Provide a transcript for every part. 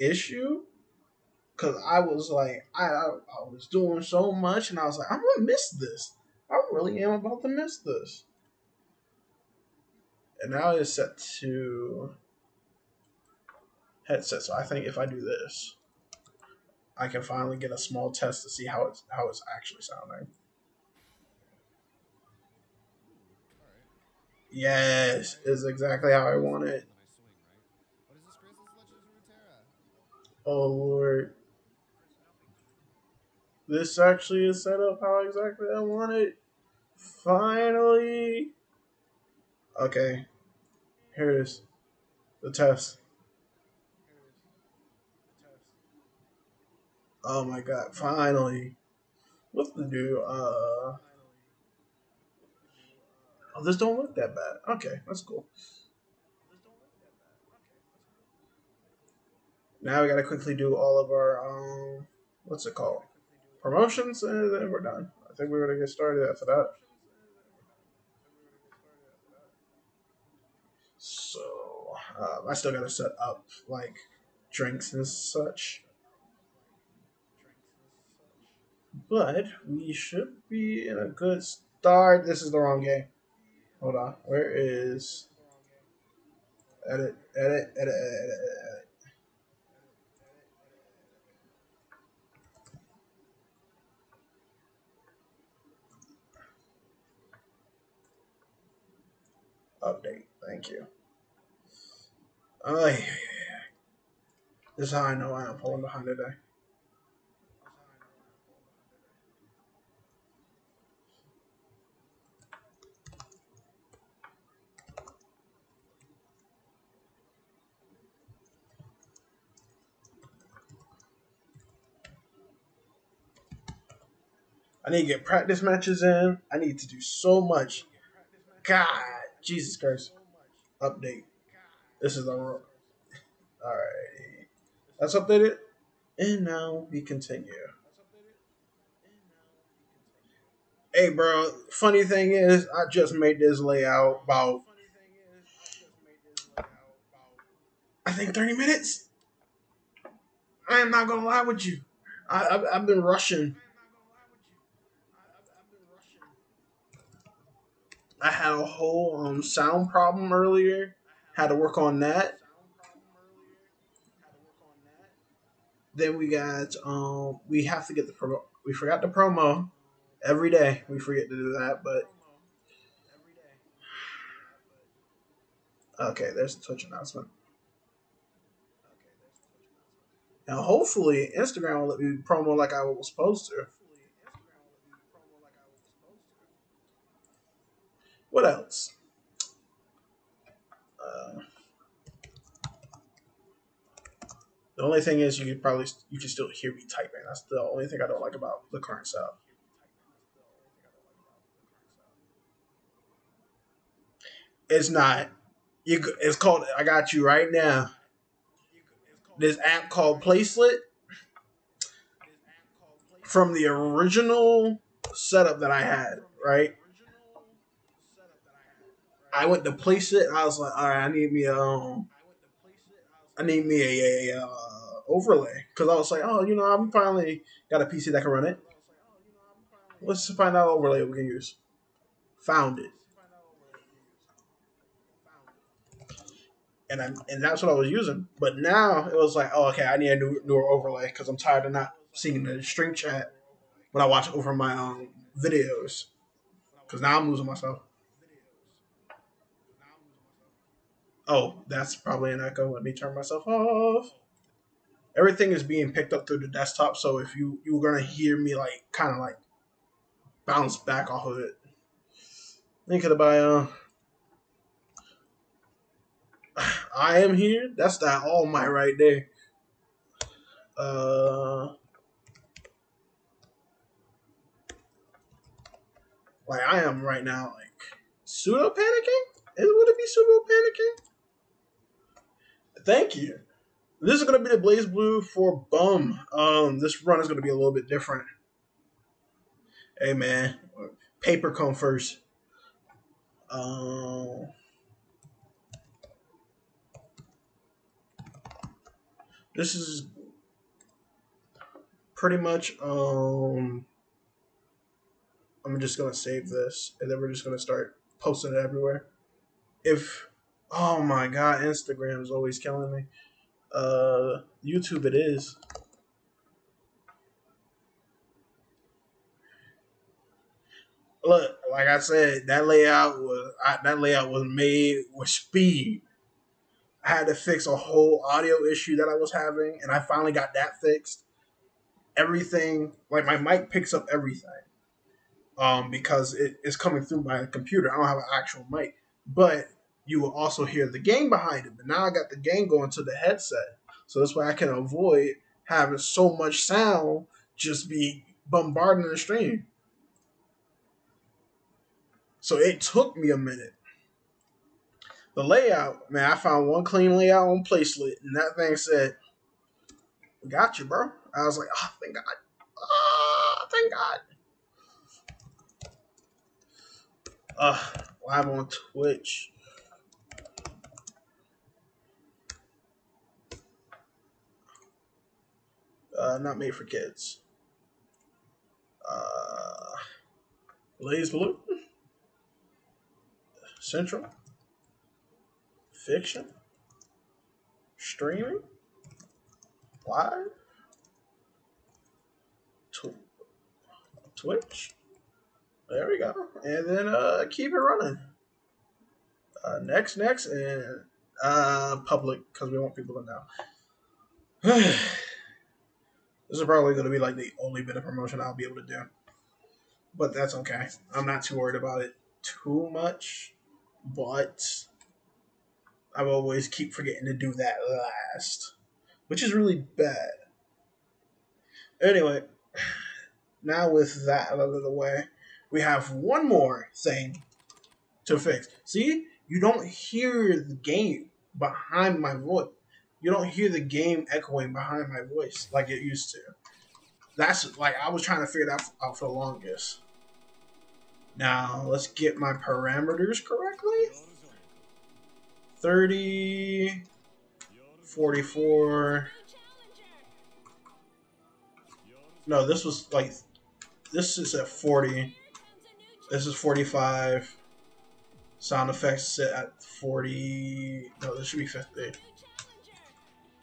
issue because I was like, I, I, I was doing so much, and I was like, I'm gonna miss this. I really am about to miss this. And now it's set to headset. So I think if I do this, I can finally get a small test to see how it's how it's actually sounding. Yes, is exactly how I want it. Oh lord. This actually is set up how exactly I want it. Finally. Okay. Here's the test. Oh my god, finally. What's the new uh Oh, this don't look that bad. Okay, that's cool. Now we gotta quickly do all of our um what's it called? Promotions and then we're done. I think we're gonna get started after that. So um, I still gotta set up like drinks and such. But we should be in a good start. This is the wrong game. Hold on. Where is edit, edit, edit, edit, edit. Update. Thank you. Oh, yeah. This is how I know I am pulling behind today. I need to get practice matches in. I need to do so much. God, Jesus Christ. Update. This is the alright. That's updated. And now we continue. Hey, bro. Funny thing is, I just made this layout about, I think, 30 minutes. I am not gonna lie with you. I, I've, I've been rushing. I had a whole um, sound problem earlier. Had to work on that. Then we got um we have to get the promo. We forgot the promo every day. We forget to do that, but okay. There's a Twitch announcement. Now, hopefully, Instagram will let me promo like I was supposed to. What else? Uh, the only thing is, you can probably you can still hear me typing. That's the only thing I don't like about the current setup. It's not. You. It's called. I got you right now. This app called Placeit from the original setup that I had. Right I went to place it. I was like, all right, I need me a, um, I need me a, a, uh, overlay because I was like, oh, you know, I'm finally got a PC that can run it. Let's find out overlay we can use. Found it. And I and that's what I was using. But now it was like, oh, okay, I need a new newer overlay because I'm tired of not seeing the stream chat when I watch over my um, videos. Because now I'm losing myself. Oh, that's probably an echo. Let me turn myself off. Everything is being picked up through the desktop, so if you you were gonna hear me like kind of like bounce back off of it. Link in the bio. I am here. That's that all my right there. Uh, like I am right now, like pseudo panicking. Would it be pseudo panicking? Thank you. This is going to be the BlazBlue for Bum. Um, this run is going to be a little bit different. Hey, man. Paper come first. Um, this is pretty much um I'm just gonna save this and then we're just gonna start posting it everywhere. If oh my god, Instagram is always killing me. Uh YouTube it is. Look, like I said, that layout was I, that layout was made with speed. I had to fix a whole audio issue that I was having, and I finally got that fixed. Everything, like my mic picks up everything, um, because it is coming through my computer. I don't have an actual mic, but you will also hear the game behind it. But now I got the game going to the headset, so that's why I can avoid having so much sound just be bombarding the stream. So it took me a minute the layout, man, I found one clean layout on Placeit, and that thing said, got you, bro." I was like, "Oh, thank God! Oh, thank God!" Uh, live on Twitch. Uh, not made for kids. Uh, BlazBlue. Central fiction, streaming, live, tw- Twitch. There we go, and then uh, keep it running. Uh, next, next, and uh, public because we want people to know. this is probably going to be like the only bit of promotion I'll be able to do, but that's okay. I'm not too worried about it too much, but I always keep forgetting to do that last, which is really bad. Anyway, now with that out of the way, we have one more thing to fix. See, you don't hear the game behind my voice. You don't hear the game echoing behind my voice like it used to. That's like I was trying to figure that out for the longest. Now let's get my parameters correctly. 30, 44. No, this was like, this is at 40. This is 45. Sound effects sit at 40. No, this should be 50.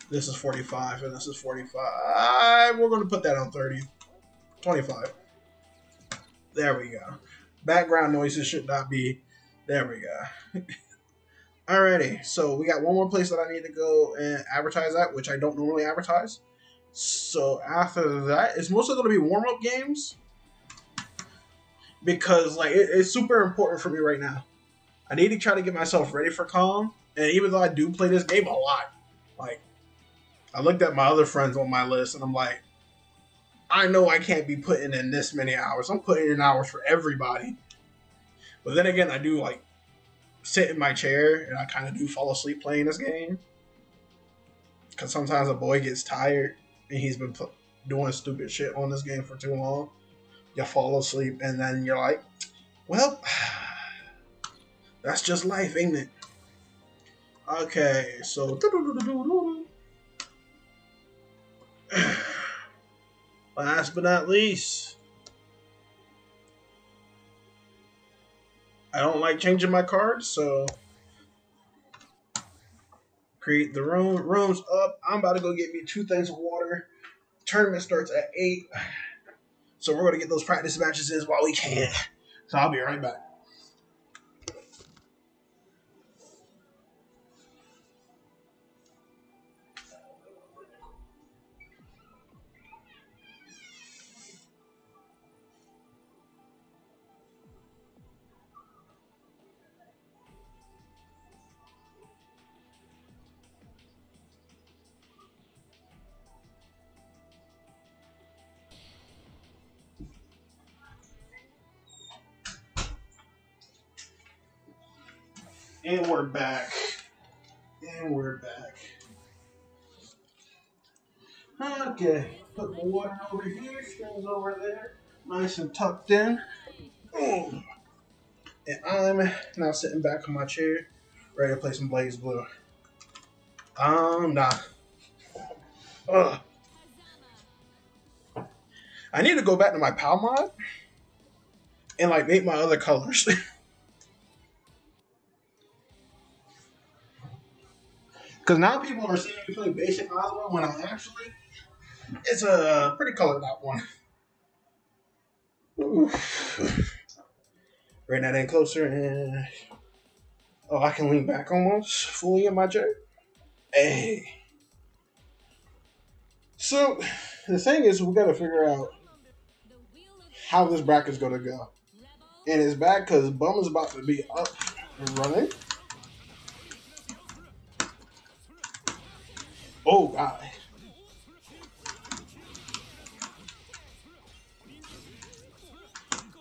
This is 45, and this is 45. We're going to put that on 30. 25. There we go. Background noises should not be. There we go. Alrighty, so we got one more place that I need to go and advertise at, which I don't normally advertise. So after that, it's mostly going to be warm up games because like it, it's super important for me right now. I need to try to get myself ready for calm, and even though I do play this game a lot, like I looked at my other friends on my list, and I'm like, I know I can't be putting in this many hours. I'm putting in hours for everybody. But then again, I do like sit in my chair and I kind of do fall asleep playing this game. Because sometimes a boy gets tired and he's been doing stupid shit on this game for too long. You fall asleep and then you're like, well, that's just life, ain't it? Okay, so. Last but not least, I don't like changing my cards, so create the room. Room's up. I'm about to go get me two things of water. Tournament starts at eight, so we're gonna get those practice matches in while we can. So I'll be right back. We're back. And we're back. Okay, put the water over here, strings over there, nice and tucked in. And I'm now sitting back on my chair, ready to play some BlazBlue. Um, nah. Ugh. I need to go back to my PAL mod and like make my other colors. Because now people are seeing me play basic Ozma when I actually it's a pretty colored out one. Oof. Bring that in closer and oh, I can lean back almost fully in my chair. Hey. So the thing is, we got to figure out how this bracket's gonna go, and it's bad because Bum is about to be up and running. Oh God.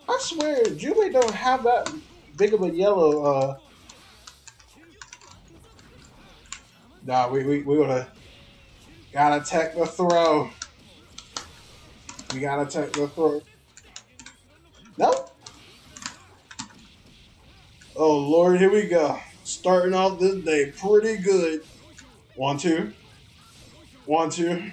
I swear, Jubei don't have that big of a yellow. uh Nah, we we we gotta gotta tech the throw. We gotta tech the throw. Nope. Oh Lord, here we go. Starting off this day pretty good. One, two. One, two.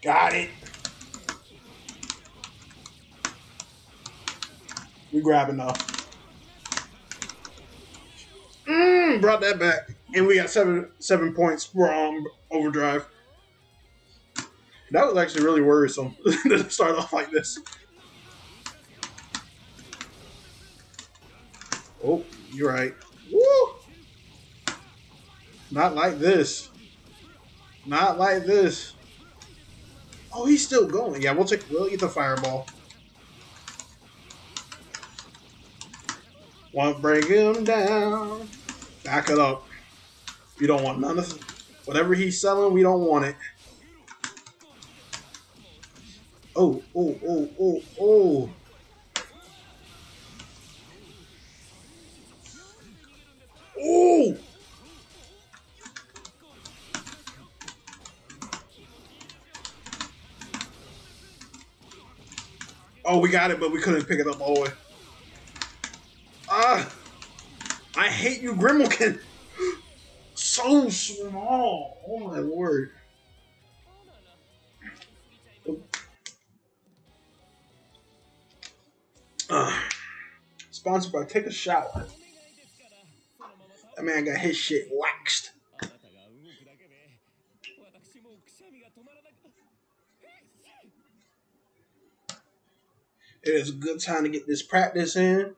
Got it. We grab enough. Mmm, brought that back. And we got seven seven points from overdrive. That was actually really worrisome to start off like this. Oh, you're right. Woo! Not like this. Not like this. Oh, he's still going. Yeah, we'll take. We'll eat the fireball. Want bring him down? Back it up. You don't want none of whatever he's selling. We don't want it. Oh, oh, oh, oh, oh. Oh! Oh, we got it, but we couldn't pick it up all the way. Ah! I hate you, Grimalkin! So small! Oh my lord. Uh, sponsored by Take a Shower. That man got his shit waxed. It is a good time to get this practice in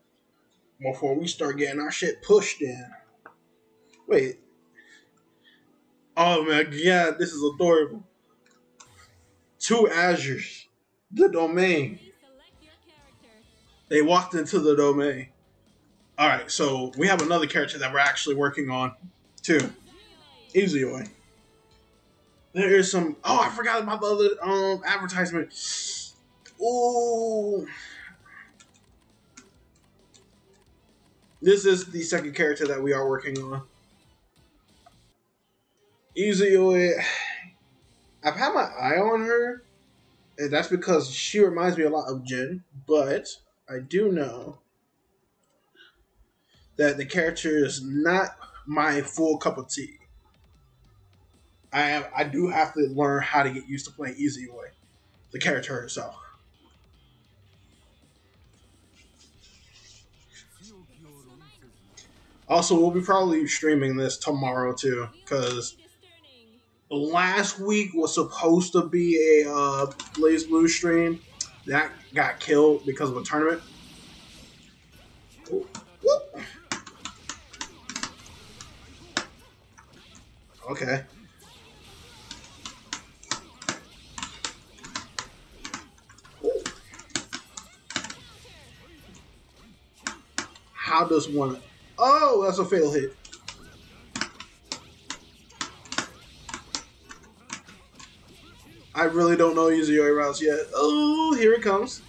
before we start getting our shit pushed in. Wait. Oh my god, this is adorable. Two Azures. The domain. They walked into the domain. Alright, so we have another character that we're actually working on too. Izayoi. There is some oh I forgot about the other um advertisement Ooh. This is the second character that we are working on. Usually, I've had my eye on her, and that's because she reminds me a lot of Jin, but I do know that the character is not my full cup of tea. I have, I do have to learn how to get used to playing Izayoi, the character herself. Also, we'll be probably streaming this tomorrow too, because last week was supposed to be a uh, BlazBlue stream that got killed because of a tournament. Okay. How does one Oh, that's a fail hit. I really don't know Izayoi routes yet. Oh, here it comes.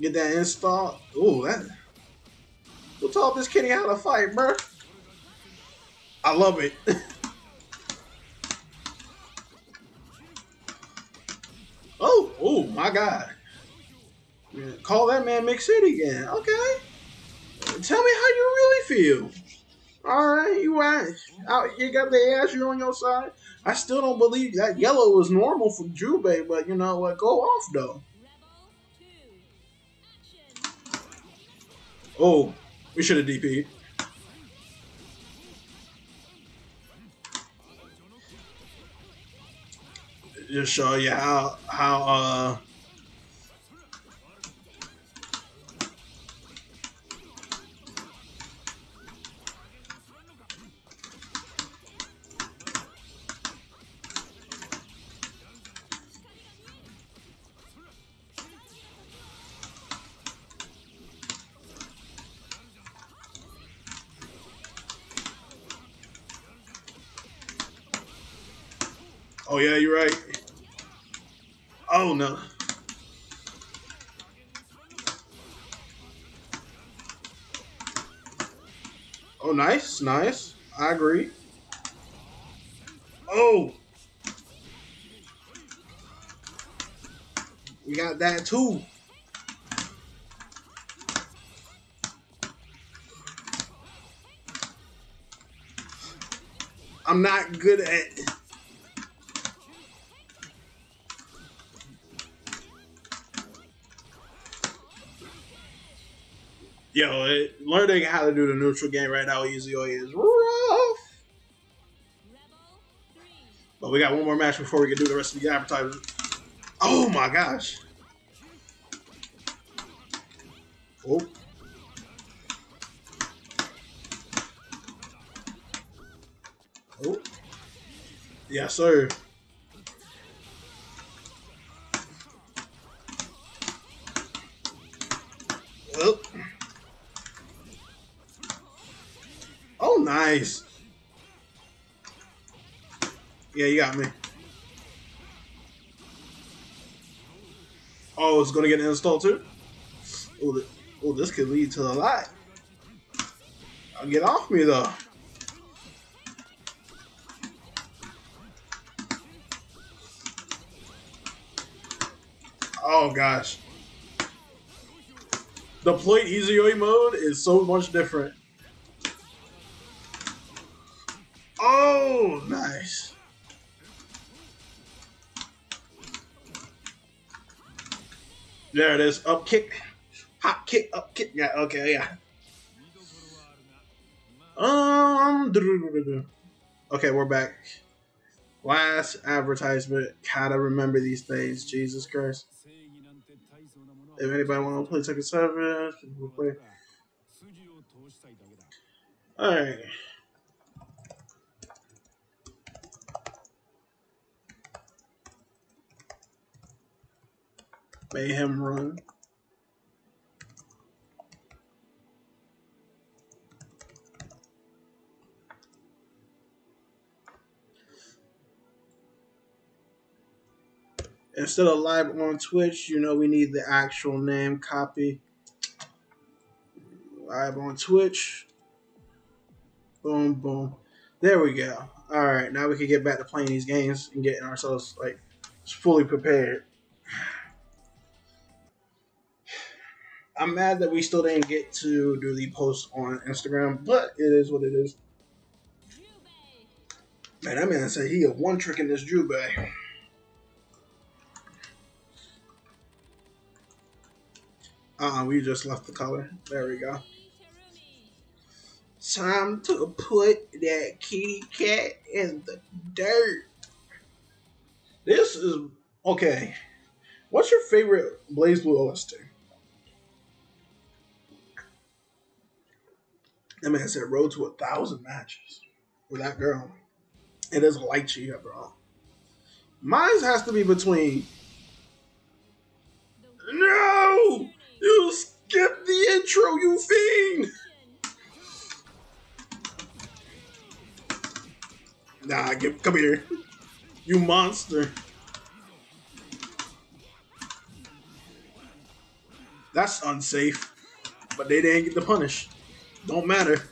Get that install. Oh, that. Who taught this kitty how to fight, bro? I love it. oh, oh my God. Call that man Mick City again. Okay. Tell me how you really feel. All right, you you got the ass, you on your side. I still don't believe that yellow was normal for Jubei, but you know what? Go off though. Oh, we should have DP'd. Just show you how how uh Oh yeah, you're right. Oh no. Oh, nice, nice. I agree. Oh. We got that too. I'm not good at Yo, it, learning how to do the neutral game right now easily is rough. But we got one more match before we can do the rest of the advertisement. Oh my gosh. Oh. Oh. Yes, sir. Yeah, you got me. Oh, it's gonna get installed too. Oh, oh, this could lead to a lot. I'll get off me though. Oh gosh. The plate easy mode is so much different. There it is. Up kick. Hop kick. Up kick. Yeah, okay, yeah. Um. Okay, we're back. Last advertisement. Gotta remember these things. Jesus Christ. If anybody want to play Tekken 7, we'll play. Alright. Mayhem Run. Instead of live on Twitch, you know we need the actual name copy. Live on Twitch. Boom, boom. There we go. All right, now we can get back to playing these games and getting ourselves like fully prepared. I'm mad that we still didn't get to do the post on Instagram, but it is what it is. Man, that man said he had one trick in this Jubei. Uh, we just left the color. There we go. Time to put that kitty cat in the dirt. This is okay. What's your favorite BlazBlue OST? that man said road to a thousand matches with that girl. It doesn't light you bro. Mine has to be between. No! You skipped the intro, you fiend! Nah, get, come here. You monster. That's unsafe. But they didn't get the punish. Don't matter.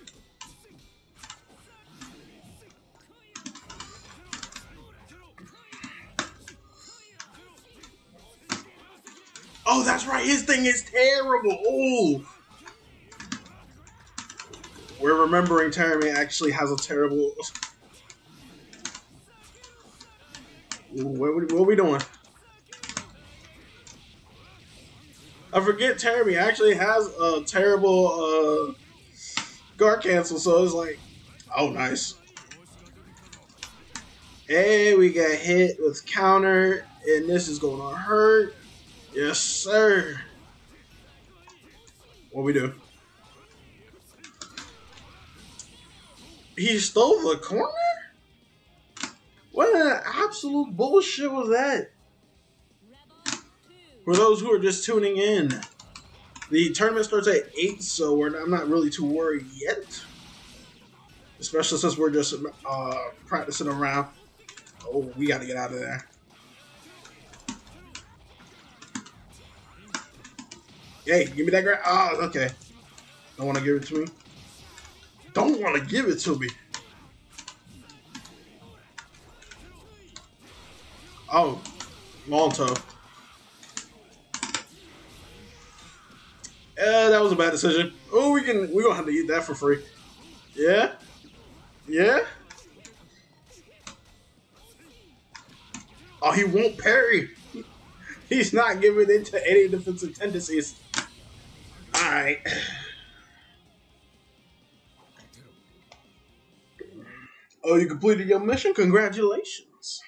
Oh, that's right. His thing is terrible. Oh. We're remembering Terry actually has a terrible. What are we doing? I forget Terry actually has a terrible uh, guard cancel, so it's like, oh, nice. Hey, we got hit with counter, and this is going to hurt. Yes, sir. What we do? He stole the corner? What an absolute bullshit was that? For those who are just tuning in, the tournament starts at 8, so we're not I'm not really too worried yet. Especially since we're just uh, practicing around. Oh, we got to get out of there. Hey, give me that grab. Oh, okay. Don't want to give it to me. Don't want to give it to me. Oh, long toe. Yeah, that was a bad decision. Oh, we can we gonna have to eat that for free. Yeah, yeah. Oh, he won't parry. He's not giving into any defensive tendencies. All right. Oh, you completed your mission? Congratulations.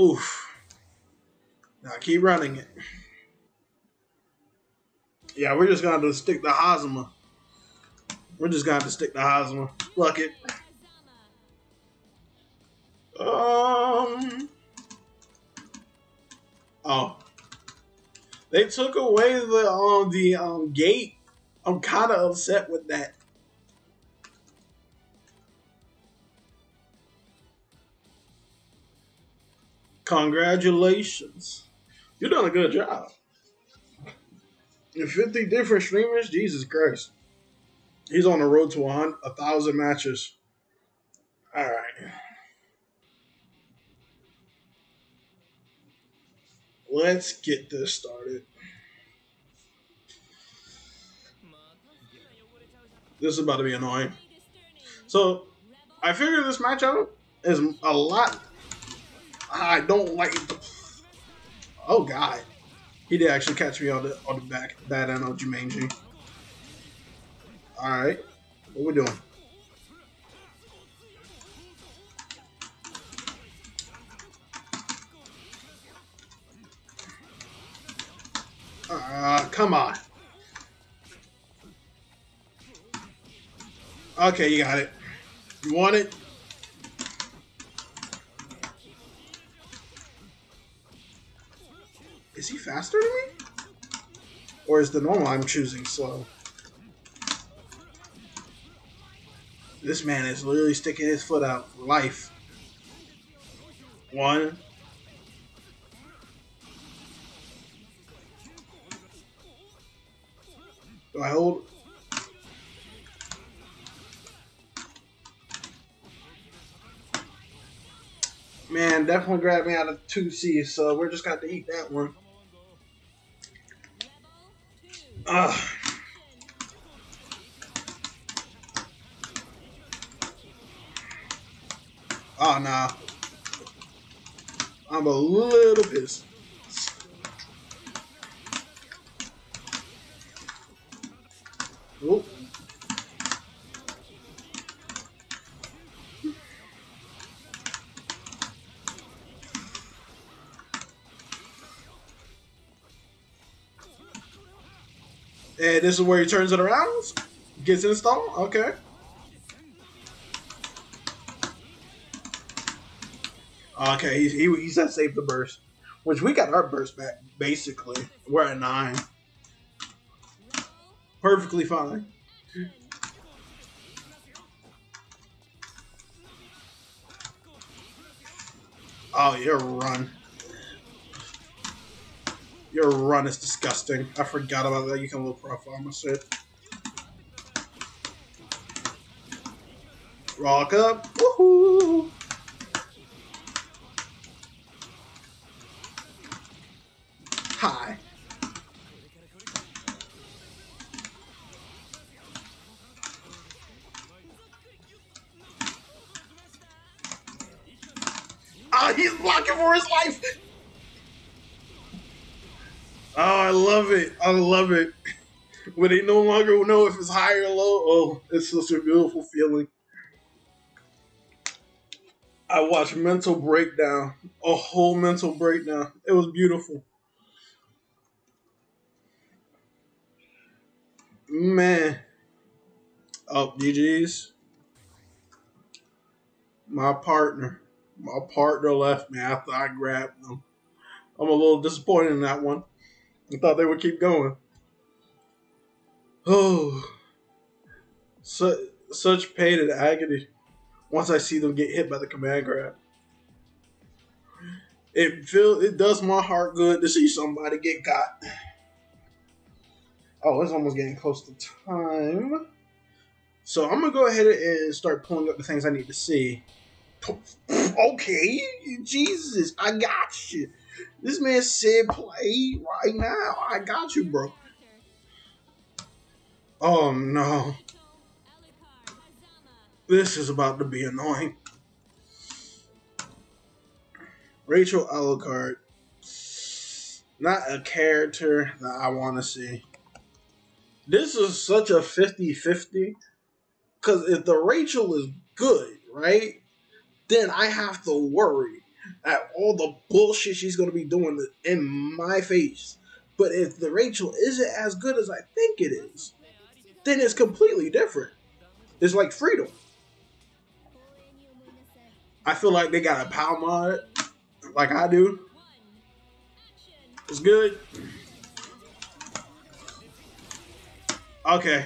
Oof. Now keep running it. Yeah, we're just gonna stick the Hazama. We're just gonna have to stick the Hazama. Fuck it. Um. Oh. They took away the um the um gate. I'm kind of upset with that. Congratulations. You're doing a good job. And 50 different streamers? Jesus Christ. He's on the road to a, a thousand matches. All right. Let's get this started. This is about to be annoying. So, I figured this matchup is a lot. I don't like. Oh God. He did actually catch me on the on the back bad end of Jumanji. Alright. What we doing? Uh, come on. Okay, you got it. You want it? Is he faster than me? Or is the normal I'm choosing slow? This man is literally sticking his foot out life. One. Do I hold? Man, definitely grabbed me out of 2C, so we're just got to eat that one. Ugh. Oh, nah. I'm a little pissed. And this is where he turns it around, gets installed. Okay. Okay, he, he, he said save the burst, which we got our burst back, basically. We're at 9. Perfectly fine. Oh, you're run. Your run is disgusting. I forgot about that. You can look profile my shit. Rock up. Woohoo! Hi. Ah, he's blocking for his life. Oh, I love it. I love it. When they no longer know if it's high or low. Oh, it's such a beautiful feeling. I watched Mental Breakdown, a whole mental breakdown. It was beautiful. Man. Oh, GG's. My partner. My partner left me after I grabbed them. I'm a little disappointed in that one. I thought they would keep going. Oh, such, such pain and agony once I see them get hit by the command grab. It feel it does my heart good to see somebody get got. Oh, it's almost getting close to time. So I'm gonna go ahead and start pulling up the things I need to see. Okay, Jesus, I got you. This man said play right now. I got you, bro. Oh no. This is about to be annoying. Rachel Alucard. Not a character that I want to see. This is such a 50 50. Because if the Rachel is good, right? Then I have to worry at all the bullshit she's going to be doing in my face. But if the Rachel isn't as good as I think it is, then it's completely different. It's like freedom. I feel like they got a power mod, like I do. It's good. Okay.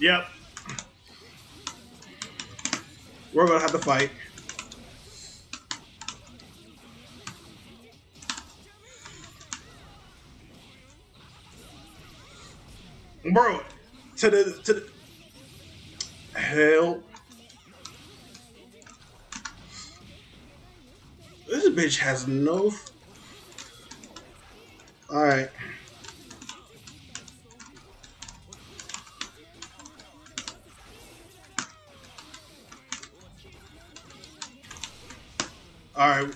Yep. We're gonna have to fight. Bro, to the to the hell. This bitch has no. All right. All right.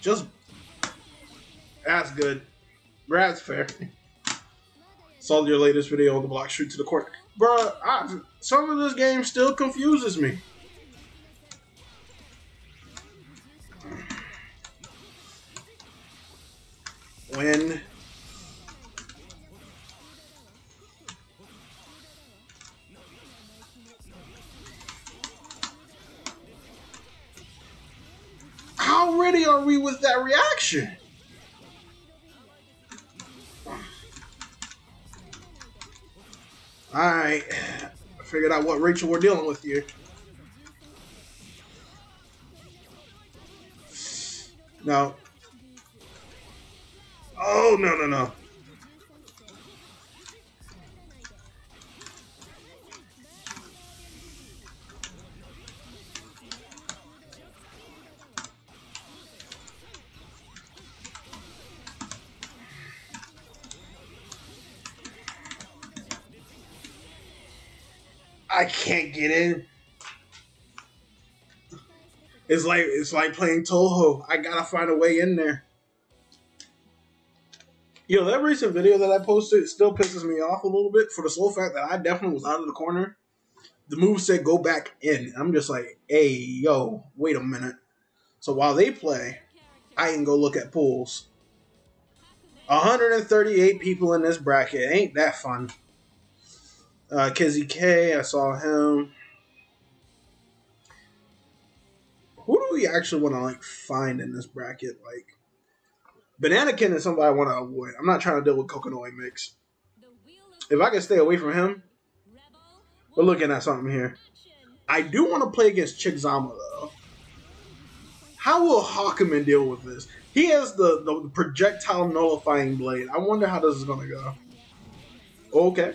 Just that's good. That's fair. Saw your latest video on the block shoot to the court. Bruh, some of this game still confuses me. When How ready are we with that reaction? Alright. I figured out what Rachel we're dealing with here. No. Oh, no, no, no. I can't get in. It's like it's like playing Touhou. I gotta find a way in there. Yo, that recent video that I posted still pisses me off a little bit for the sole fact that I definitely was out of the corner. The move said go back in. I'm just like, hey, yo, wait a minute. So while they play, I can go look at pools. 138 people in this bracket. Ain't that fun? Uh, Kizzy K, I saw him. Who do we actually want to like find in this bracket? Like, Bananakin is somebody I want to avoid. I'm not trying to deal with Coconut Mix. If I can stay away from him, we're looking at something here. I do want to play against Chick Zama though. How will Hakumen deal with this? He has the, the projectile nullifying blade. I wonder how this is gonna go. Okay.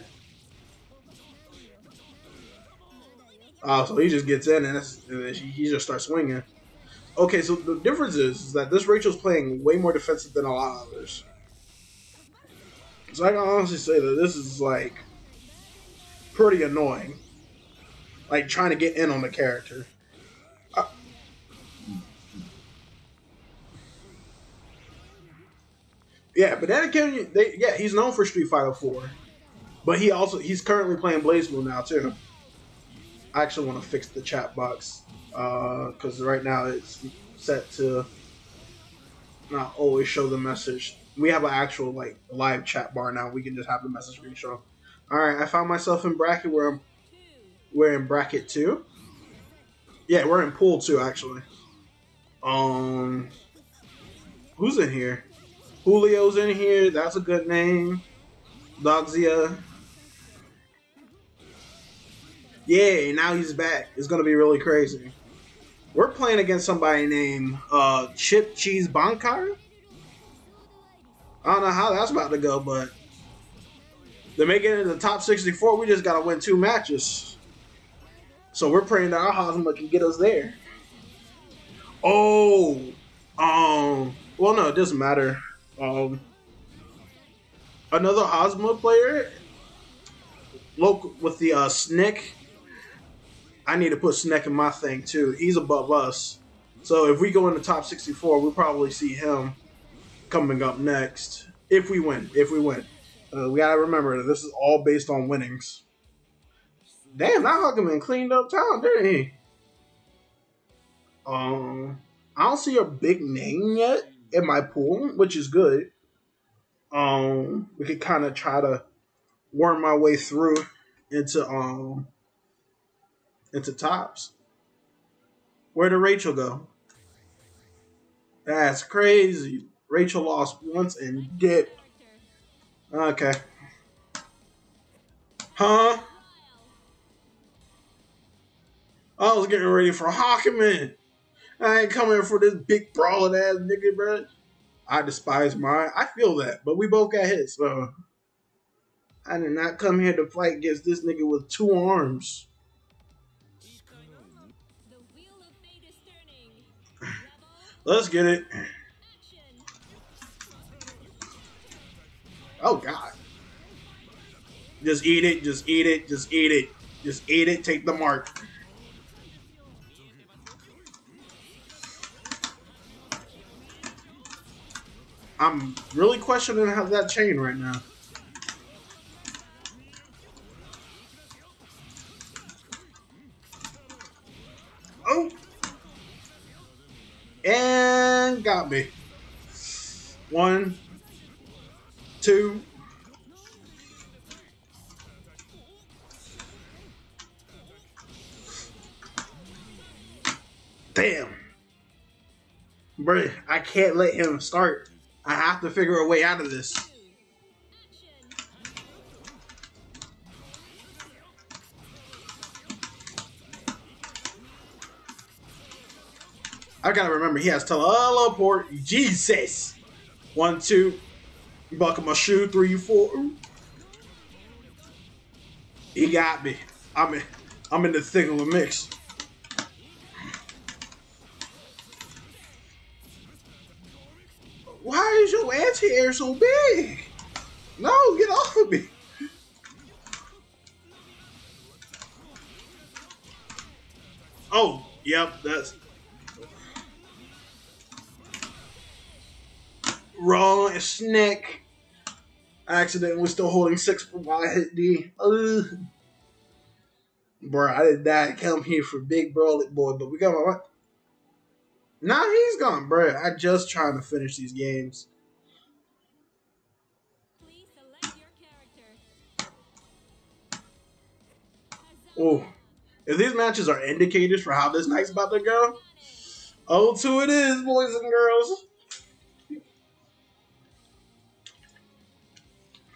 Oh, so he just gets in and, and he just starts swinging. Okay, so the difference is, is that this Rachel's playing way more defensive than a lot of others. So I can honestly say that this is like pretty annoying. Like trying to get in on the character. Uh, yeah, but then again, they, yeah, he's known for Street Fighter 4. But he also he's currently playing BlazBlue now too. I actually want to fix the chat box because uh, right now it's set to not always show the message. We have an actual like live chat bar now. We can just have the message being shown. All right, I found myself in bracket where I'm. We're in bracket two. Yeah, we're in pool two actually. Um, who's in here? Julio's in here. That's a good name. Dogzia. Yeah, now he's back. It's gonna be really crazy. We're playing against somebody named uh, Chip Cheese Bankar. I don't know how that's about to go, but to make it into the top 64, we just gotta win two matches. So we're praying that our Hazama can get us there. Oh, um, well, no, it doesn't matter. Um, another Hazama player, local with the uh, Snick I need to put Sneck in my thing too. He's above us. So if we go in the top 64, we'll probably see him coming up next. If we win. If we win. Uh, we gotta remember that this is all based on winnings. Damn, that Huckman cleaned up town, didn't he? Um, I don't see a big name yet in my pool, which is good. Um, we could kind of try to worm my way through into um into tops. Where did Rachel go? That's crazy. Rachel lost once and dipped. Okay. Huh? I was getting ready for Hawkman. I ain't coming for this big brawling ass nigga, bro. I despise mine. I feel that, but we both got hit, so I did not come here to fight against this nigga with two arms. Let's get it. Oh God. Just eat it, just eat it, just eat it. Just eat it, take the mark. I'm really questioning how that chain right now. And got me. One, two. Damn. Bruh, I can't let him start. I have to figure a way out of this. I gotta remember he has teleport. Jesus. One, two. Buckle my shoe. Three, four. He got me. I'm in. I'm in the thick of a mix. Why is your anti-air so big? No, get off of me. Oh, yep, that's Wrong, Snick. Accident was still holding six while I hit D. Ugh. Bro, I did not come here for big Broly boy, but we got my. Nah, he's gone, bro. I just trying to finish these games. Oh, if these matches are indicators for how this night's about to go, oh, two it is, boys and girls.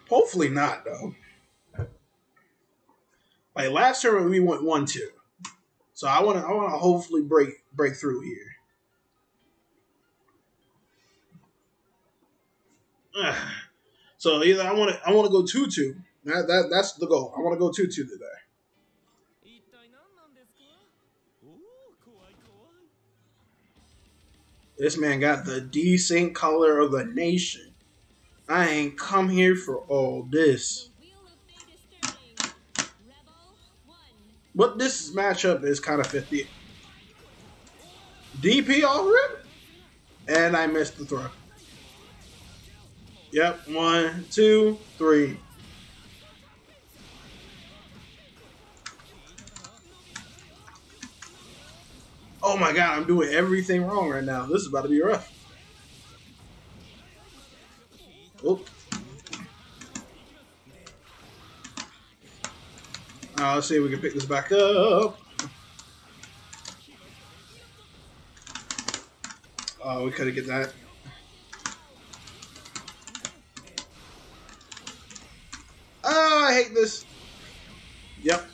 Hopefully not, though. Like last tournament, we went one two, so I want to I want to hopefully break break through here. Ugh. So either I want to I want to go two two. That, that that's the goal. I want to go two two today. This man got the decent color of the nation. I ain't come here for all this. But this matchup is kind of 50. DP already? And I missed the throw. Yep, one, two, three. Oh my god, I'm doing everything wrong right now. This is about to be rough. Oop. Uh, let's see if we can pick this back up. Oh, we couldn't get that. Oh, I hate this. Yep.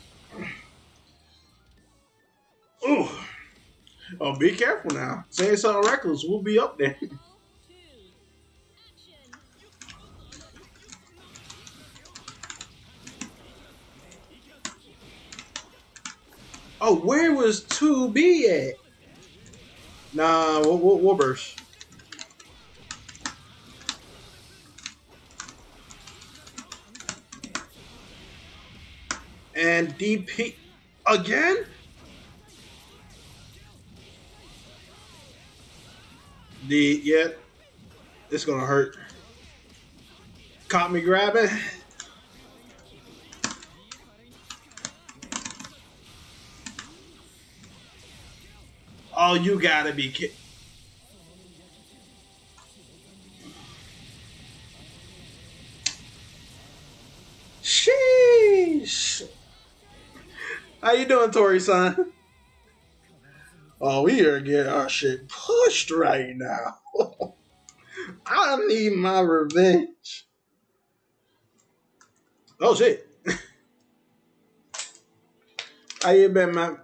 Ooh. Oh, be careful now. Saying something reckless, we'll be up there. Oh, where was 2B at? Nah, we'll, we'll, burst. And DP again? The yeah, it's gonna hurt. Caught me grabbing. Oh, you gotta be kidding. Sheesh. How you doing, Tori son? Oh, we are getting our shit pushed right now. I need my revenge. Oh shit. How you been, man?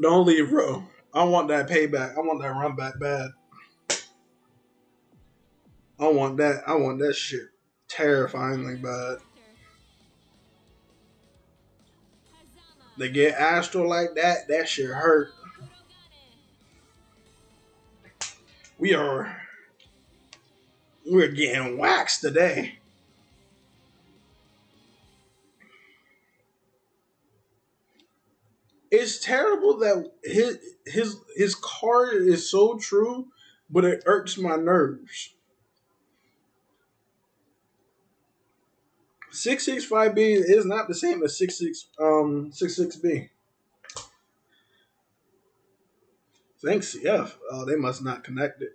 Don't leave, bro. I want that payback. I want that run back bad. I want that. I want that shit terrifyingly bad. They get Astral like that, that shit hurt. We are we're getting waxed today. It's terrible that his his his card is so true, but it irks my nerves. 665B is not the same as 66 um 66B. Thanks, yeah. Oh, they must not connect it.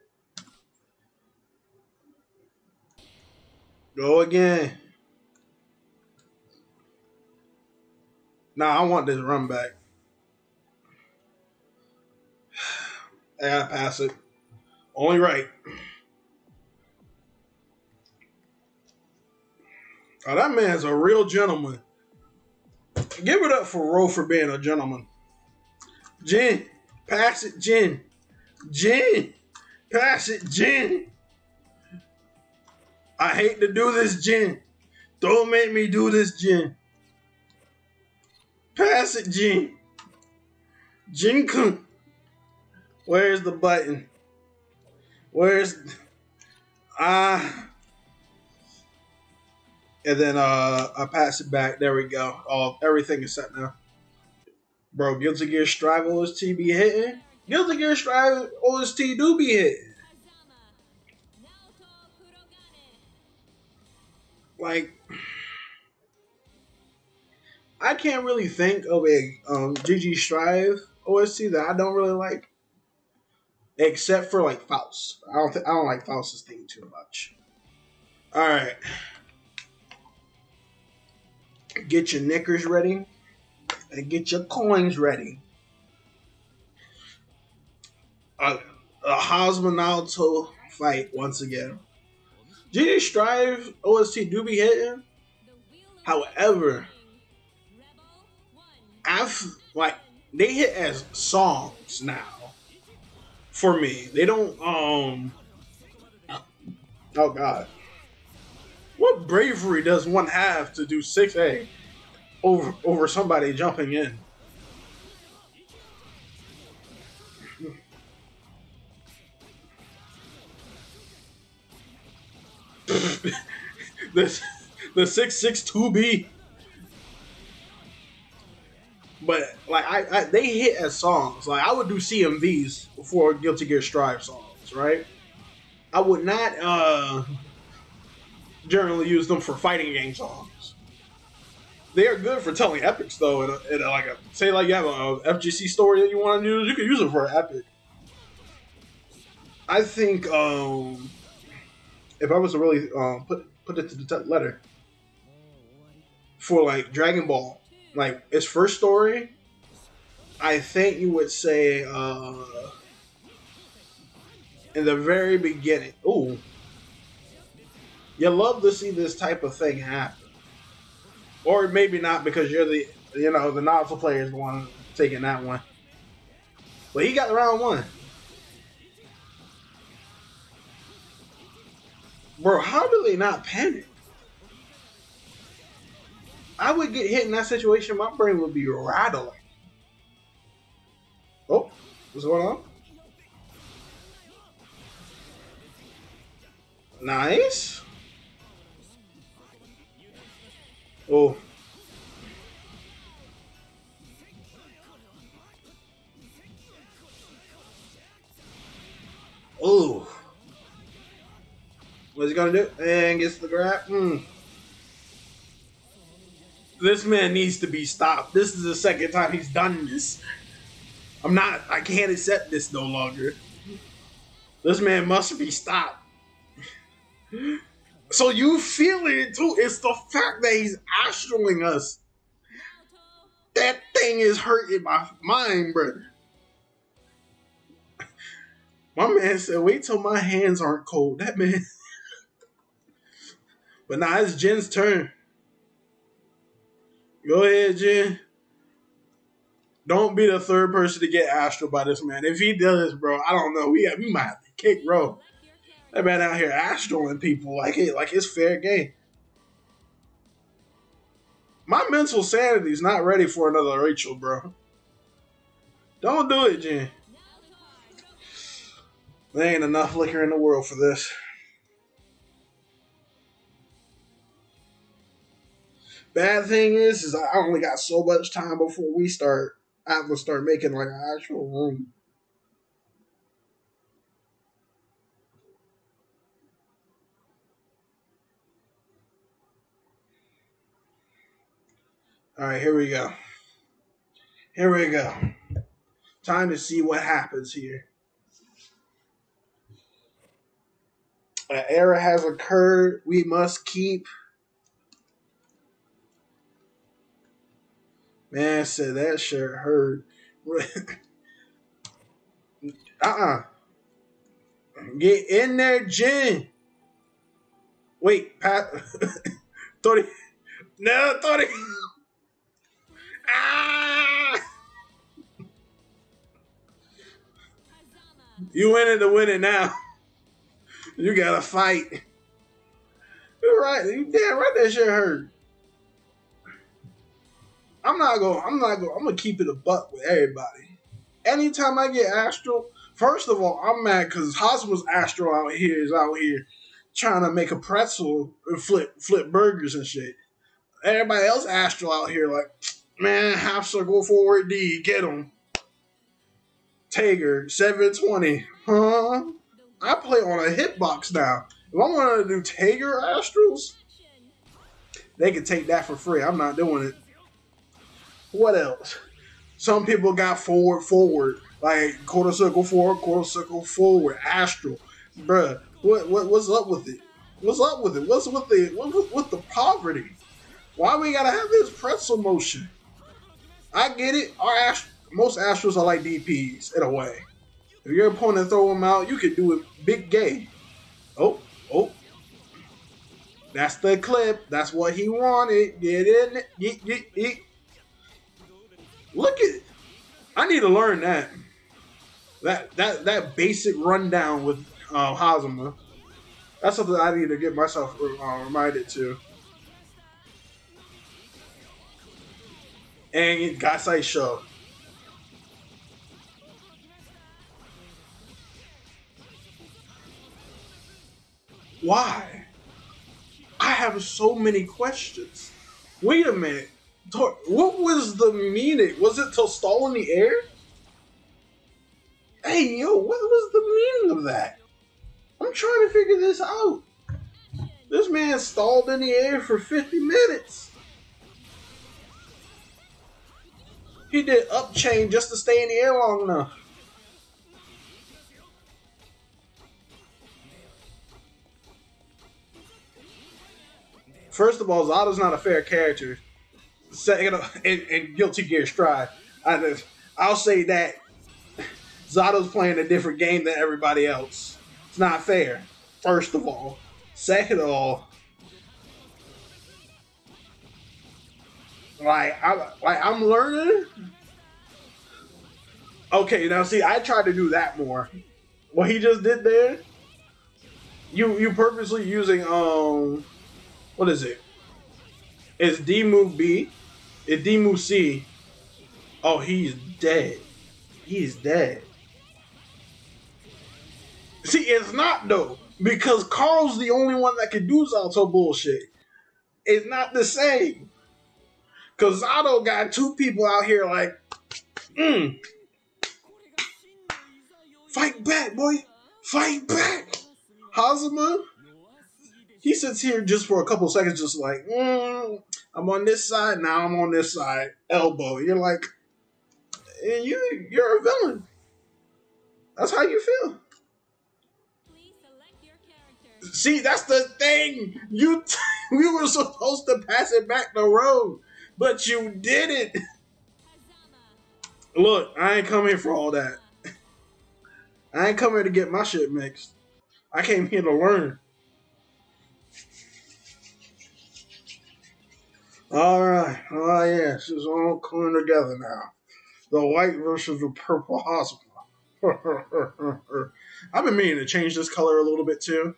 Go again. Nah, I want this run back. I pass it. Only right. Oh, that man's a real gentleman. Give it up for Ro for being a gentleman. Jen, pass it, Jen. Jen, pass it, Jen. I hate to do this, Jen. Don't make me do this, Jen. Pass it, Jen. Jen, come. Where's the button? Where's ah? Uh, and then uh, I pass it back. There we go. All everything is set now. Bro, Guilty Gear Strive OST be hitting. Guilty Gear Strive OST do be hitting. Like, I can't really think of a um, GG Strive OST that I don't really like, except for like Faust. I don't th- I don't like Faust's theme too much. All right get your knickers ready and get your coins ready. A, a Naoto fight once again. GG Strive OST do be hitting. However, I've like they hit as songs now. For me, they don't um Oh God. What bravery does one have to do six A over over somebody jumping in? the the six six two B. But like I, I, they hit as songs. Like I would do CMVs before Guilty Gear Strive songs, right? I would not uh generally use them for fighting game songs. They are good for telling epics though. In, a, in like a say like you have a FGC story that you want to use, you can use it for an epic. I think um, if I was to really um, put put it to the letter for like Dragon Ball, like its first story, I think you would say uh, in the very beginning. Ooh, you love to see this type of thing happen, or maybe not because you're the you know the novel player is the one taking that one. But he got the round one. Bro, how do they not panic? I would get hit in that situation, my brain would be rattling. Oh, what's going on? Nice. Oh. Oh. What's he gonna do? And gets the grab. Mm. This man needs to be stopped. This is the second time he's done this. I'm not. I can't accept this no longer. This man must be stopped. So you feel it too. It's the fact that he's astraling us. That thing is hurting my mind, brother. My man said, wait till my hands aren't cold. That man. but now it's Jen's turn. Go ahead, Jin. Don't be the third person to get astral by this man. If he does, bro, I don't know. We we might have to kick, bro. That man out here astraling people like it like it's fair game. My mental sanity is not ready for another Rachel, bro. Don't do it, Jen. There ain't enough liquor in the world for this. Bad thing is, is I only got so much time before we start. I have to start making like an actual room. All right, here we go. Here we go. Time to see what happens here. An error has occurred. We must keep. Man said that shirt hurt. uh uh Get in there, Jen. Wait, Pat. Tori. No, Tori. Ah! You to win it now. You gotta fight. You're right. You damn right that shit hurt. I'm not going. I'm not going. I'm gonna keep it a buck with everybody. Anytime I get Astral, first of all, I'm mad because Hazama's Astral out here is out here trying to make a pretzel and flip flip burgers and shit. Everybody else Astral out here like Man, half circle forward D, get him. Tager, 720. Huh? I play on a hitbox now. If I want to do Tager Astrals, they can take that for free. I'm not doing it. What else? Some people got forward, forward. Like quarter circle forward, quarter circle forward, Astral. Bruh, what, what what's up with it? What's up with it? What's with the what, with the poverty? Why we gotta have this pretzel motion? I get it. Our Ast- most Astros are like DPs in a way. If your opponent throw them out, you can do it big game. Oh, oh. That's the clip. That's what he wanted. Get in. Get, get, get. Look at I need to learn that. That that that basic rundown with uh, Hazama. That's something I need to get myself uh, reminded to. And Gasai Show. Why? I have so many questions. Wait a minute. What was the meaning? Was it to stall in the air? Hey, yo, what was the meaning of that? I'm trying to figure this out. This man stalled in the air for 50 minutes. He did up chain just to stay in the air long enough. First of all, Zato's not a fair character. Second, and, and Guilty Gear Strive. I, I'll say that Zato's playing a different game than everybody else. It's not fair. First of all. Second of all, like I like I'm learning. Okay, now see, I tried to do that more. What he just did there, you you purposely using um what is it? It's D move B. Move C. Oh, he's dead. He's dead. See, it's not though, because Carl's the only one that can do Zato bullshit. It's not the same. Cause Zato got two people out here like, mm, fight back, boy, fight back. Hazama, he sits here just for a couple seconds, just like, mm, I'm on this side, now I'm on this side, elbow. You're like, and you, you're a villain. That's how you feel. See, that's the thing. You, t- we were supposed to pass it back the road, but you didn't. Look, I ain't come here for all that. I ain't come here to get my shit mixed. I came here to learn. All right. Oh, yes. It's all coming together now. The white versus the purple hospital. I've been meaning to change this color a little bit too.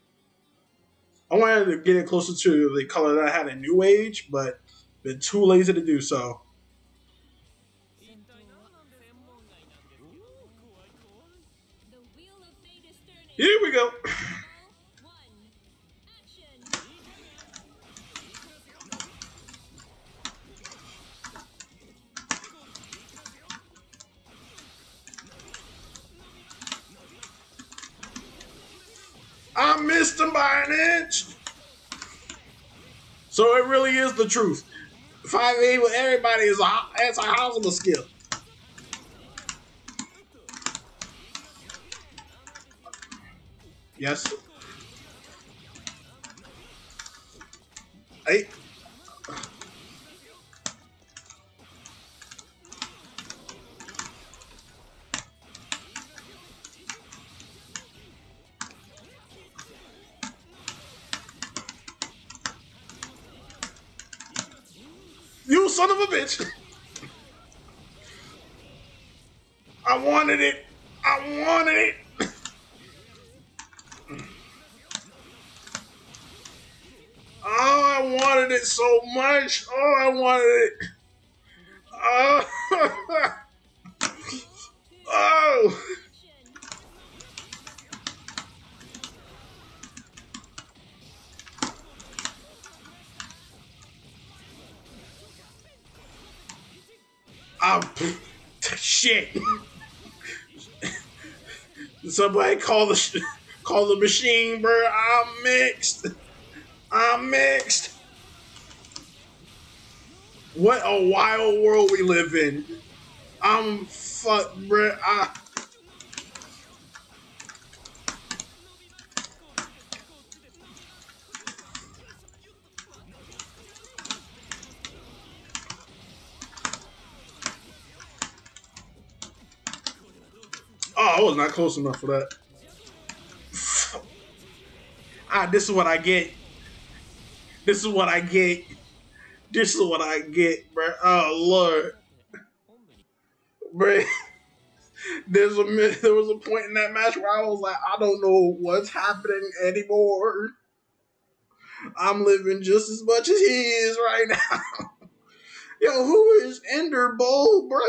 I wanted to get it closer to the color that I had in New Age, but been too lazy to do so. Here we go. I missed him by an inch. So it really is the truth. 5A with everybody is a anti-Hazama skill. Yes. Hey. You son of a bitch. I wanted it. I wanted it. Oh, I wanted it so much. Oh, I wanted it. Oh. oh. Oh, shit. Somebody call the call the machine, bro. I'm mixed. I'm mixed. What a wild world we live in. I'm fucked, bro. I, I was not close enough for that. ah, this is what I get. This is what I get. This is what I get, bro. Oh Lord, bro. there's a there was a point in that match where I was like, I don't know what's happening anymore. I'm living just as much as he is right now. Yo, who is Ender Bowl, bro?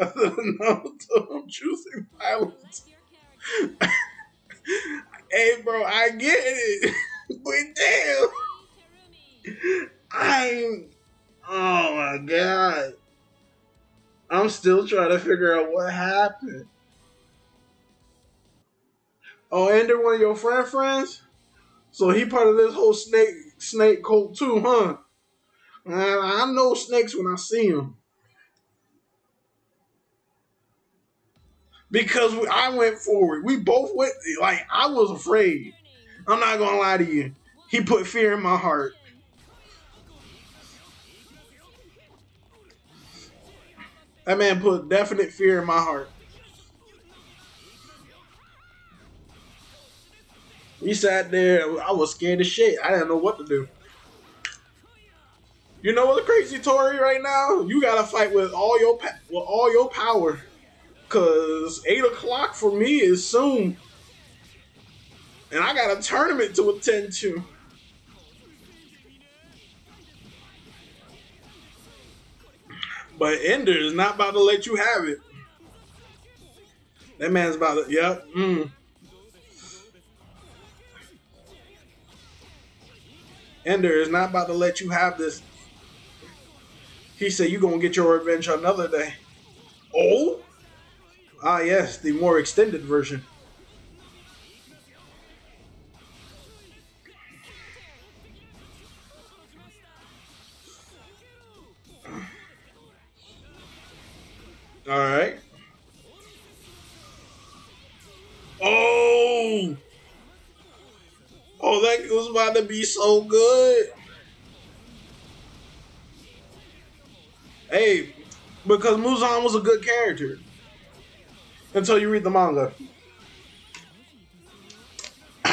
Other Naruto, I'm choosing violence. hey, bro, I get it, but damn, I'm. Oh my god. I'm still trying to figure out what happened. Oh, and they're one of your friend friends? So he part of this whole snake snake cult too, huh? I know snakes when I see them. Because I went forward. We both went, like, I was afraid. I'm not to lie to you. He put fear in my heart. That man put definite fear in my heart. We sat there. I was scared as shit. I didn't know what to do. You know what, crazy Tori? Right now, you gotta fight with all your with all your power, cause eight o'clock for me is soon, and I got a tournament to attend to. But Ender is not about to let you have it. That man's about to, yep, mm. Ender is not about to let you have this. He said, You're going to get your revenge another day. Oh? Ah, yes, the more extended version. All right. Oh. Oh, that was about to be so good. Hey, because Muzan was a good character until you read the manga.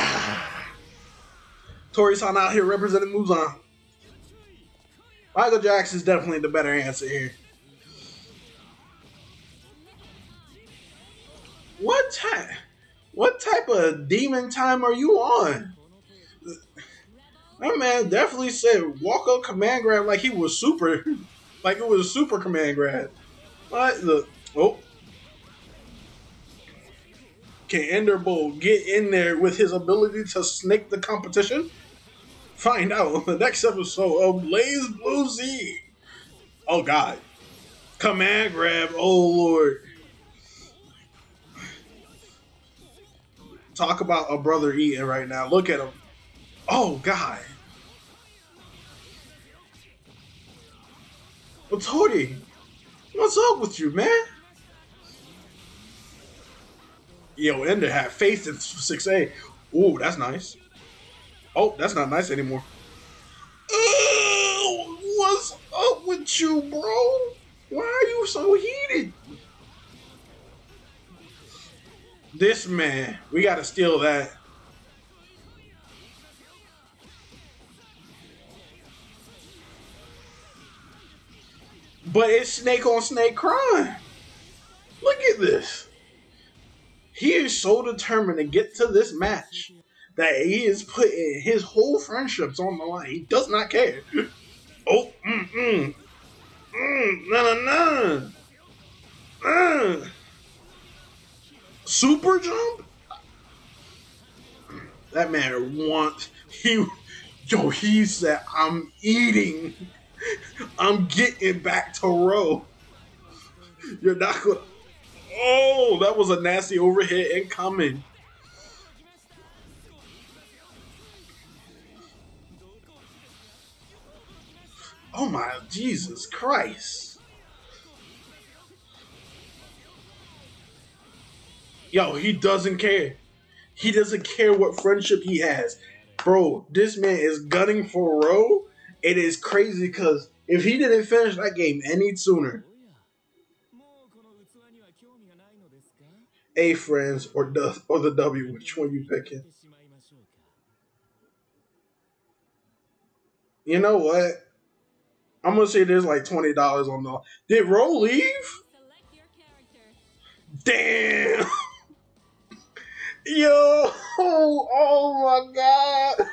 Tori-san out here representing Muzan. Michael Jackson is definitely the better answer here. What type? What type of demon time are you on? That man definitely said walk up command grab like he was super, like it was a super command grab. What? Oh. Can Ender get in there with his ability to snake the competition? Find out on the next episode of BlazBlue Z. Oh God. Command grab, oh Lord. Talk about a brother eating right now. Look at him. Oh God. Well, Tori, what's up with you, man? Yo, Ender had faith in 6A. Ooh, that's nice. Oh, that's not nice anymore. Oh, what's up with you, bro? Why are you so heated? This man, we gotta steal that. But it's snake on snake crime. Look at this. He is so determined to get to this match that he is putting his whole friendships on the line. He does not care. Oh, mm, mm. Mm, na na. Uh. Super jump? That man wants he yo, he said, I'm eating. I'm getting back to row. You're not gonna Oh, that was a nasty overhead incoming. Oh my Jesus Christ. Yo, he doesn't care. He doesn't care what friendship he has. Bro, this man is gunning for a Row. It is crazy because if he didn't finish that game any sooner, A friends or the or the W, which one you picking? You know what? I'm gonna say there's like twenty dollars on the. Did Row leave? Damn. Yo, oh my god.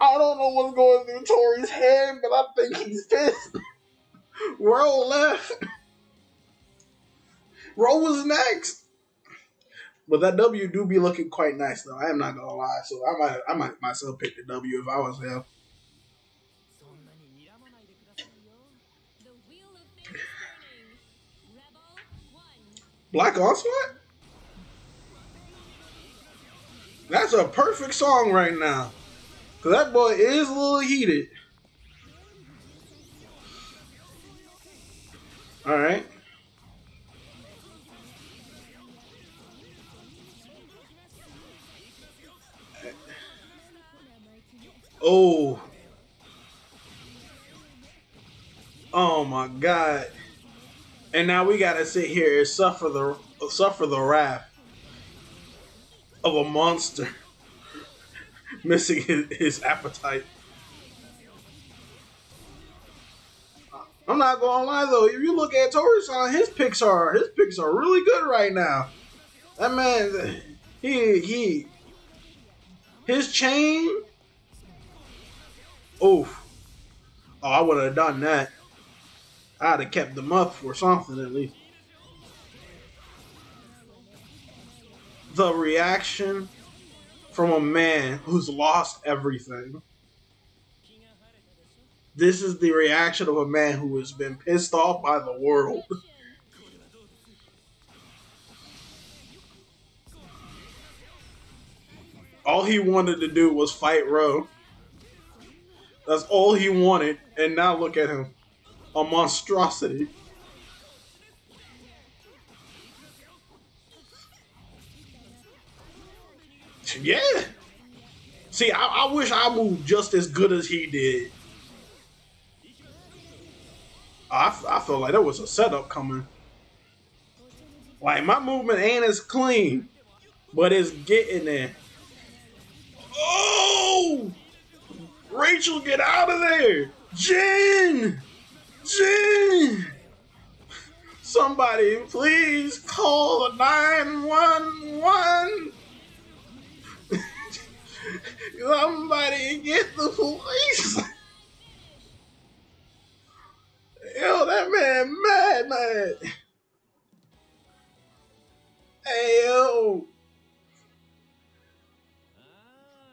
I don't know what's going through Tori's head, but I think he's pissed. Roll left. Roll was next. But that W do be looking quite nice though. I am not gonna lie. So I might I might myself pick the W if I was him. Black Onslaught? That's a perfect song right now. Cause that boy is a little heated. Alright. Oh. Oh my god. And now we gotta sit here and suffer the suffer the wrath of a monster missing his, his appetite. I'm not gonna lie though, if you look at Tori-san, his picks are his picks are really good right now. That man, he he, his chain. Oof. Oh, I would have done that. I'd have kept them up for something at least. The reaction from a man who's lost everything. This is the reaction of a man who has been pissed off by the world. all he wanted to do was fight Rowe. That's all he wanted, and now look at him. A monstrosity. Yeah. See, I, I wish I moved just as good as he did. I, I feel like there was a setup coming. Like, my movement ain't as clean, but it's getting there. Oh! Rachel, get out of there! Jen! Jen! Somebody, please call the 911! Somebody get the police! Yo, that man mad, man. Hey, yo.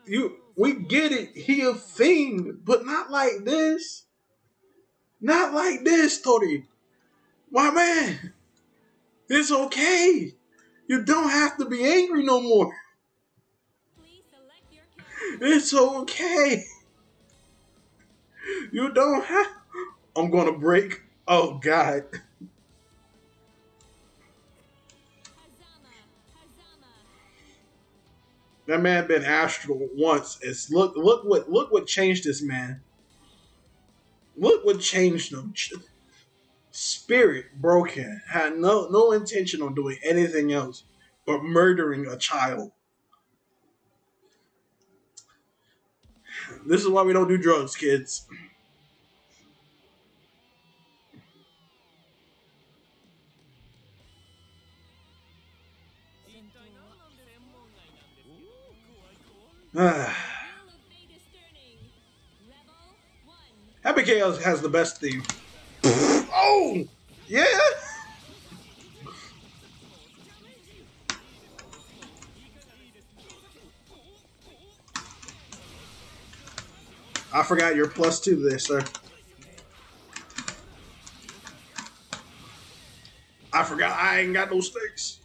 You, we get it. He a fiend, but not like this. Not like this, Tori. My man, it's okay. You don't have to be angry no more. It's okay. You don't have. I'm gonna break. Oh God. That man been astral once. It's look look what look what changed this man. Look what changed him. Spirit broken. Had no no intention on doing anything else but murdering a child. This is why we don't do drugs, kids. Happy Chaos has the best theme. oh! Yeah! I forgot you're plus two there, sir. I forgot I ain't got no stakes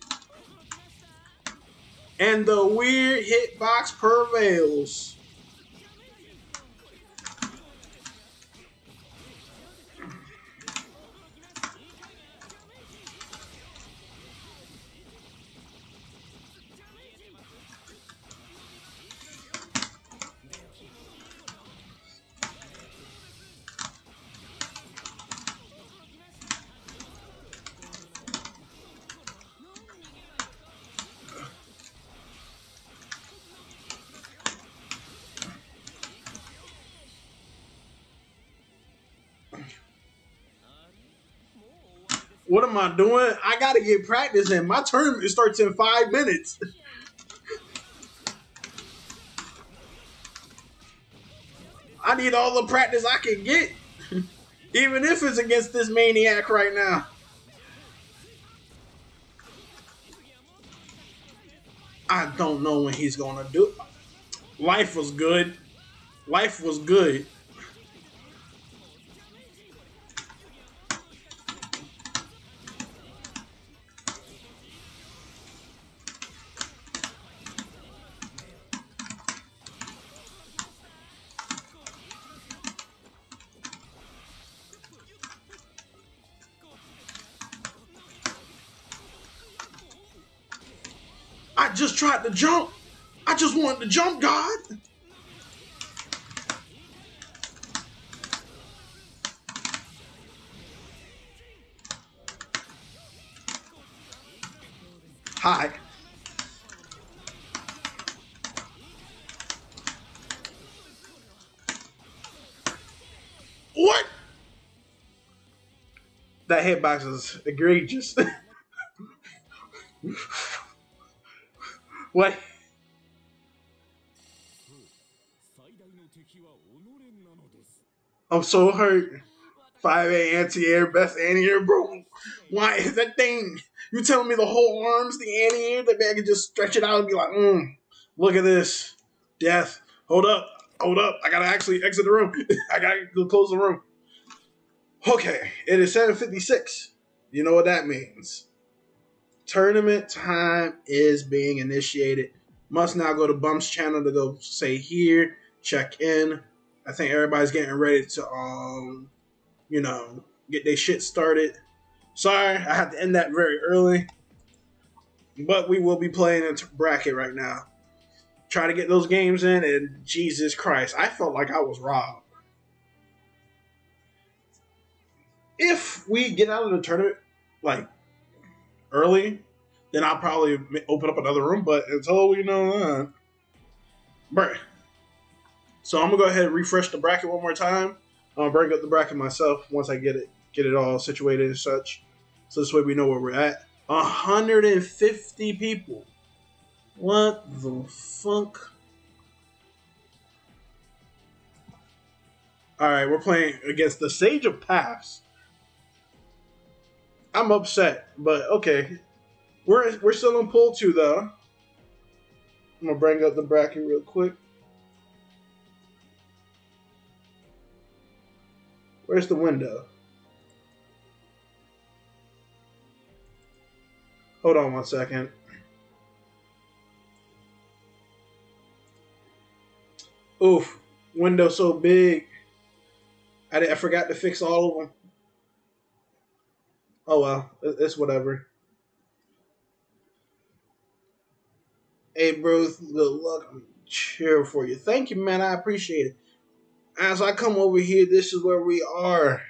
and the weird hitbox prevails. What am I doing? I gotta get practice in. My tournament starts in five minutes. I need all the practice I can get. Even if it's against this maniac right now. I don't know when he's gonna do. Life was good. Life was good. To jump. I just wanted to jump, God. Hi. What? That hitbox is egregious. what? I'm so hurt. 5A anti-air, best anti-air, bro. Why is that thing? You telling me the whole arm's the anti-air? That man can just stretch it out and be like, mm, look at this. Death. Hold up. Hold up. I gotta actually exit the room. I gotta go close the room. Okay, it is 756. You know what that means. Tournament time is being initiated. Must now go to Bump's channel to go say here, check in. I think everybody's getting ready to um, you know, get their shit started. Sorry, I had to end that very early. But we will be playing a bracket right now. Try to get those games in, and Jesus Christ, I felt like I was robbed. If we get out of the tournament, like, early, then I'll probably open up another room, but until we know that. Bruh. So I'm gonna go ahead and refresh the bracket one more time. I'm gonna bring up the bracket myself once I get it get it all situated and such. So this way we know where we're at. 150 people. What the fuck? Alright, we're playing against the Sage of Paths. I'm upset, but okay. We're we're still in pool two though. I'm gonna bring up the bracket real quick. Where's the window? Hold on one second. Oof, window so big. I, I forgot to fix all of them. Oh well, it's whatever. Hey, bro, good luck. I'm cheering for you. Thank you, man. I appreciate it. As I come over here, this is where we are.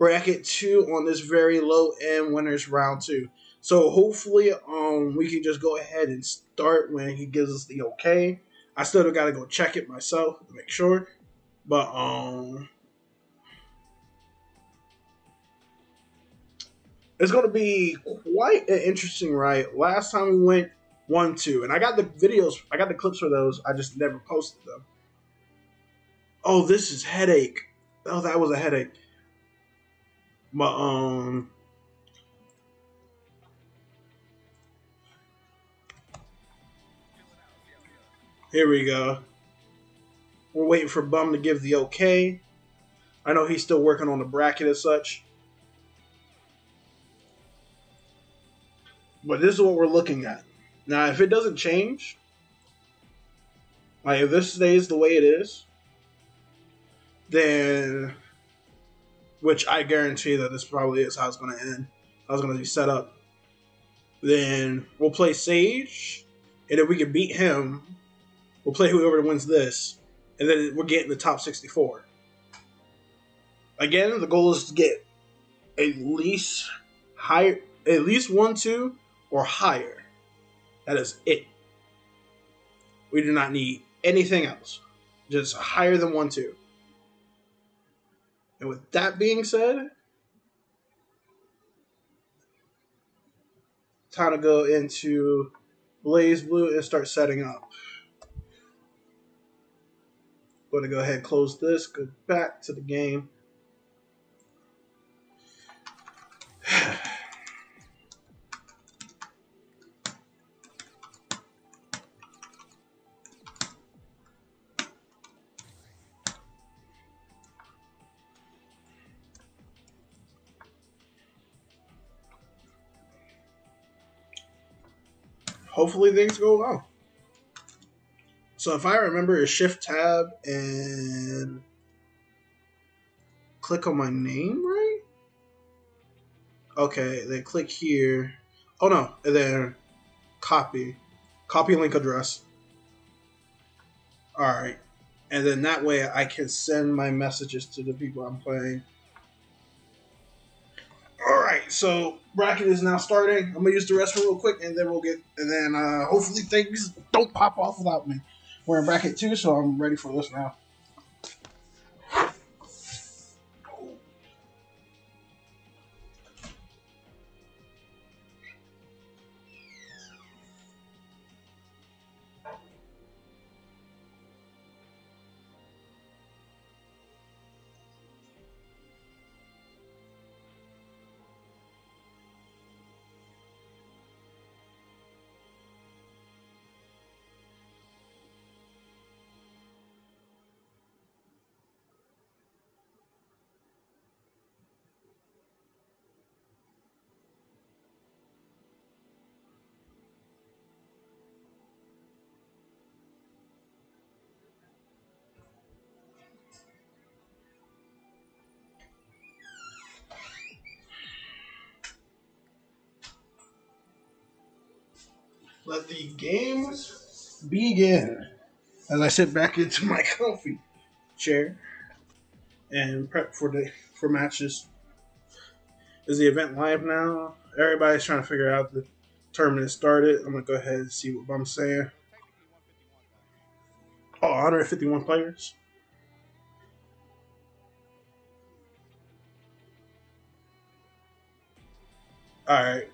Bracket two on this very low end winners round two. So hopefully, um, we can just go ahead and start when he gives us the okay. I still got to go check it myself to make sure, but um, it's gonna be quite an interesting ride. Last time we went one two, and I got the videos, I got the clips for those. I just never posted them. Oh, this is headache. Oh, that was a headache. But um Here we go. We're waiting for Bum to give the okay. I know he's still working on the bracket as such. But this is what we're looking at. Now, if it doesn't change, like if this stays the way it is, then, which I guarantee that this probably is how it's going to end, how it's going to be set up, then we'll play Sage, and if we can beat him, We'll play whoever wins this, and then we're getting the top 64. Again, the goal is to get at least higher, at least one, two, or higher. That is it. We do not need anything else. Just higher than one, two. And with that being said, time to go into BlazBlue and start setting up. Going to go ahead close this, go back to the game. Hopefully things go well. So if I remember, it's Shift Tab and click on my name, right? Okay, then click here. Oh no, and then copy, copy link address. All right, and then that way I can send my messages to the people I'm playing. So bracket is now starting. I'm gonna use the restroom real quick, and then we'll get, and then uh, hopefully things don't pop off without me. We're in bracket two, so I'm ready for this now. Let the games begin. As I sit back into my comfy chair and prep for the for matches. Is the event live now? Everybody's trying to figure out the tournament started. I'm gonna go ahead and see what I'm saying. Oh, 151 players. All right.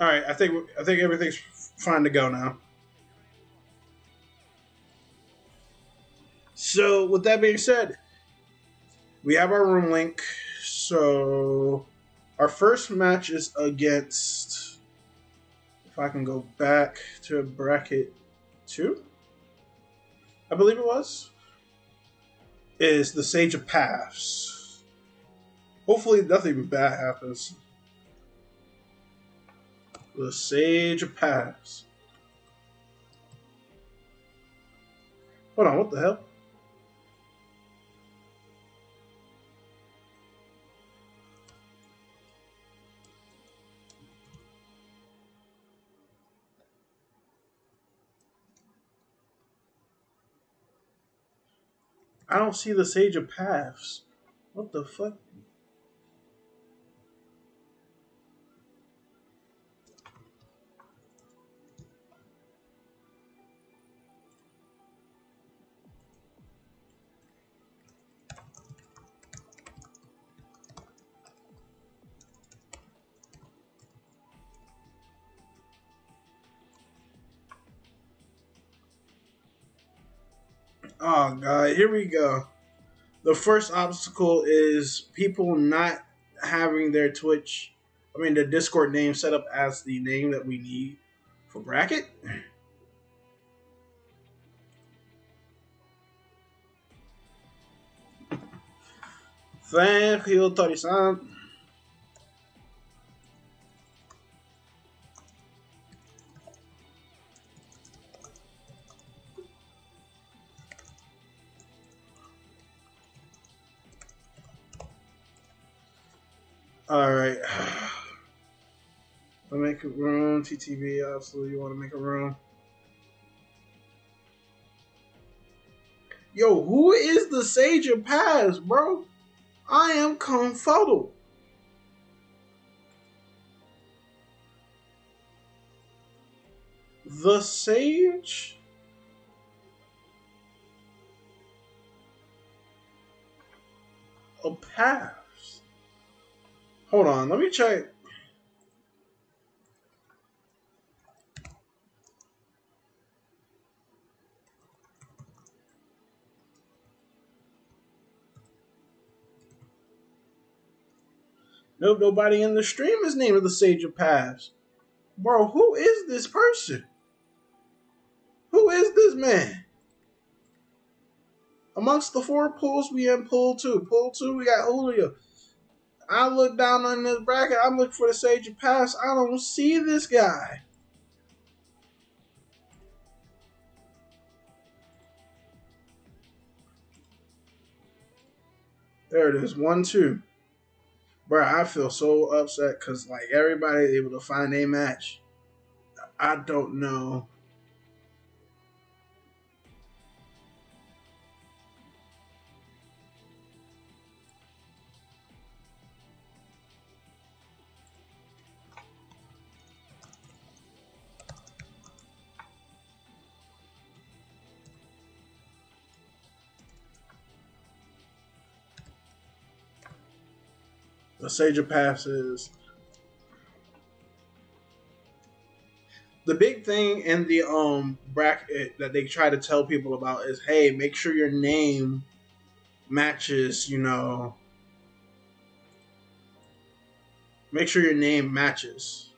All right, I think I think everything's fine to go now. So, with that being said, we have our room link. So, our first match is against. If I can go back to bracket two, I believe it was. Is the Sage of Paths. Hopefully, nothing bad happens the Sage of Paths. Hold on, what the hell? I don't see the Sage of Paths. What the fuck? Oh god, here we go. The first obstacle is people not having their Twitch, I mean, their Discord name set up as the name that we need for bracket. Thank you, Tori-san. All right. I make a room. TTV, absolutely, you want to make a room. Yo, who is the Sage of Paths, bro? I am confuddled. The Sage? A Path. Hold on, let me check. Nope, nobody in the stream is named the Sage of Paths. Bro, who is this person? Who is this man? Amongst the four pools, we in pool two. Pool two, we got Julio. I look down on this bracket. I'm looking for the Sage of Paths. I don't see this guy. There it is. One, two. Bro, I feel so upset because like everybody able to find a match. I don't know the Sage of Paths the big thing in the um bracket that they try to tell people about is hey, make sure your name matches, you know, make sure your name matches.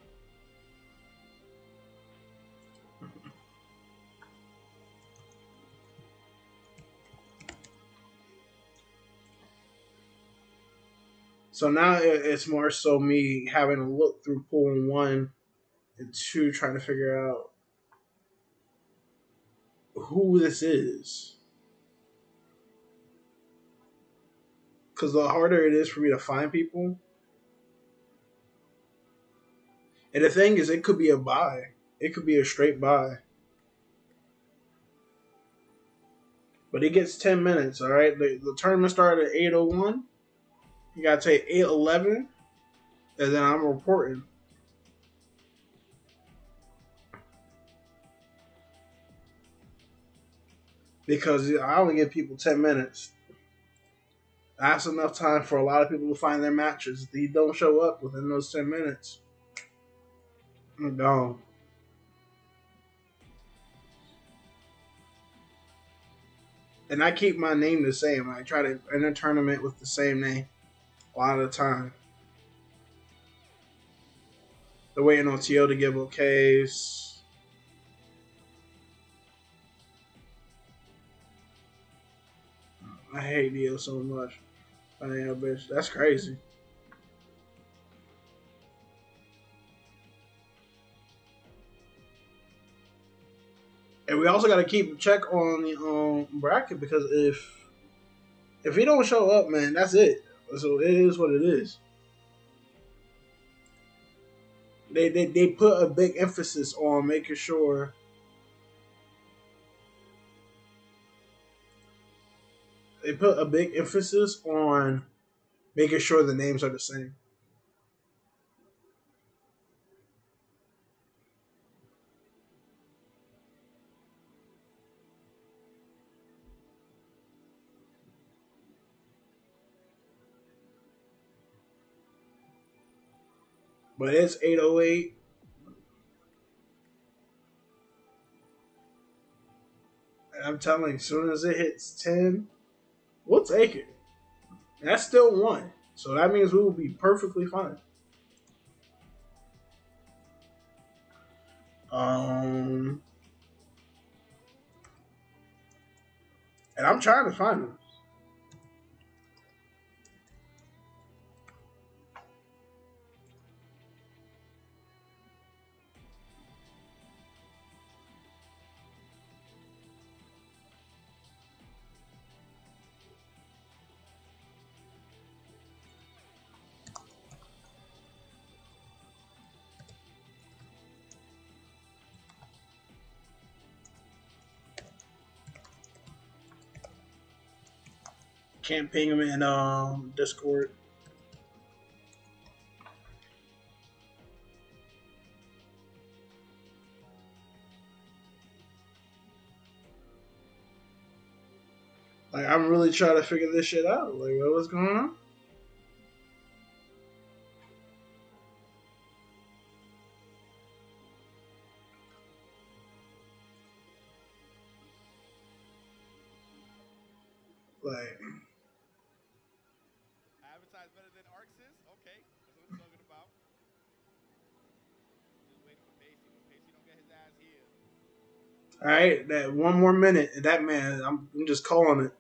So now it's more so me having to look through pool one and two, trying to figure out who this is. Because the harder it is for me to find people. And the thing is, it could be a bye. It could be a straight bye. But it gets 10 minutes, all right? The, the tournament started at 8.01. You gotta take eight eleven, and then I'm reporting. Because I only give people ten minutes. That's enough time for a lot of people to find their matches. They don't show up within those ten minutes. I'm gone. And I keep my name the same. I try to enter a tournament with the same name a lot of time. They're waiting on T.O. to give okays. I hate Neo so much. I bitch. That's crazy. And we also got to keep check on the um, bracket because if if he don't show up, man, that's it. So it is what it is. They, they, they put a big emphasis on making sure they put a big emphasis on making sure the names are the same. But it's 808. And I'm telling you, as soon as it hits 10, we'll take it. That's still one. So that means we will be perfectly fine. Um, and I'm trying to find them. Can't ping him in um, Discord. Like I'm really trying to figure this shit out. Like what was going on? Right, that one more minute, and that man, I'm, I'm just calling it.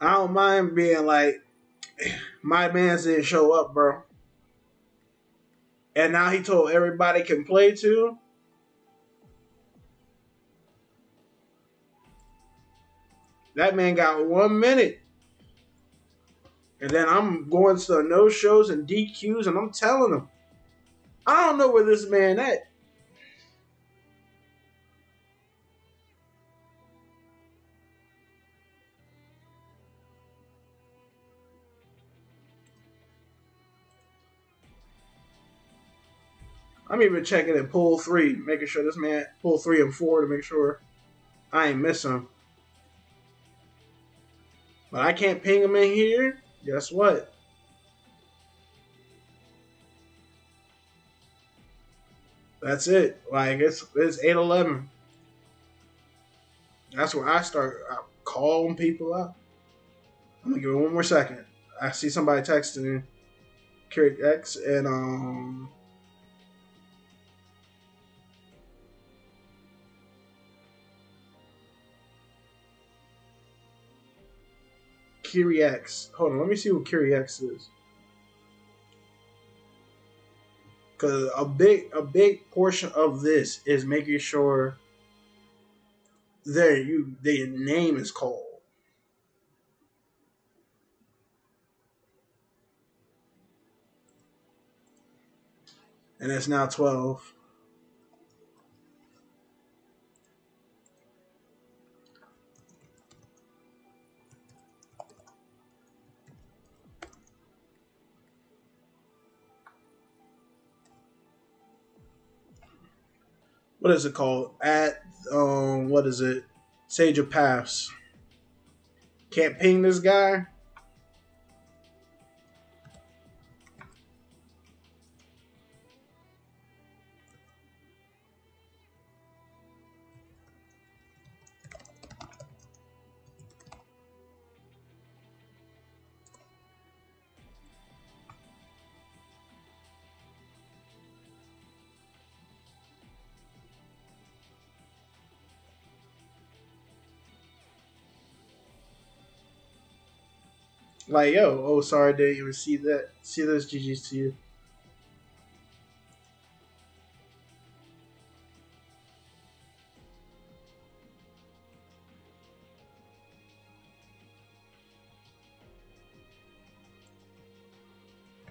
I don't mind being like, my man didn't show up, bro. And now he told everybody can play too. That man got one minute. And then I'm going to no shows and DQs, and I'm telling him, I don't know where this man at. I'm even checking at pull three, making sure this man pull three and four to make sure I ain't missing him. But I can't ping him in here. Guess what? That's it. Like it's it's eight eleven. That's where I start calling people up. I'm gonna give it one more second. I see somebody texting Carrie X and um X. Hold on, let me see what X is. Cause a big a big portion of this is making sure that you the name is called. And it's now twelve. What is it called? At um, what is it? Sage of Paths. Can't ping this guy. Like, yo, oh, sorry, I didn't even see that. See those GG's to you.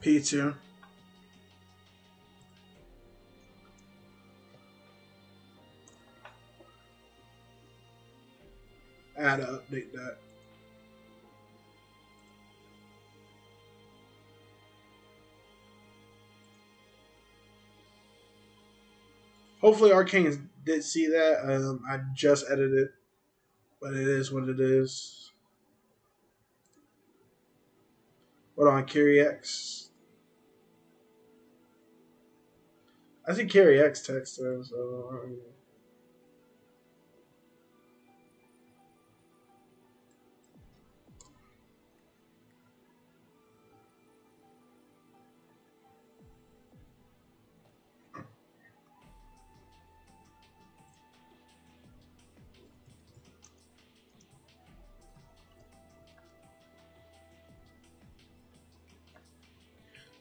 P2. Add to update that. Hopefully, Arcane did see that. Um, I just edited it, but it is what it is. What on Carry I see Carry X text though, so.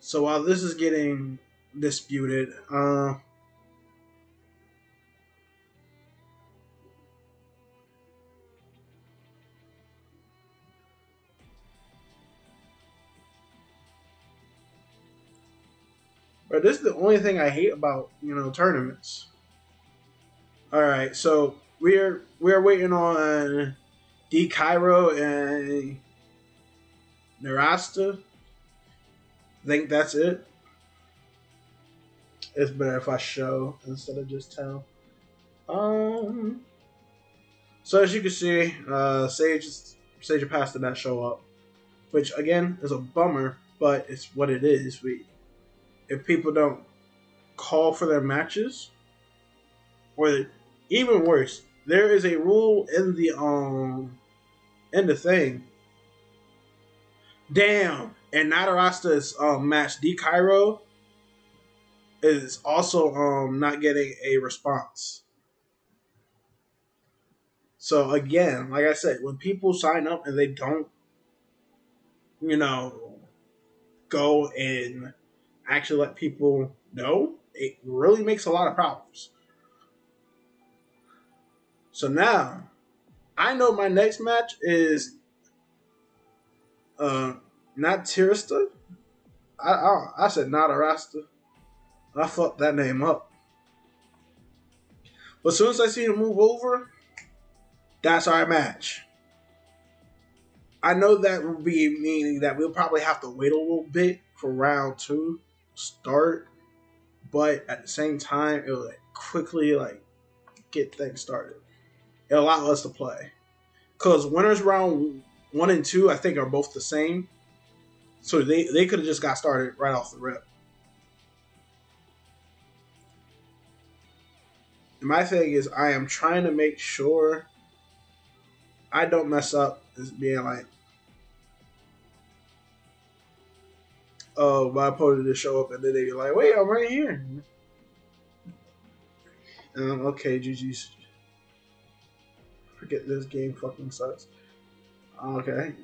So while this is getting disputed, uh, But this is the only thing I hate about you know tournaments. All right, so we're we're waiting on D Cairo and Narasta think that's it. It's better if I show instead of just tell. Um. So as you can see, uh, Sage Sage Pass did not show up, which again is a bummer, but it's what it is. We if people don't call for their matches, or even worse, there is a rule in the um and the thing. Damn. And Natarasta's um, match, D Cairo, is also um, not getting a response. So again, like I said, when people sign up and they don't, you know, go and actually let people know, it really makes a lot of problems. So now, I know my next match is uh not Tirista. I, I I said not Arasta. I fucked that name up. But as soon as I see him move over, that's our match. I know that will be meaning that we'll probably have to wait a little bit for round two start, but at the same time, it will like quickly like get things started. It'll allow us to play because winners round one and two I think are both the same, so they they could have just got started right off the rip. And my thing is, I am trying to make sure I don't mess up as being like, oh, my opponent to show up, and then they be like, wait, I'm right here. Um, okay, GG's. Forget this game fucking sucks. Okay.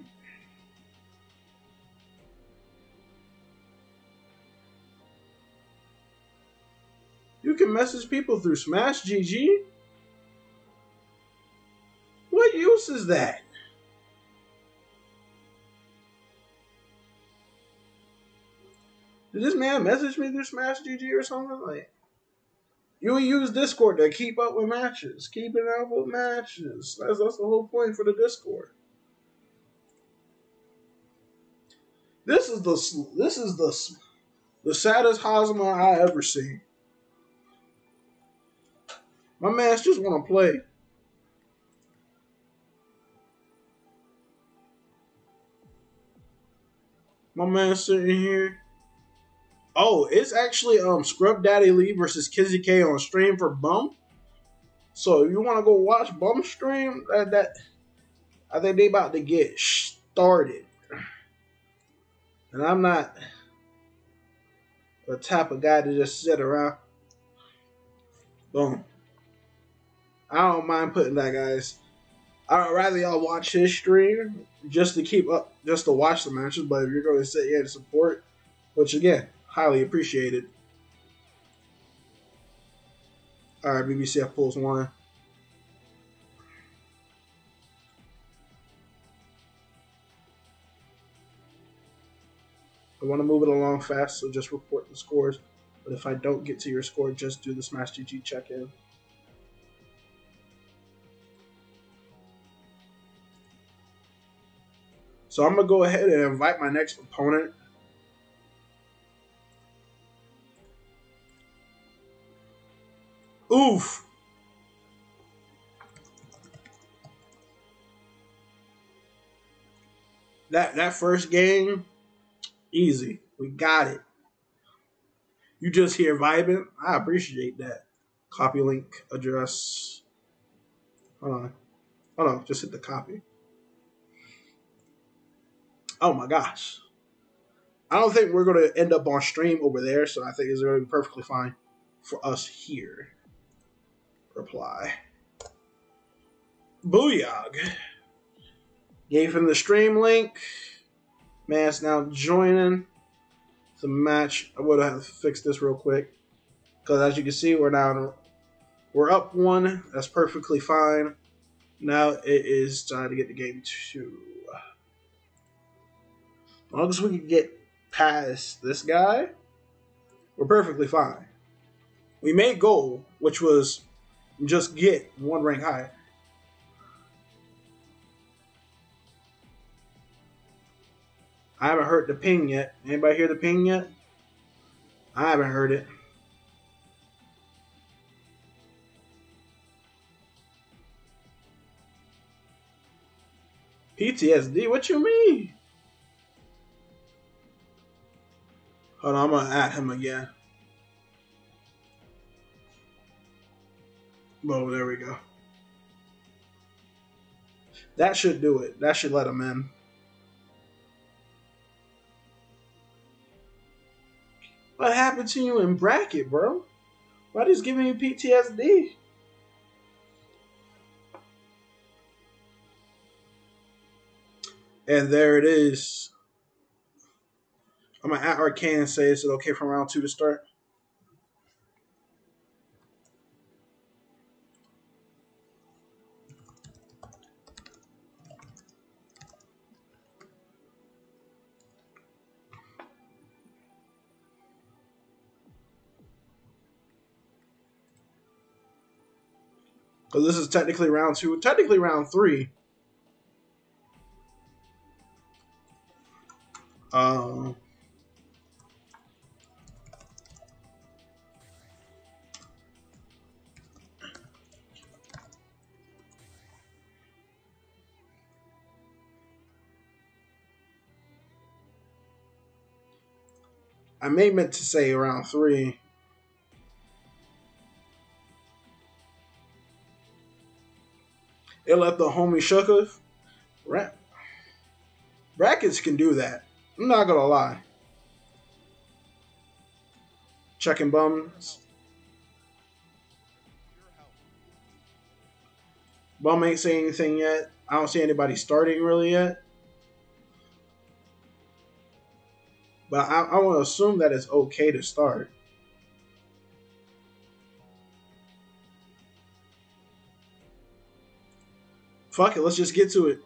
Can message people through Smash GG? What use is that? Did this man message me through Smash GG or something? Like, you use Discord to keep up with matches, keeping up with matches. That's that's the whole point for the Discord. This is the this is the the saddest Hazama I ever seen. My man's just want to play. My man sitting here. Oh, it's actually um Scrub Daddy Lee versus Kizzy K on stream for Bum. So if you want to go watch Bum stream, that, that I think they about to get started. And I'm not the type of guy to just sit around. Boom. I don't mind putting that, guys. I'd rather y'all watch his stream just to keep up, just to watch the matches. But if you're going to sit here to support, which again, highly appreciated. All right, BBCF pulls one. I want to move it along fast, so just report the scores. But if I don't get to your score, just do the Smash GG check in. So I'm gonna go ahead and invite my next opponent. Oof. That that first game, easy. We got it. You just here vibing. I appreciate that. Copy link address. Hold on. Hold on. Just hit the copy. Oh my gosh. I don't think we're going to end up on stream over there, so I think it's going to be perfectly fine for us here. Reply. Booyog. Gave him the stream link. Man's now joining the match. I would have fixed this real quick. Because as you can see, we're now we're up one. That's perfectly fine. Now it is time to get to game two. As long as we can get past this guy, we're perfectly fine. We made goal, which was just get one rank higher. I haven't heard the ping yet. Anybody hear the ping yet? I haven't heard it. PTSD? What you mean? Hold on, I'm gonna add him again. Oh, there we go. That should do it. That should let him in. What happened to you in bracket, bro? Why just giving you PTSD? And there it is. I'm gonna at Arcane say, is it okay for round two to start? Because this is technically round two, technically round three. Um, I may meant to say around three. It left the homie Shukov. Ra- Brackets can do that. I'm not gonna lie. Checking bums. Bum ain't saying anything yet. I don't see anybody starting really yet. But I, I want to assume that it's okay to start. Fuck it, let's just get to it.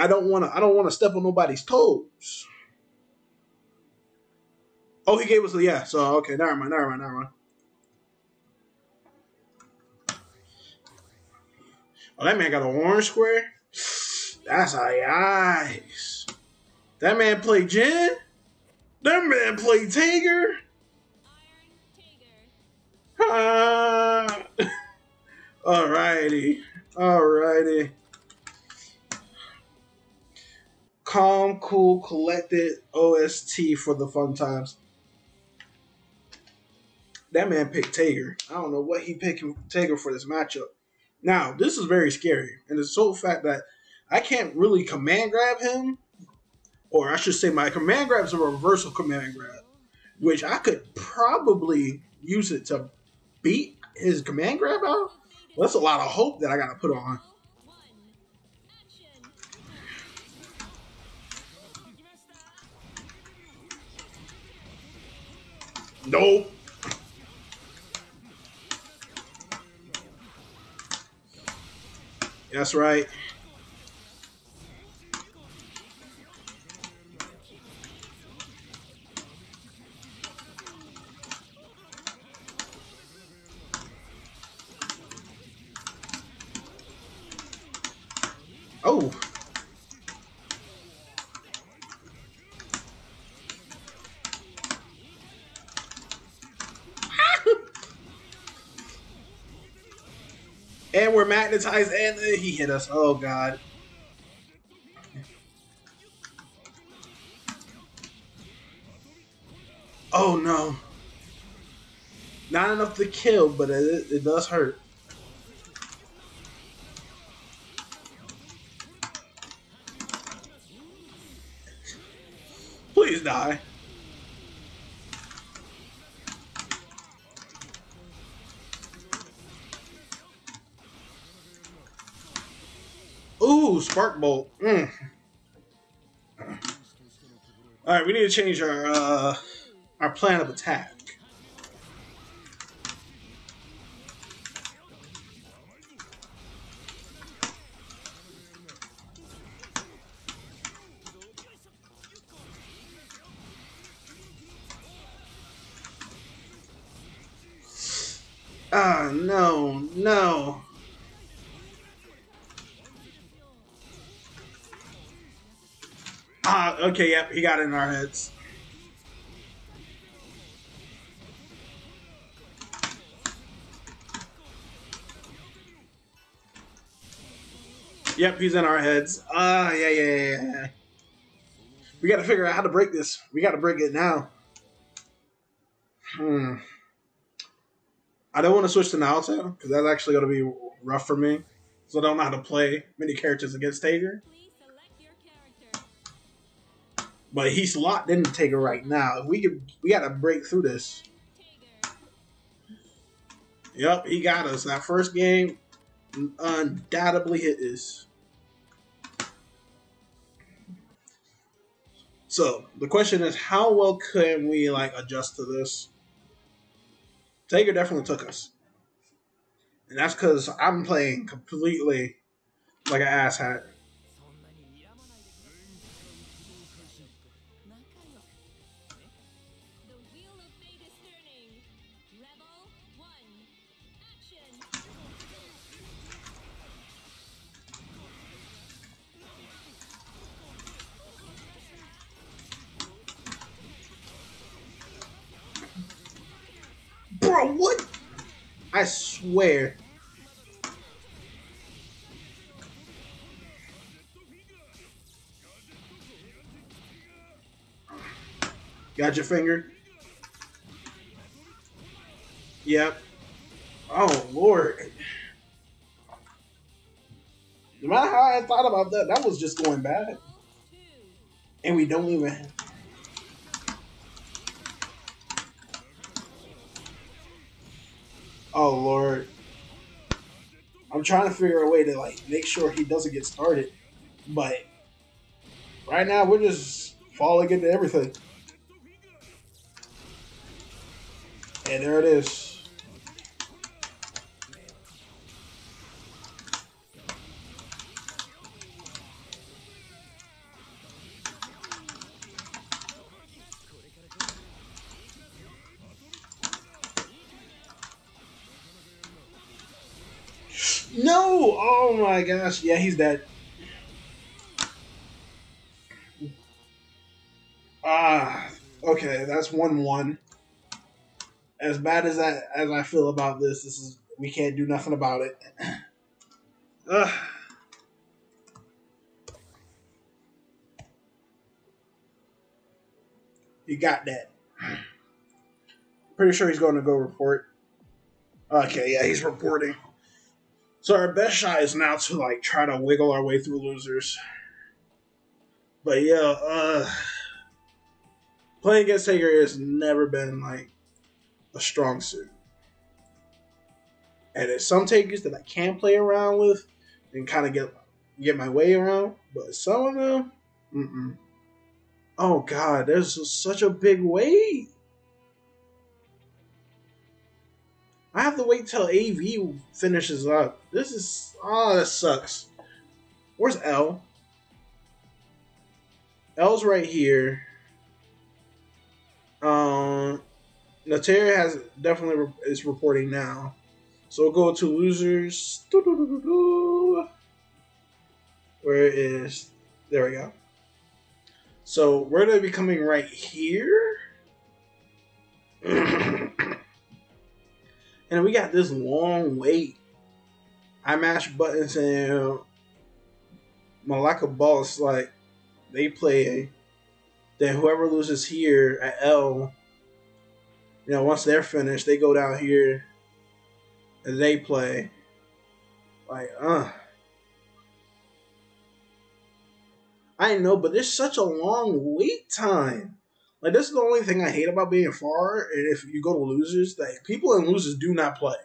I don't want to. I don't want to step on nobody's toes. Oh, he gave us a yeah. So okay, never mind, never mind, never mind. Oh, that man got an orange square. That's nice. That man played Jin. That man played Tager. Ah. Alrighty. Alrighty. Calm, cool, collected OST for the fun times. That man picked Tager. I don't know what he picked Tager for this matchup. Now, this is very scary, and the so fact that I can't really command grab him, or I should say, my command grab is a reversal command grab, which I could probably use it to beat his command grab out. Well, that's a lot of hope that I got to put on. Nope. That's right. Oh. and we're magnetized, and he hit us. Oh god. Oh no. Not enough to kill, but it, it does hurt. Please die. Ooh, spark bolt. Mm. All right, we need to change our uh, our plan of attack. Okay, yep, he got in our heads. Yep, he's in our heads. Ah, uh, yeah, yeah, yeah, yeah. We got to figure out how to break this. We got to break it now. Hmm. I don't want to switch to Naoto because that's actually going to be rough for me. So I don't know how to play many characters against Tager. But he's locked into Tager right now. If we could, we got to break through this. Yep, he got us. That first game undoubtedly hit us. So the question is, how well can we like adjust to this? Tager definitely took us, and that's because I'm playing completely like an asshat. Swear. Got your finger? Yep. Oh, Lord. No matter how I thought about that, that was just going bad. And we don't even. Oh lord. I'm trying to figure a way to like make sure he doesn't get started. But right now we're just falling into everything. And there it is. Oh my gosh. Yeah, he's dead. Ah, okay, that's one one. As bad as I as I feel about this, this is we can't do nothing about it. Ugh. You got that. Pretty sure he's going to go report. Okay, yeah, he's reporting. So our best shot is now to like try to wiggle our way through losers. But yeah, uh playing against Tager has never been like a strong suit. And there's some Tagers that I can play around with and kind of get get my way around, but some of them, mm-mm. Oh god, there's such a big wait. I have to wait till AV finishes up. This is oh that sucks. Where's L? L's right here. Um, Natera has definitely is reporting now. So we'll go to losers. Doo-doo-doo-doo-doo. Where is there we go. So we're gonna be coming right here. and we got this long wait. I mash buttons and Malaka Boss like they play. Then whoever loses here at L, you know, once they're finished, they go down here and they play. Like, uh. I know, but there's such a long wait time. Like this is the only thing I hate about being far. And if you go to losers, like people in losers do not play.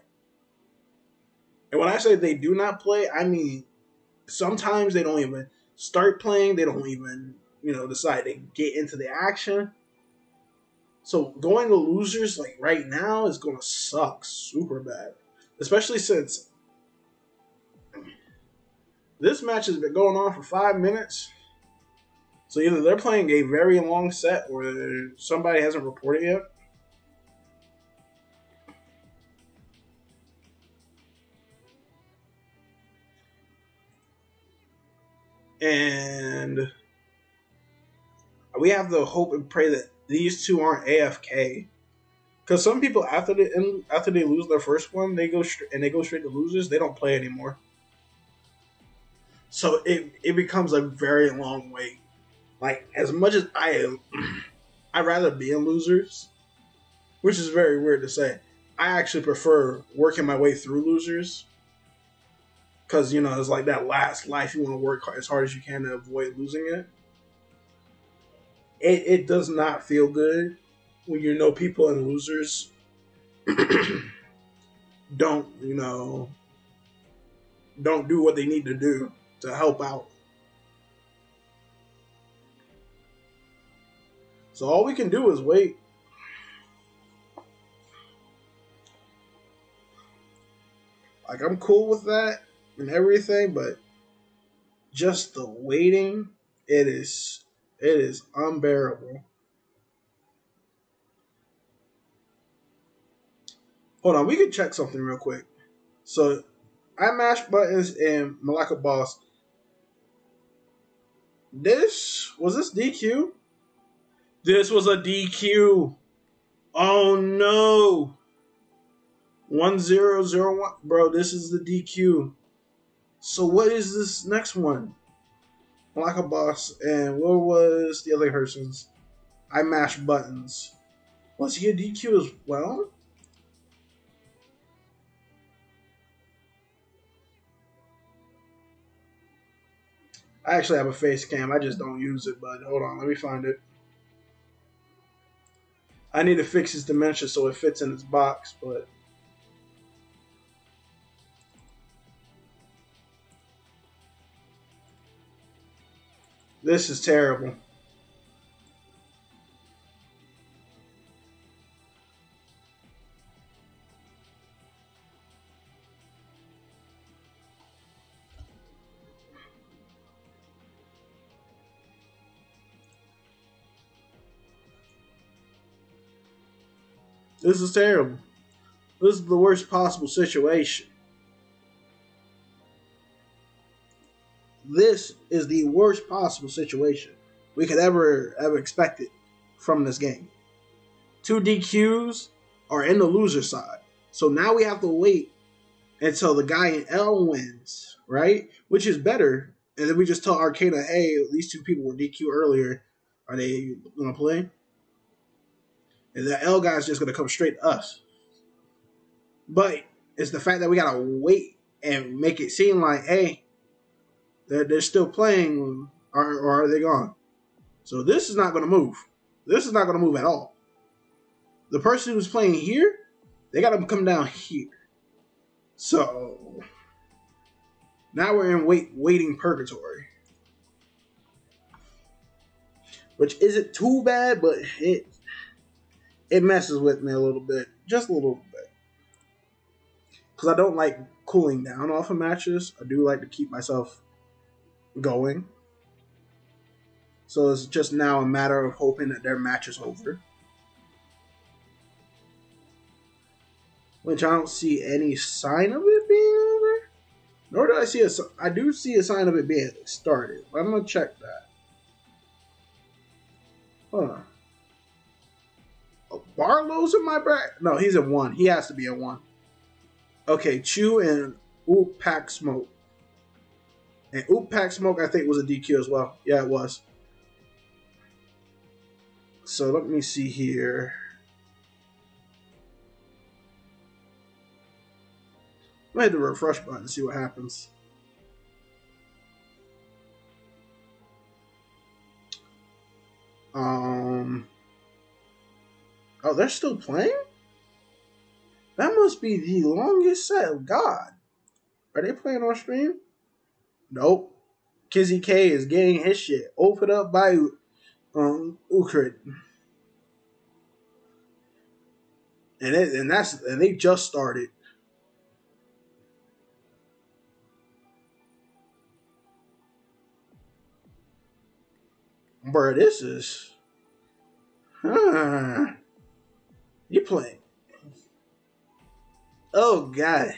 And when I say they do not play, I mean sometimes they don't even start playing. They don't even you know decide to get into the action. So going to losers like right now is gonna suck super bad, especially since this match has been going on for five minutes. So either they're playing a very long set or somebody hasn't reported yet. And we have to hope and pray that these two aren't AFK. Because some people after they after they lose their first one, they go str- and they go straight to losers. They don't play anymore. So it it becomes a very long wait. Like as much as I I'd rather be in losers, which is very weird to say. I actually prefer working my way through losers. Cause you know, it's like that last life you want to work as hard as you can to avoid losing it. It it does not feel good when you know people and losers don't, you know, don't do what they need to do to help out. So all we can do is wait. Like I'm cool with that and everything, but just the waiting, it is it is unbearable. Hold on, we can check something real quick. So I mashed buttons in Malaka Boss. This was this DQ? This was a DQ. Oh no. 1001. Bro, this is the DQ. So what is this next one? Malaka Boss and what was the other person's? I mashed buttons. Was he a DQ as well? I actually have a face cam. I just don't use it, but hold on, let me find it. I need to fix his dementia so it fits in his box, but this is terrible. This is terrible. This is the worst possible situation. This is the worst possible situation we could ever ever expect it from this game. Two DQs are in the loser side. So now we have to wait until the guy in L wins, right? Which is better. And then we just tell Arcana, hey, these two people were DQ earlier. Are they gonna play? And the L guy's just gonna come straight to us. But it's the fact that we gotta wait and make it seem like, hey, they're, they're still playing, or, or are they gone? So this is not gonna move. This is not gonna move at all. The person who's playing here, they gotta come down here. So now we're in wait waiting purgatory. Which isn't too bad, but it it messes with me a little bit, just a little bit. Because I don't like cooling down off of matches. I do like to keep myself going. So it's just now a matter of hoping that their match is over. Which I don't see any sign of it being over. Nor do I see a. I do see a sign of it being started. But I'm gonna check that. Hold on. Barlow's in my bracket? No, he's at one. He has to be at one. Okay, Chew and Oop Pack Smoke. And Oop Pack Smoke, I think, was a DQ as well. Yeah, it was. So let me see here. Gonna hit the refresh button and see what happens. Um. Oh, they're still playing? That must be the longest set God. Are they playing on stream? Nope. Kizzy K is getting his shit opened up by um Ukrit. And it, and that's and they just started. Bro, this is huh. You playing. Oh god.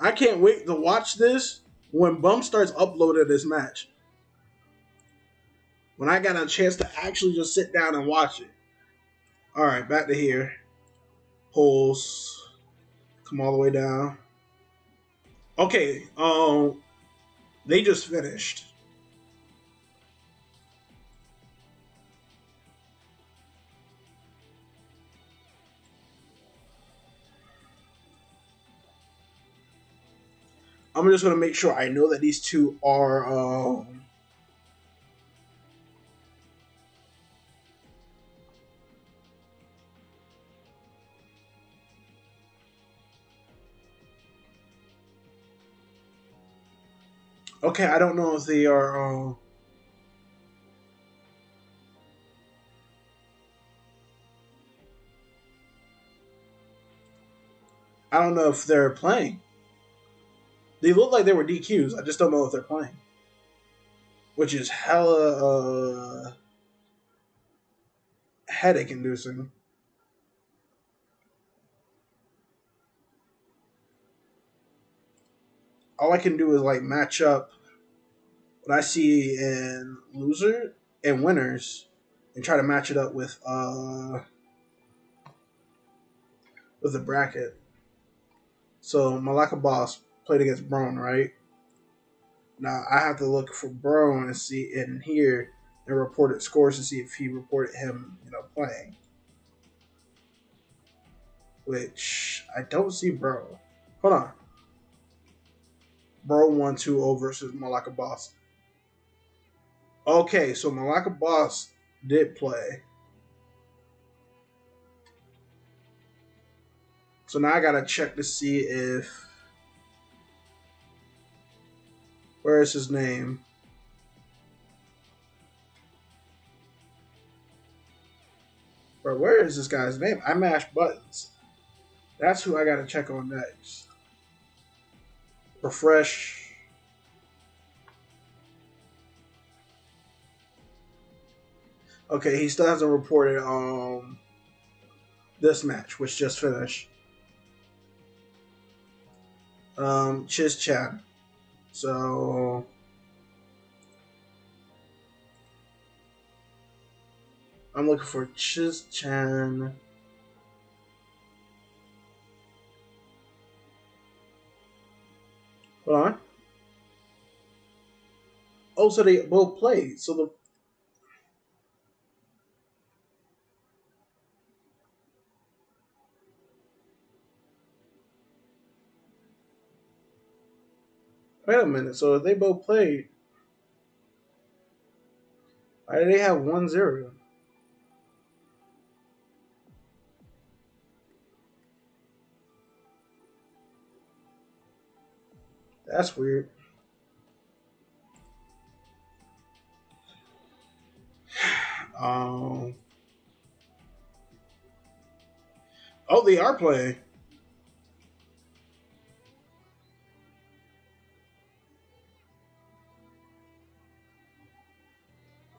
I can't wait to watch this when Bum starts uploading this match. When I got a chance to actually just sit down and watch it. Alright, back to here. Pulse. Come all the way down. Okay, um, they just finished. I'm just gonna make sure I know that these two are um Okay, I don't know if they are um I don't know if they're playing. They look like they were DQs. I just don't know if they're playing. Which is hella uh, headache inducing. All I can do is like match up what I see in loser and winners and try to match it up with uh with the bracket. So Malaka Boss played against Braun, right? Now I have to look for Braun and see in here and reported scores to see if he reported him, you know, playing. Which I don't see Bro. Hold on. Bro 1 2 0 versus Malaka Boss. Okay, so Malaka Boss did play. So now I gotta check to see if where is his name? Bro, where is this guy's name? I mash buttons. That's who I gotta check on next. Refresh. Okay, he still hasn't reported um this match, which just finished. Um, Chiz Chan. So I'm looking for Chiz Chan. Hold on. Oh, so they both play. So the Wait a minute. So if they both played, why do they have one zero? That's weird. Um. Oh, they are playing.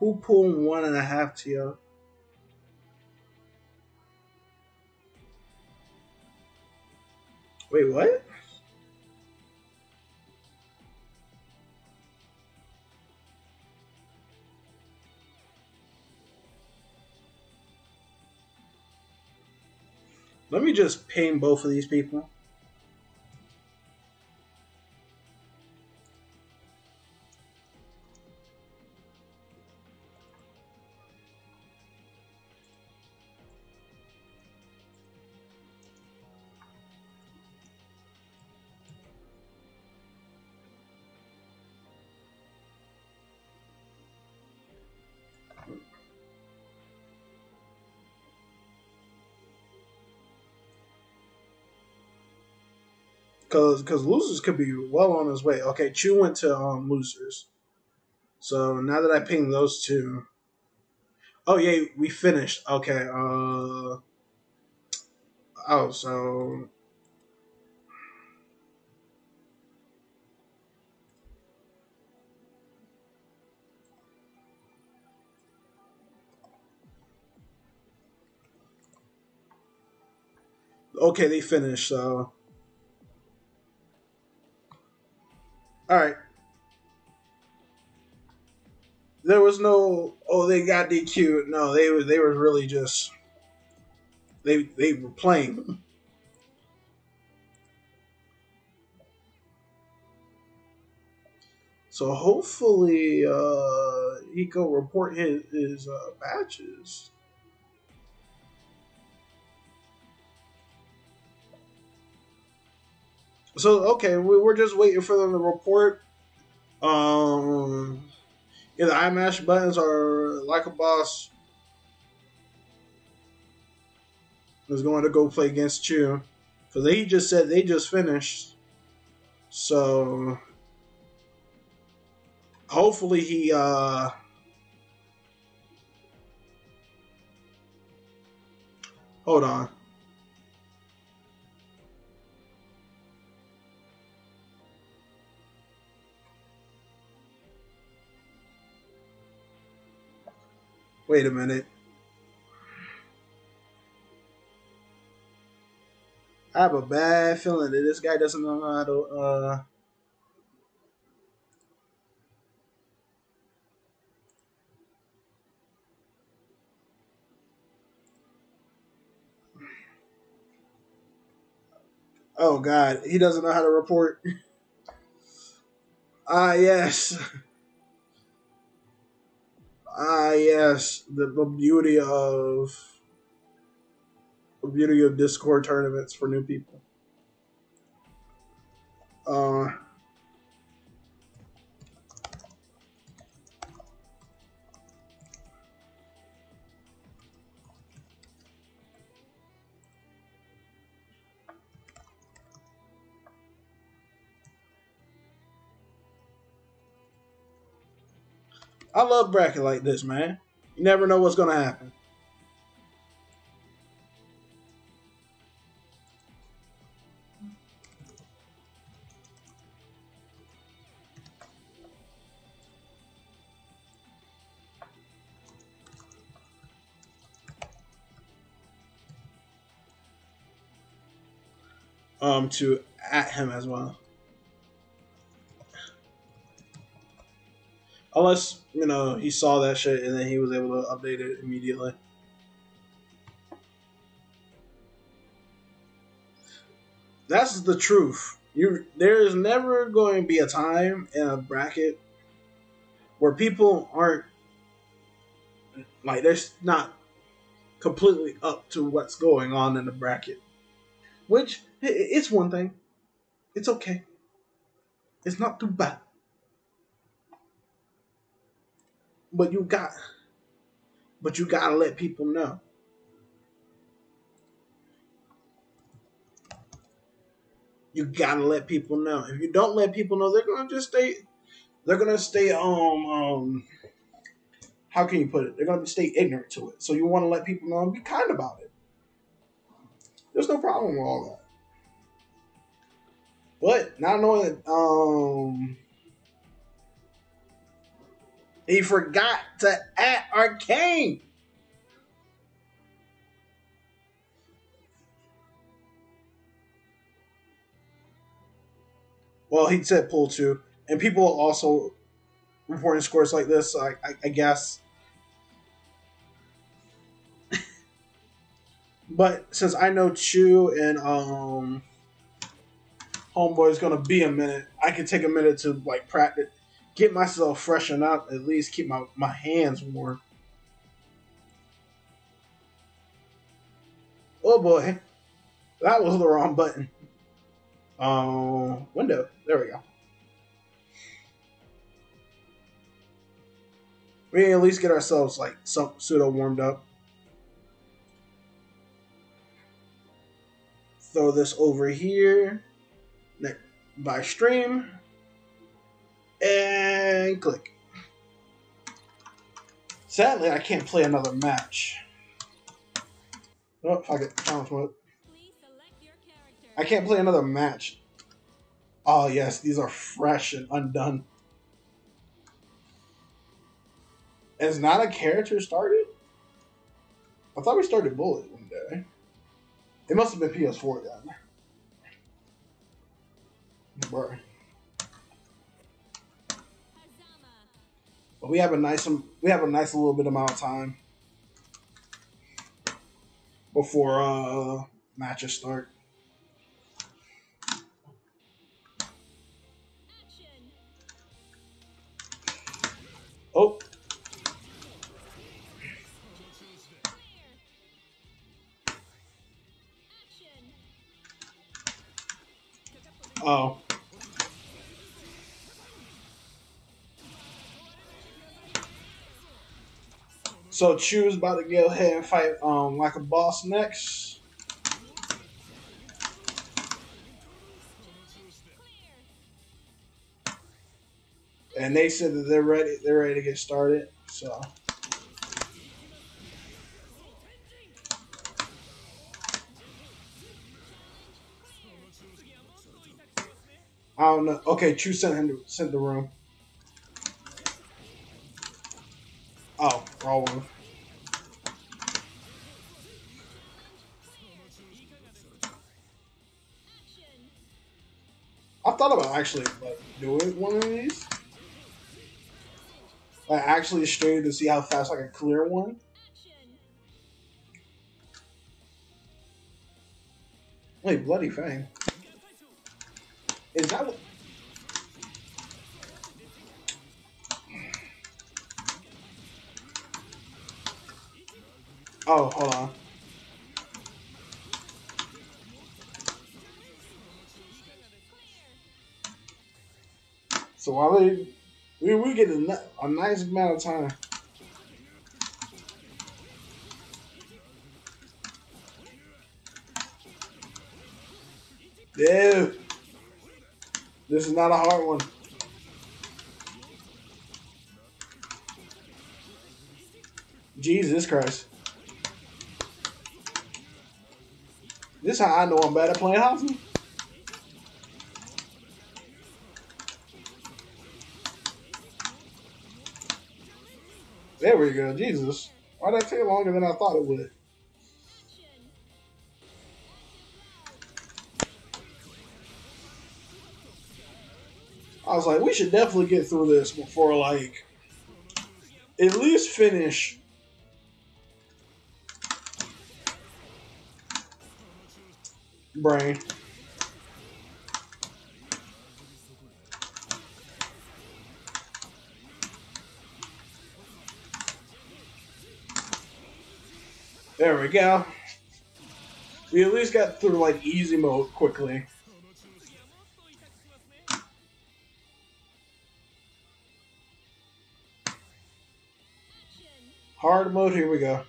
Who pulled one and a half to you? Wait, what? Let me just ping both of these people. Cause, cause losers could be well on his way. Okay, Chu went to um losers. So now that I ping those two, oh yeah, we finished. Okay. Uh. Oh, so okay, they finished. So All right. There was no oh they got DQ. No, they were they were really just they they were playing. So hopefully uh, he can report his, his uh, matches. So okay, we, we're just waiting for them to report. Um, either iMash buttons or like a boss is going to go play against you because they just said they just finished. So hopefully he uh hold on. Wait a minute. I have a bad feeling that this guy doesn't know how to uh Oh god, he doesn't know how to report. Ah yes. Ah yes, the, the beauty of the beauty of Discord tournaments for new people. Uh I love bracket like this, man. You never know what's gonna happen. Um, to at him as well. Unless, you know, he saw that shit and then he was able to update it immediately. That's the truth. You there is never going to be a time in a bracket where people aren't like they're not completely up to what's going on in the bracket. Which it's one thing. It's okay. It's not too bad. But you got but you gotta let people know. You gotta let people know. If you don't let people know they're gonna just stay they're gonna stay um um how can you put it? They're gonna stay ignorant to it. So you want to let people know and be kind about it. There's no problem with all that. But not knowing um he forgot to at Arcane. Well, he said pull two, and people also reporting scores like this. I, I, I guess, but since I know Chew and um, Homeboy is gonna be a minute, I can take a minute to like practice get myself freshened up, at least keep my, my hands warm. Oh boy, that was the wrong button. Um, window. There we go. We at least get ourselves like some pseudo warmed up. Throw this over here. By stream and click. Sadly, I can't play another match. Oh, fuck it. Character. I can't play another match. Oh, yes, these are fresh and undone. Is not a character started? I thought we started Bullet one day. It must have been PS4 then. Bro. But we have a nice um, we have a nice little bit amount of time before uh, matches start. Oh. Oh. So Chu's about to go ahead and fight um like a boss next. And they said that they're ready they're ready to get started. So I don't know. Okay, Chu sent him to, sent the room. Wrong I thought about actually like doing one of these. Like actually straight to see how fast I can clear one. Wait, bloody fang. Is that what? Oh, hold on. So while we we get a, a nice amount of time. Dude, this is not a hard one. Jesus Christ. This how I know I'm bad at playing hockey. There we go. Jesus. Why did that take longer than I thought it would? I was like, we should definitely get through this before, like, at least finish. Brain. There we go. We at least got through like easy mode quickly. Hard mode, here we go.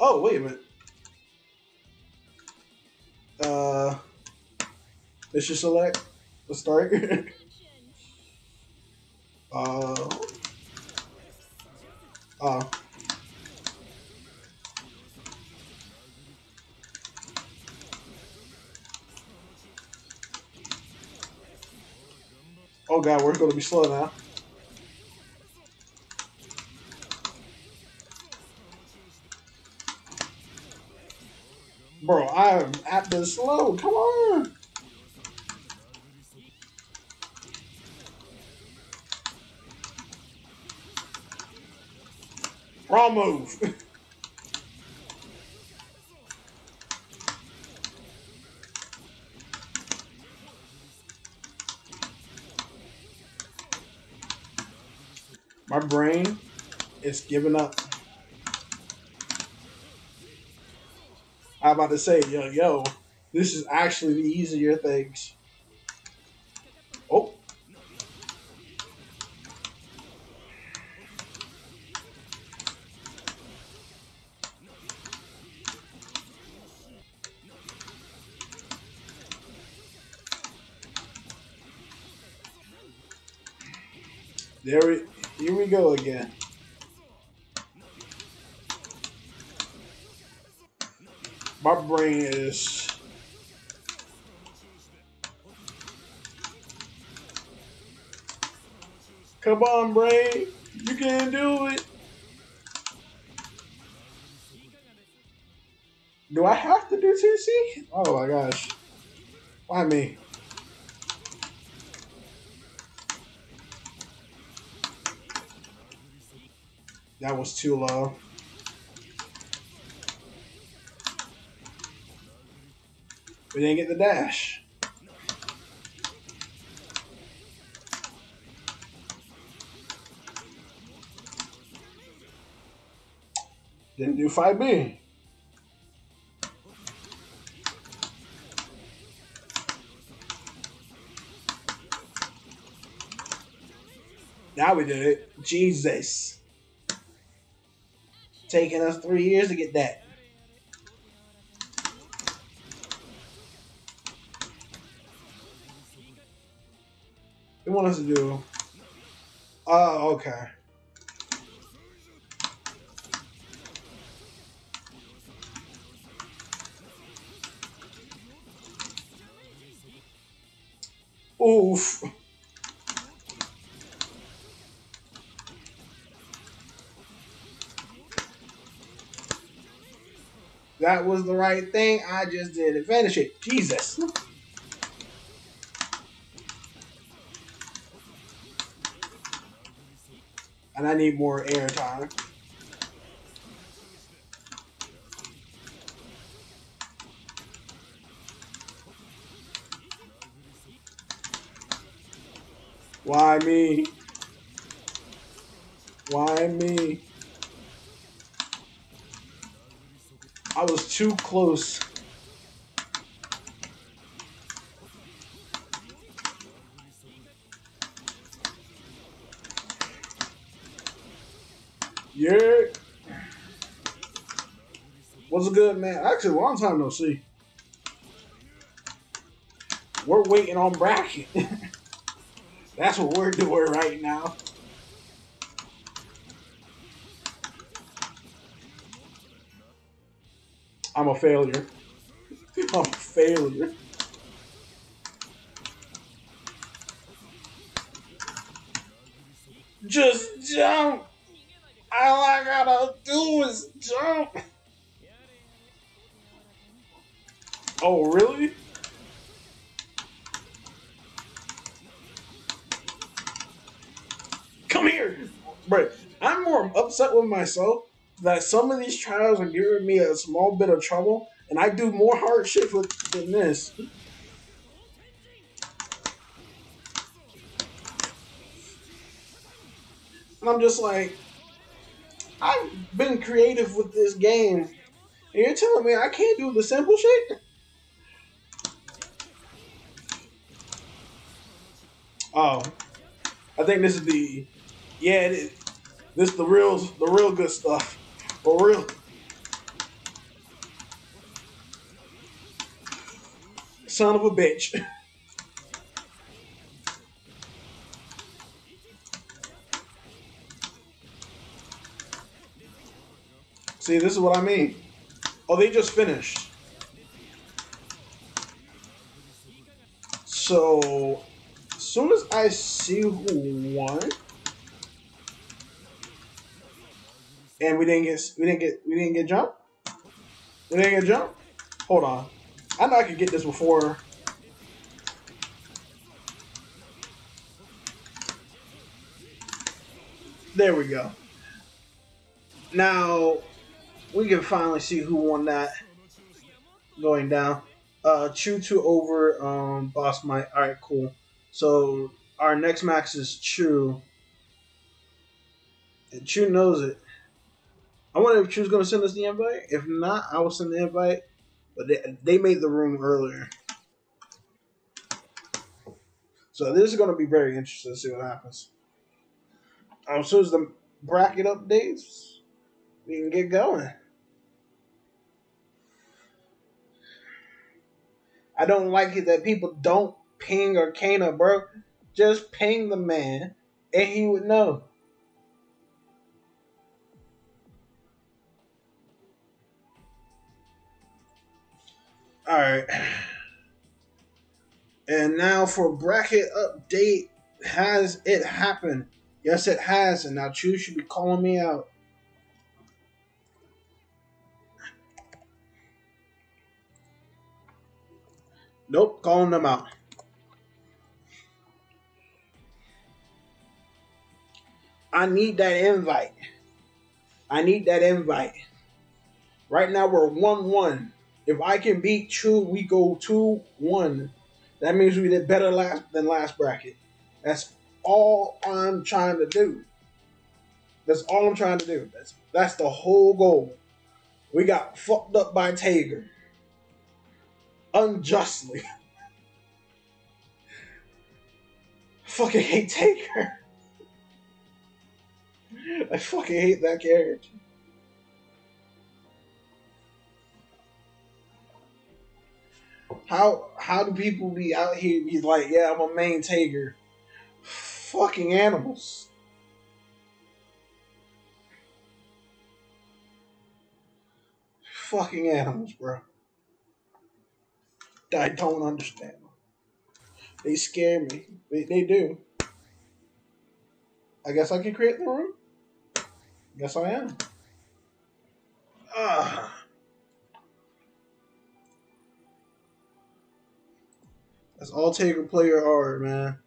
Oh, wait a minute. Uh, let's just select. Let's start. Uh, uh, oh god, we're going to be slow now. Bro, I am at the slow. Come on. Wrong move. My brain is giving up. I'm about to say, yo, yo, this is actually the easier things. Oh. There we, here we go again. Brain is. Come on, brain. You can do it. Do I have to do TC? Oh my gosh. Why me? That was too low. We didn't get the dash. Didn't do 5B. Now we did it. Jesus. Taking us three years to get that. They want us to do. Oh, okay. Oof. That was the right thing. I just did it. Finish it. Jesus. And I need more air time. Why me? Why me? I was too close. Yeah. What's good, man? Actually, a long time no see. We're waiting on bracket. That's what we're doing right now. I'm a failure. I'm a failure. Just jump. All I gotta do is jump. Oh, really? Come here. Bro, I'm more upset with myself that some of these trials are giving me a small bit of trouble, and I do more hard shit with, than this. And I'm just like, I've been creative with this game, and you're telling me I can't do the simple shit? Oh, I think this is the, yeah, it is. This the real, the real good stuff. For real. Son of a bitch. See, this is what I mean. Oh, they just finished. So, soon as I see who won, and we didn't get we didn't get we didn't get jump. We didn't get jump. Hold on, I know I could get this before. There we go. Now we can finally see who won that going down. Uh, Chew two over um, Boss Might. All right, cool. So our next max is Chew, and Chew knows it. I wonder if Chew's gonna send us the invite. If not, I will send the invite. But they, they made the room earlier, so this is gonna be very interesting to see what happens. Um, as soon as the bracket updates, we can get going. I don't like it that people don't ping or Kana, bro. Just ping the man, and he would know. All right. And now for bracket update. Has it happened? Yes, it has. And now Chew should be calling me out. Nope, calling them out. I need that invite. I need that invite. Right now we're 1 1. If I can beat True, we go 2 1. That means we did better last than last bracket. That's all I'm trying to do. That's all I'm trying to do. That's that's the whole goal. We got fucked up by Tager. Unjustly. Fucking hate Tager. I fucking hate that character. How how do people be out here be like, yeah, I'm a main Tager? Fucking animals. Fucking animals, bro. I don't understand. They scare me. They, they do. I guess I can create the room. Guess I am. Ah. That's all Tager player hard, man.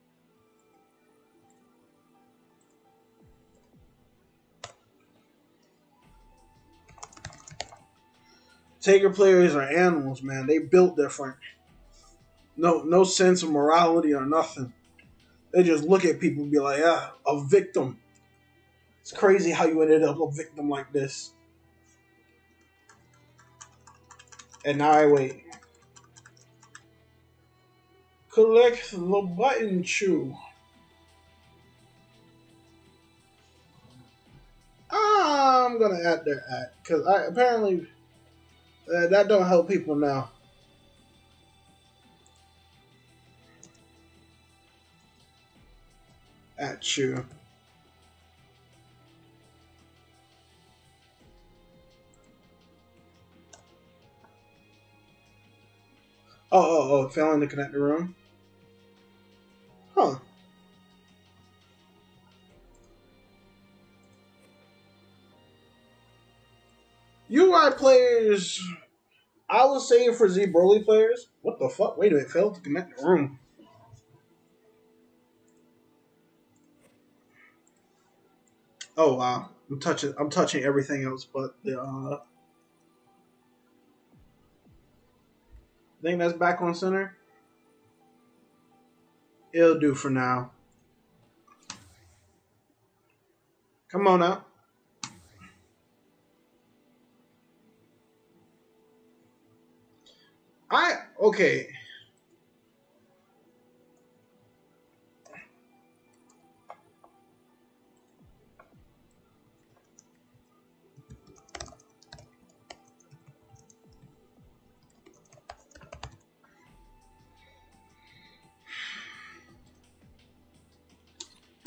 Tager players are animals, man. They built different. No, no sense of morality or nothing. They just look at people and be like, "Ah, a victim." It's crazy how you ended up a victim like this. And now I wait. Collect the button chew. I'm gonna add their ad because I apparently uh, that don't help people now. At you. Oh, oh, oh, failing to connect the room. Huh. UI players, I was saying for Z Broly players, what the fuck? Wait a minute, failed to connect the room. Oh wow, I'm touching, I'm touching everything else but the. Uh, think that's back on center. It'll do for now. Come on out. I okay.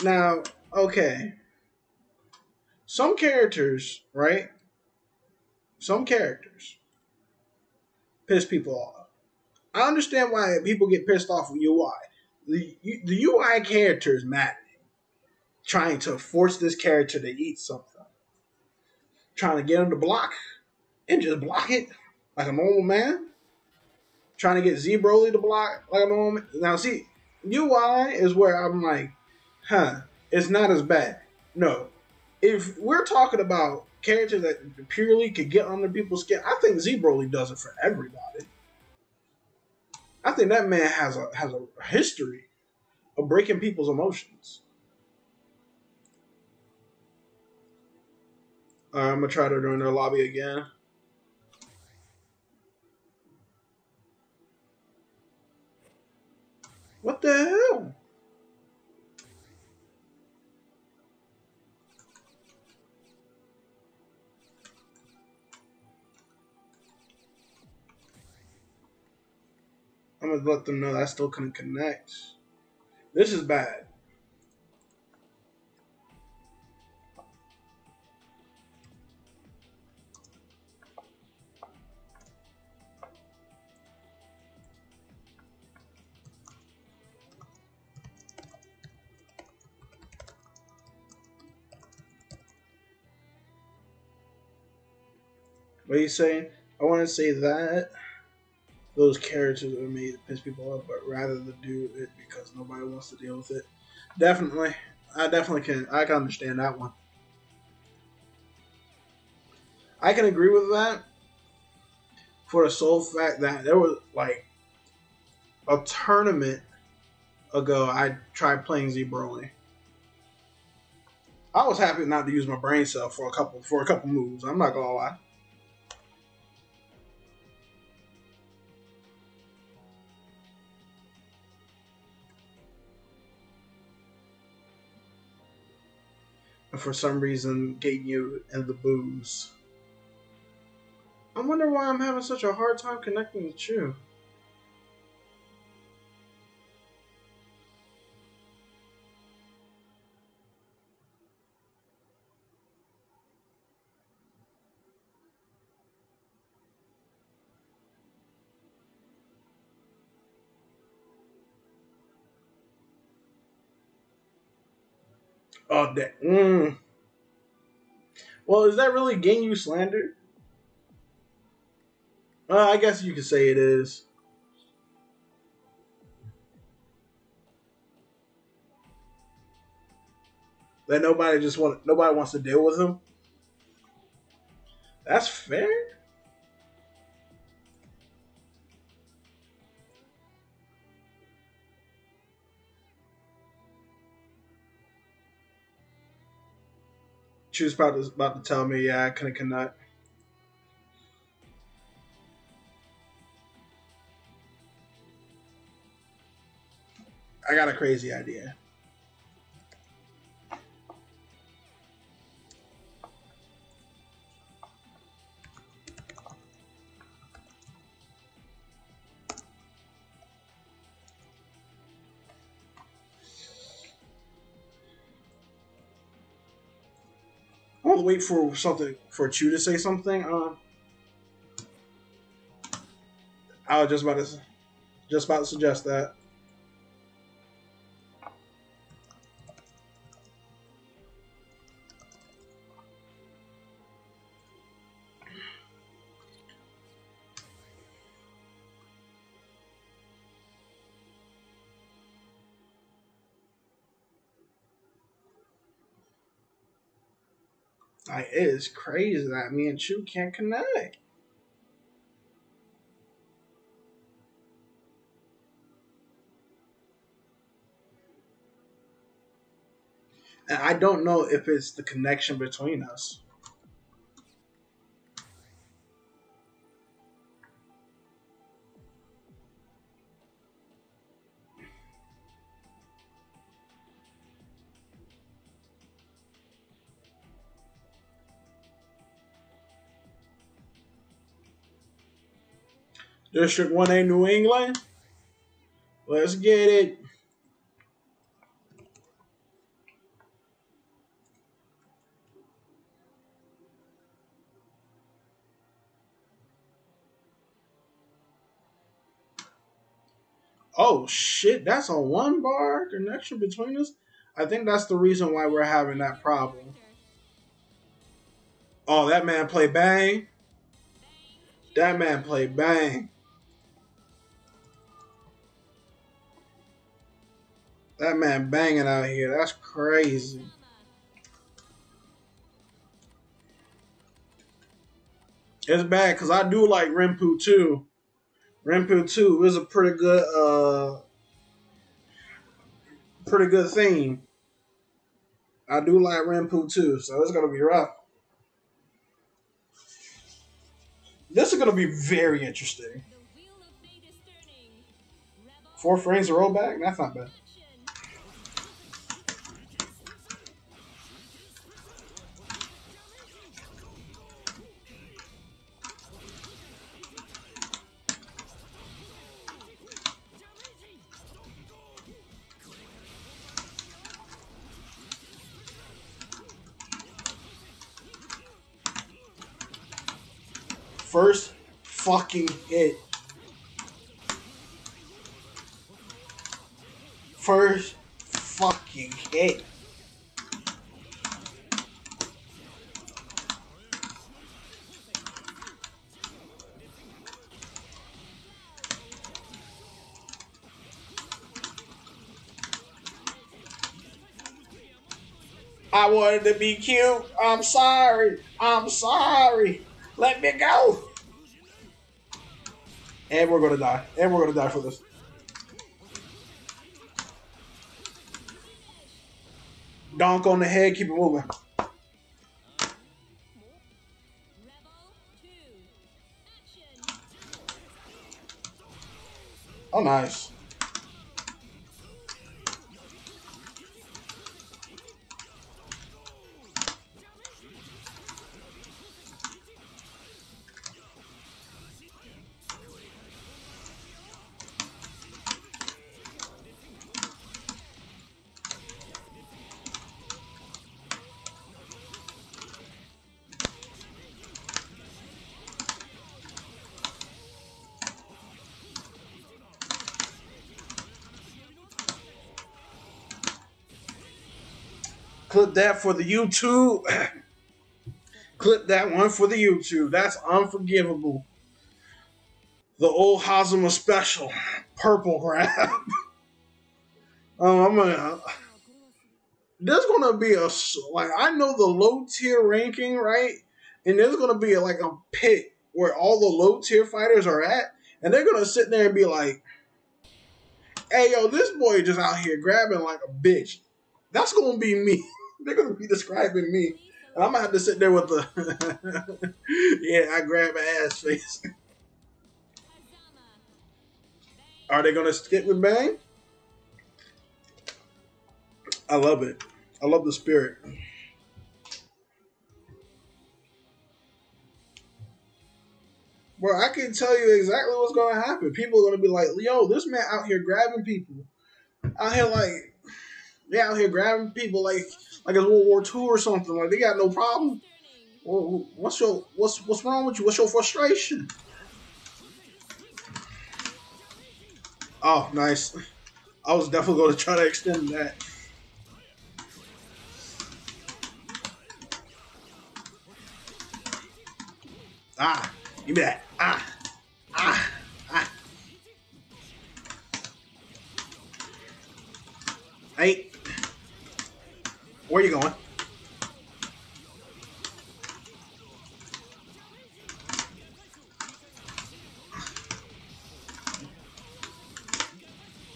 Now, okay. Some characters, right? Some characters piss people off. I understand why people get pissed off with UI. The the UI character is maddening. Trying to force this character to eat something. Trying to get him to block and just block it like a normal man. Trying to get Z Broly to block like a normal man. Now see, UI is where I'm like, huh, it's not as bad. No. If we're talking about characters that purely could get under people's skin, I think Z Broly does it for everybody. I think that man has a has a history of breaking people's emotions. All right, I'm gonna try to join their lobby again. What the hell? I'm gonna let them know I still couldn't connect. This is bad. What are you saying? I want to say that those characters are made to piss people off, but rather to do it because nobody wants to deal with it. Definitely, I definitely can. I can understand that one. I can agree with that for the sole fact that there was like a tournament ago. I tried playing Z Broly. I was happy not to use my brain cell for a couple for a couple moves. I'm not gonna lie. And for some reason getting you in the booze. I wonder why I'm having such a hard time connecting with you. Oh, that. Mm. Well, is that really Ginyu slander? Uh, I guess you could say it is. That nobody just want nobody wants to deal with him. That's fair. She was about to, about to tell me, yeah, I couldn't connect. I got a crazy idea. Wait for something for Chew to say something. Um, I was just about to just about to suggest that. Like, it is crazy that me and Chew can't connect. And I don't know if it's the connection between us. District 1A New England. Let's get it. Oh shit, that's a one bar connection between us. I think that's the reason why we're having that problem. Oh, that man played bang. That man played bang. That man banging out here. That's crazy. It's bad because I do like Rimpu too. Rimpu 2 is a pretty good uh pretty good theme. I do like Rimpu 2, so it's gonna be rough. This is gonna be very interesting. Of Four frames to roll back? That's not bad. Fucking hit. First fucking hit. I wanted to be cute. I'm sorry. I'm sorry. Let me go. And we're gonna die. And we're gonna die for this. Donk on the head, keep it moving. Rebel 2. Action. Oh, nice. Clip that for the YouTube. Clip that one for the YouTube. That's unforgivable. The old Hazama special, purple grab. um, I'm gonna. There's gonna be a like I know the low tier ranking right, and there's gonna be like a pit where all the low tier fighters are at, and they're gonna sit there and be like, "Hey, yo, this boy just out here grabbing like a bitch." That's gonna be me. they're gonna be describing me. And I'm gonna have to sit there with the yeah, I grab an ass face. Are they gonna skip with bang? I love it. I love the spirit. Bro, I can tell you exactly what's gonna happen. People are gonna be like, "Yo, this man out here grabbing people, out here like, they out here grabbing people like, like it's World War II or something. Like they got no problem. What's your what's what's wrong with you? What's your frustration? Oh, nice. I was definitely going to try to extend that. Ah, give me that. Ah, ah, ah. Hey, where are you going?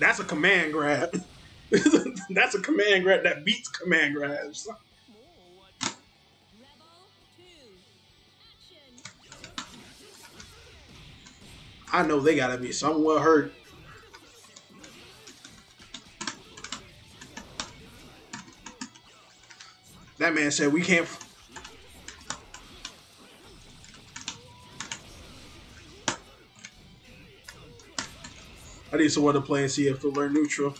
That's a command grab. That's a command grab that beats command grabs. Rebel 2. Action. I know they gotta be somewhat hurt. That man said we can't. I need someone to play and see if they'll learn neutral.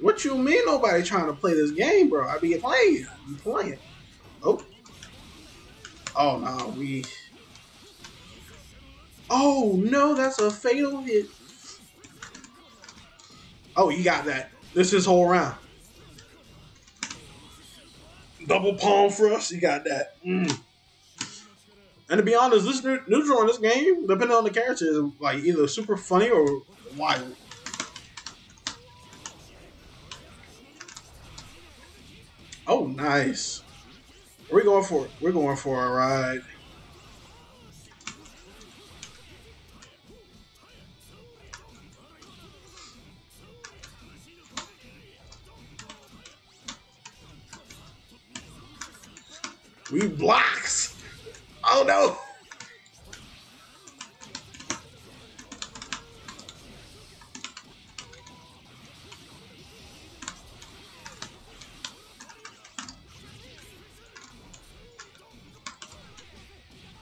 What you mean nobody trying to play this game, bro? I be playing. I be playing. Oh. Oh no, we Oh no, that's a fatal hit. Oh, you got that. This is whole round. Double palm for us. You got that. Mm. And to be honest, this neutral in this game, depending on the character, is like either super funny or wild. Oh, nice. We're going for it. We're going for a ride. We blocks. Oh no.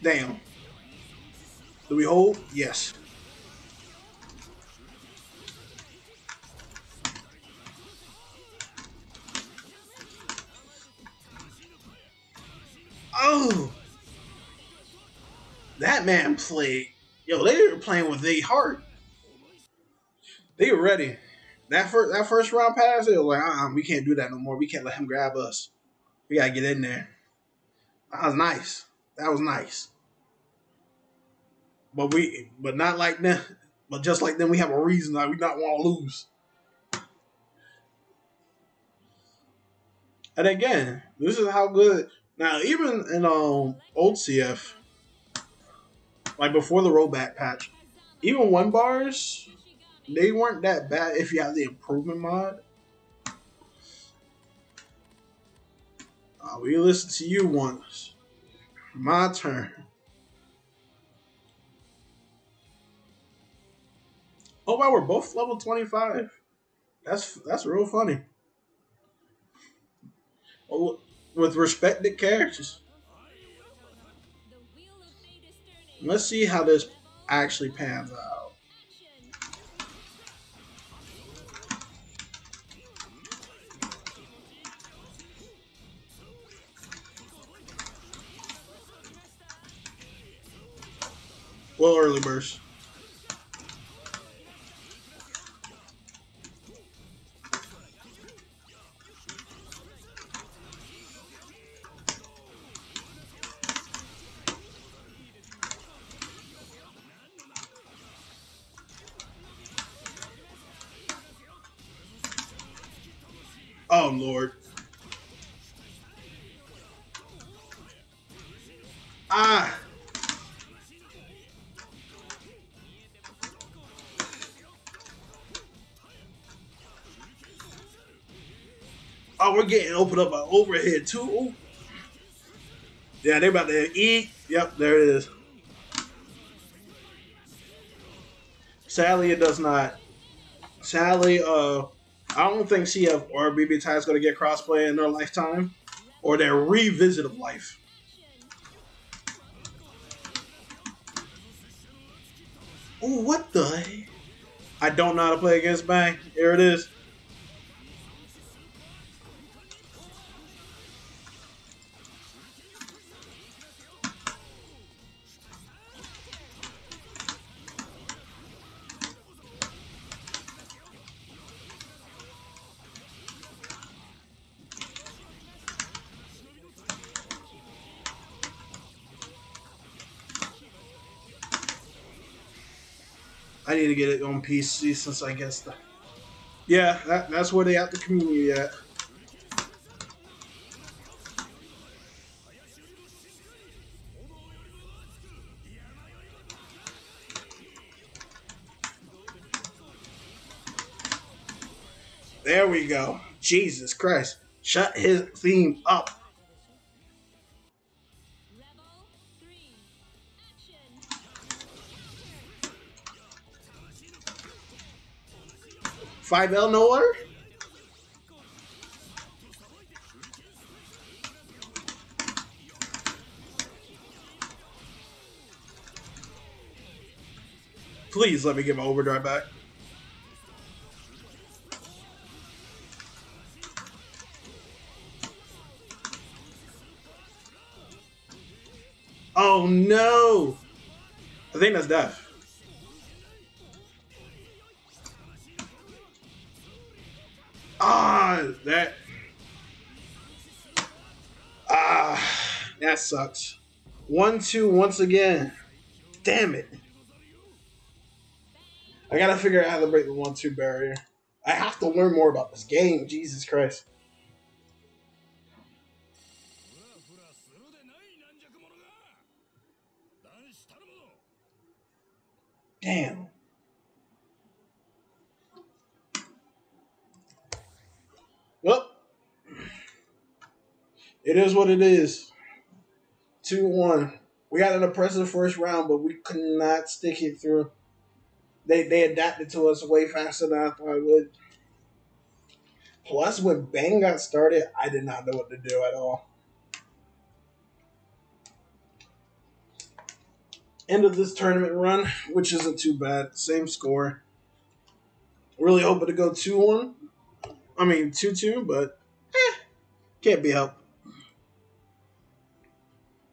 Damn. Do we hold? Yes. That man played. Yo, they were playing with their heart. They were ready. That first that first round pass, they were like, uh we can't do that no more. We can't let him grab us. We gotta get in there. That was nice. That was nice. But we but not like them. But just like them, we have a reason that we not want to lose. And again, this is how good now even in um old CF, like before the rollback patch, even one bars, they weren't that bad if you have the improvement mod. Uh, we listen to you once. My turn. Oh wow, we're both level twenty five. That's that's real funny. Oh, with respected characters. Let's see how this actually pans out. Well, early burst. We're getting opened up by overhead too. Ooh. Yeah, they're about to eat. Yep, there it is. Sadly, it does not. Sadly, uh, I don't think CF or BB is going to get crossplay in their lifetime or their revisit of life. Ooh, what the? I don't know how to play against Bang. Here it is. PC since I guess the. Yeah, that, that's where they have the community at. There we go. Jesus Christ. Shut his theme up. Five Elnor! Please let me get my overdrive back. Oh no! I think that's death. sucks. One, two, once again. Damn it. I gotta figure out how to break the one, two barrier. I have to learn more about this game. Jesus Christ. Damn. Well, it is what it is. 2 1. We had an impressive first round, but we could not stick it through. They, they adapted to us way faster than I thought I would. Plus, when Bang got started, I did not know what to do at all. End of this tournament run, which isn't too bad. Same score. Really hoping to go 2 1. I mean, 2 2, but eh, can't be helped.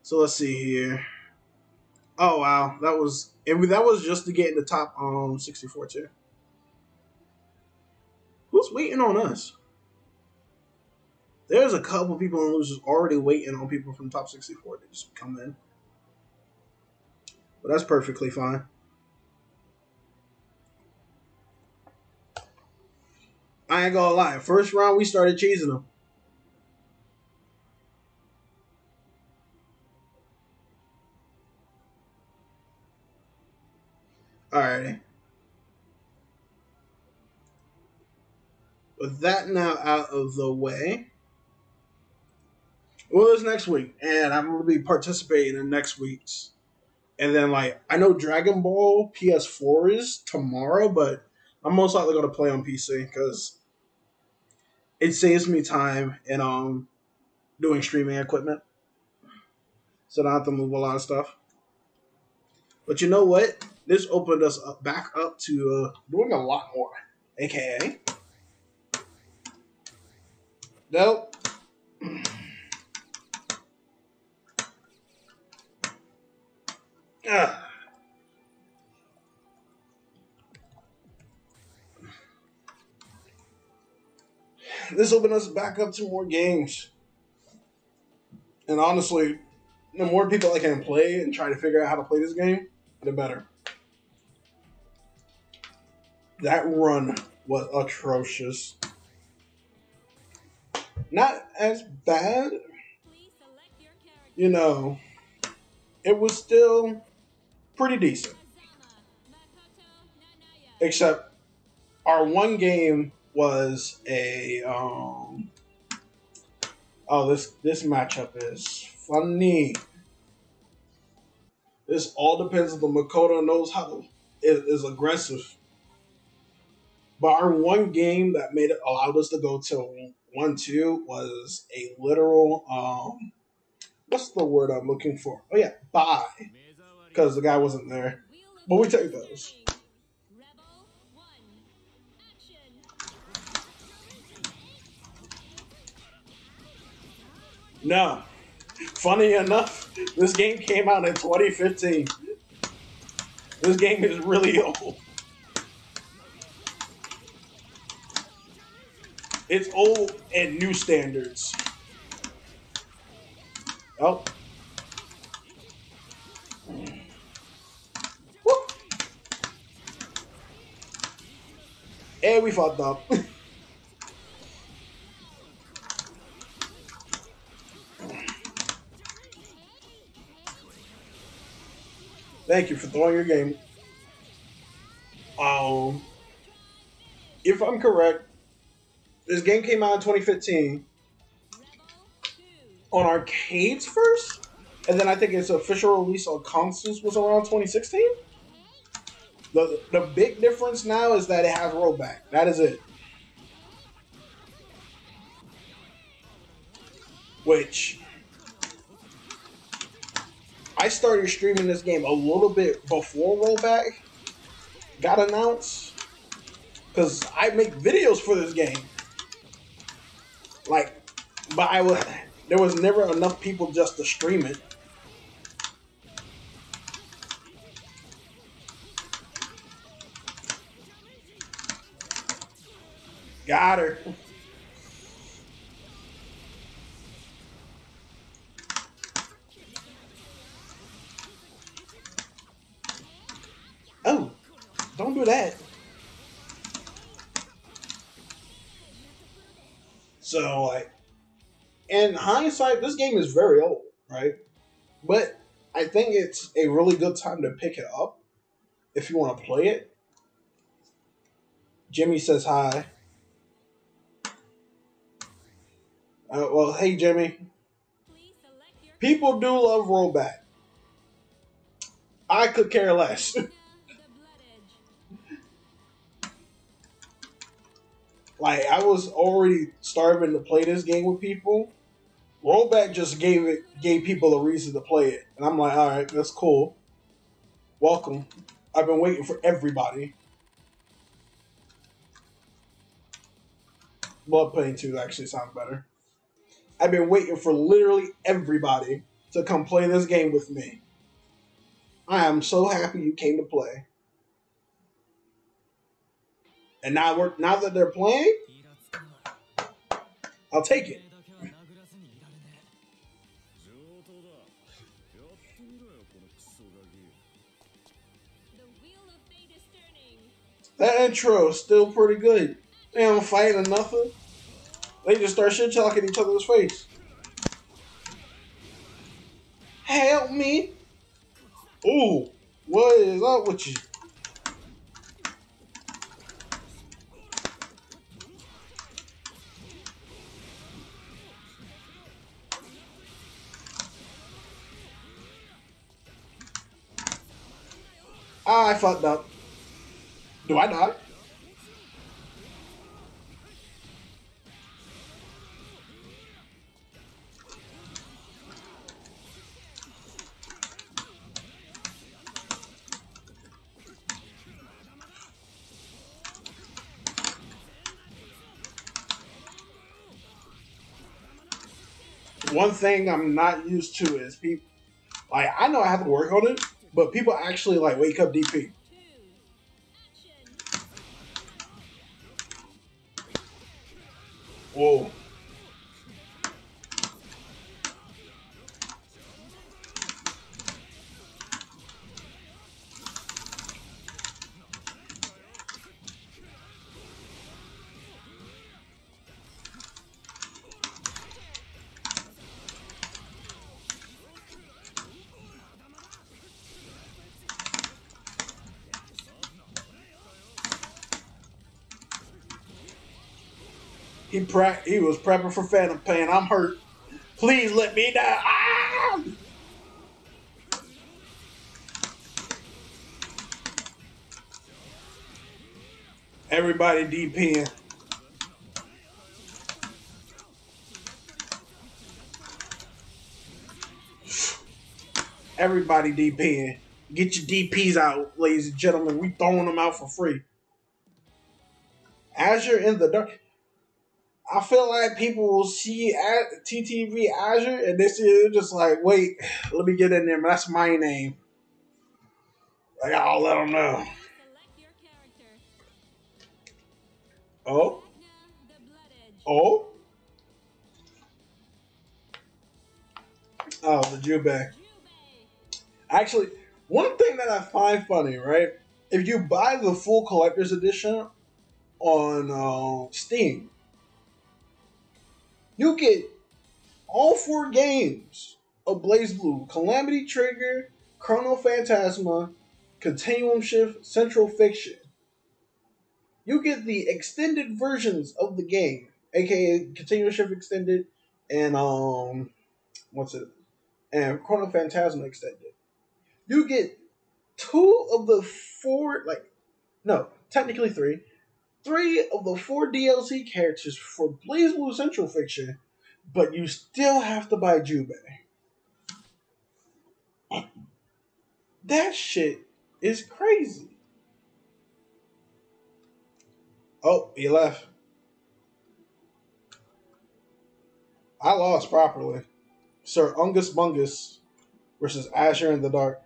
So let's see here. Oh wow, that was and that was just to get in the top um 64 too. Who's waiting on us? There's a couple people in losers already waiting on people from top 64 to just come in. But that's perfectly fine. I ain't gonna lie. First round, we started cheesing them. Alrighty. With that now out of the way, well, it's next week, and I'm gonna be participating in next week's. And then, like, I know Dragon Ball PS4 is tomorrow, but I'm most likely gonna play on PC because it saves me time in um doing streaming equipment, so I don't have to move a lot of stuff. But you know what? This opened us up, back up to uh, doing a lot more, aka nope. Ah. This opened us back up to more games. And honestly, the more people I can play and try to figure out how to play this game, the better. That run was atrocious. not as bad. You know, it was still pretty decent. Except our one game was a um. Oh, this this matchup is funny. This all depends if the Makoto knows how to is aggressive. But our one game that made it allowed us to go to one two was a literal um. What's the word I'm looking for? Oh yeah, bye, because the guy wasn't there. But we take those. turning. Rebel 1. Action. No. Funny enough, this game came out in 2015. This game is really old. It's old and new standards. Oh. Woo. And we fucked up. Thank you for throwing your game. Um, if I'm correct, this game came out in 2015 on arcades first, and then I think its official release on consoles was around 2016. The the big difference now is that it has rollback. That is it. Which I started streaming this game a little bit before rollback got announced because I make videos for this game. Like, but I was there was never enough people just to stream it. Got her. Oh, don't do that. So, like, in hindsight, this game is very old, right? But I think it's a really good time to pick it up if you want to play it. Jimmy says hi. Uh, well, hey, Jimmy. People do love rollback. I could care less. like I was already starving to play this game with people. Rollback just gave it gave people a reason to play it, and I'm like, all right, that's cool. Welcome. I've been waiting for everybody. Blood Pain 2 actually sounds better. I've been waiting for literally everybody to come play this game with me. I am so happy you came to play. And now we're now that they're playing, I'll take it. That intro is still pretty good. They don't fight or nothing. They just start shit talking each other's face. Help me! Ooh, what is up with you? I fucked up. Do I die? One thing I'm not used to is people like I know I have to work on it, but people actually like wake up DP. Whoa. He pra- he was prepping for Phantom Pain. I'm hurt. Please let me die. Ah! Everybody DPing. Everybody DPing. Get your DPs out, ladies and gentlemen. We throwing them out for free. Azure in the dark. I feel like people will see at TTV Azure and this is just like, wait, let me get in there. That's my name. Like I'll let them know. Oh, oh, oh, the. Jubei. Actually, one thing that I find funny, right? If you buy the full collector's edition on uh, Steam, you get all four games of BlazBlue Calamity Trigger, Chrono Phantasma, Continuum Shift, Central Fiction. You get the extended versions of the game, aka Continuum Shift Extended and um what's it? And Chrono Phantasma Extended you get two of the four like no technically three three of the four dlc characters for BlazBlue central fiction but you still have to buy jubei. That shit is crazy. Oh he left. I lost properly. Sir ungus bungus versus azure in the dark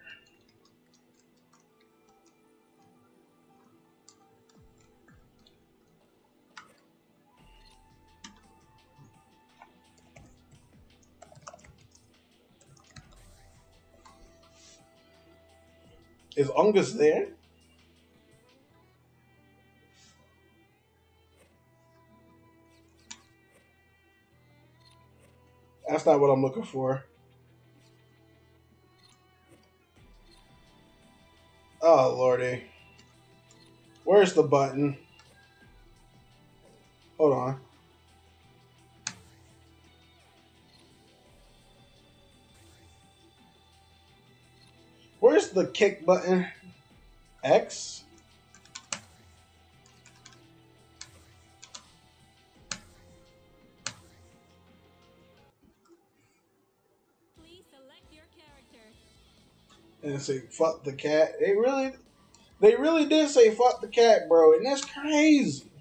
Is Ungus there? That's not what I'm looking for. Oh lordy. Where's the button? Hold on. Where's the kick button? X? And say fuck the cat. They really they really did say fuck the cat, bro, and that's crazy.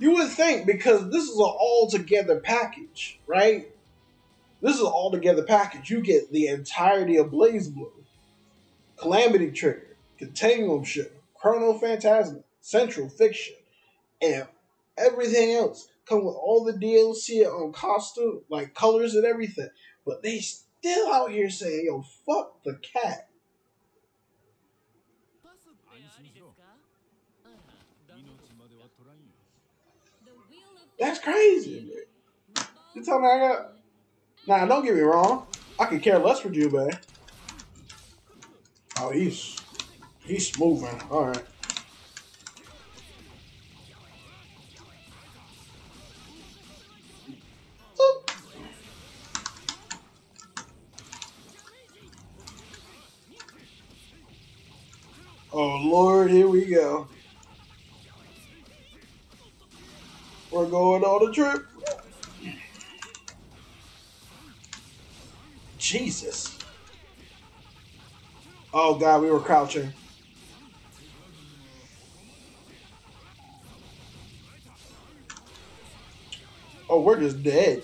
You would think because this is an all together package, right? This is all-together package. You get the entirety of BlazBlue, Calamity Trigger, Continuum Shift, Chrono Phantasma, Central Fiction, and everything else. Come with all the DLC on costume, like colors and everything. But they still out here saying, yo, fuck the cat. That's crazy. You tell me I got Nah, don't get me wrong. I could care less for Jubei. Oh, he's he's moving. All right. Oh Lord, here we go. We're going on a trip. Jesus. Oh god, we were crouching. Oh, we're just dead.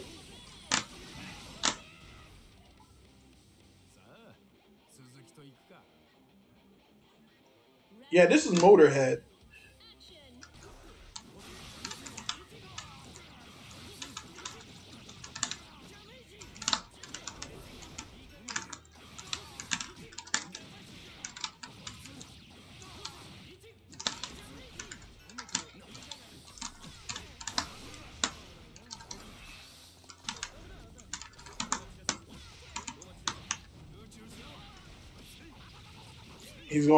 Yeah, this is Motorhead.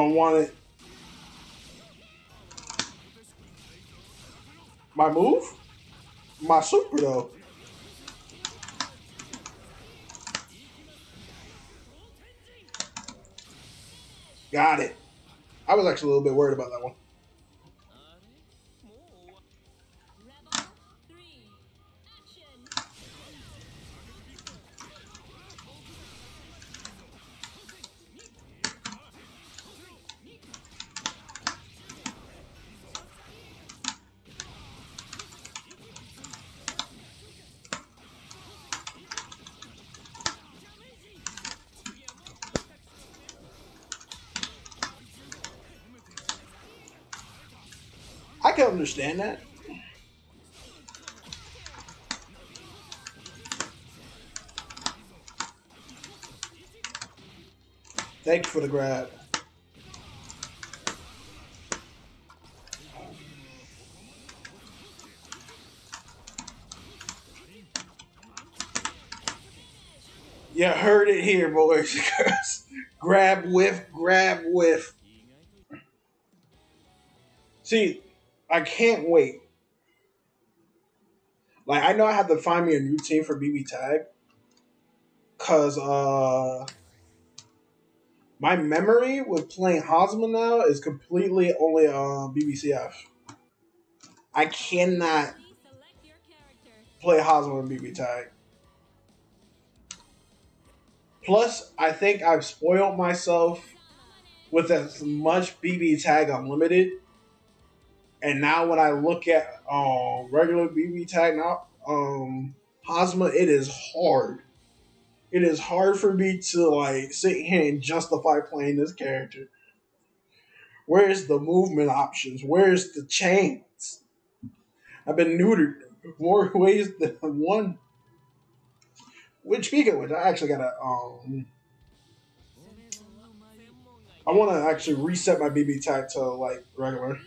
Gonna want it. My move? My super though. Got it. I was actually a little bit worried about that one. Understand that. Thank you for the grab. You heard it here, boys. grab whiff, grab whiff. See, I can't wait. Like I know I have to find me a new team for BB Tag. Cause uh my memory with playing Hazama now is completely only uh BBCF. I cannot play Hazama and BB Tag. Plus, I think I've spoiled myself with as much BB Tag Unlimited. And now when I look at um, regular BB Tag now, um, Hazama, it is hard. It is hard for me to like sit here and justify playing this character. Where's the movement options? Where's the chains? I've been neutered more ways than one. Which speaking of which, I actually gotta um I wanna actually reset my BB tag to like regular.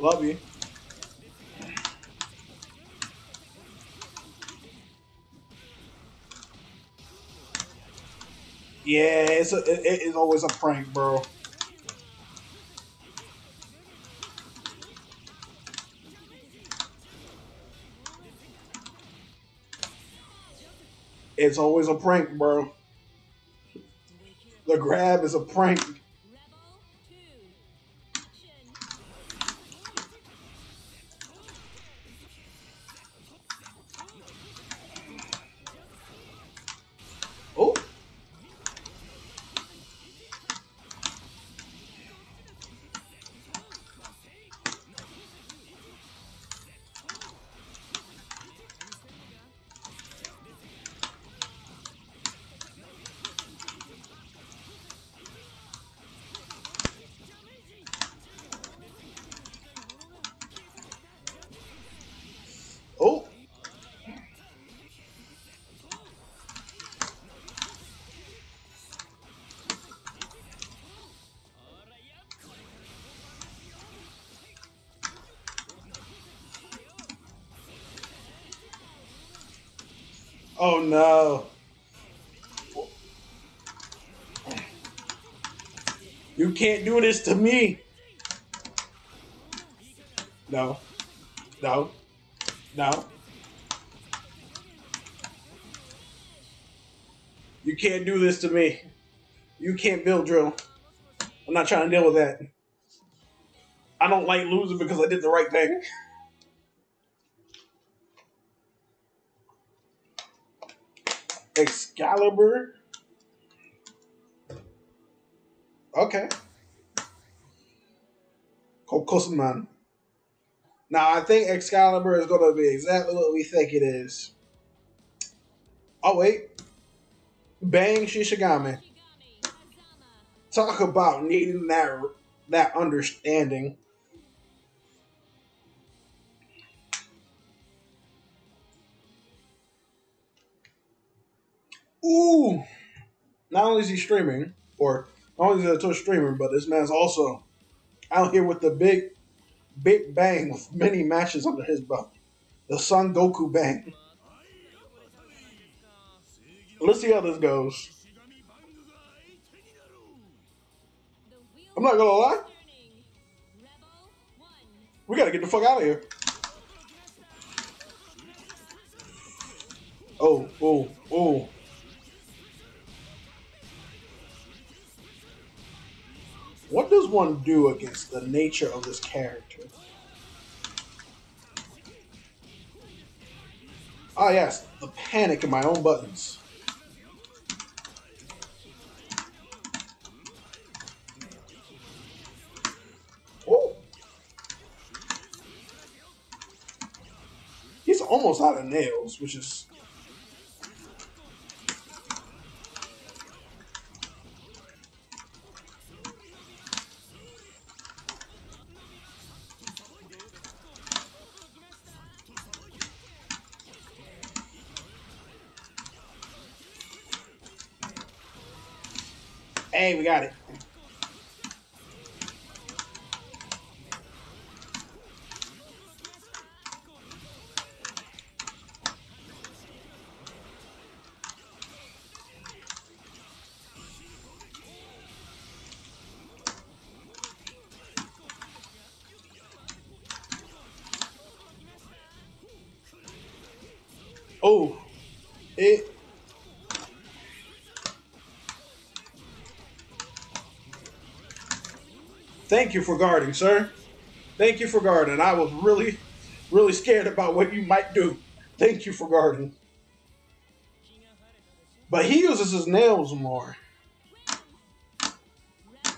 Love you. Yeah, it's a, it, it is always a prank, bro. It's always a prank, bro. The grab is a prank. Oh no. You can't do this to me. No. No. No. You can't do this to me. You can't build drill. I'm not trying to deal with that. I don't like losing because I did the right thing. Excalibur. Okay. Kokosuman. Now I think Excalibur is going to be exactly what we think it is. Oh wait, Bang Shishigami. Talk about needing that that understanding. ooh, not only is he streaming, or not only is he a Twitch streamer, but this man's also out here with the big, big bang with many matches under his belt. The Son Goku bang. Let's see how this goes. I'm not gonna lie. We gotta get the fuck out of here. Oh, oh, oh. What does one do against the nature of this character? Ah, yes, the panic in my own buttons. Oh. He's almost out of nails, which is. Hey, we got it. Thank you for guarding, sir. Thank you for guarding. I was really, really scared about what you might do. Thank you for guarding. But he uses his nails more.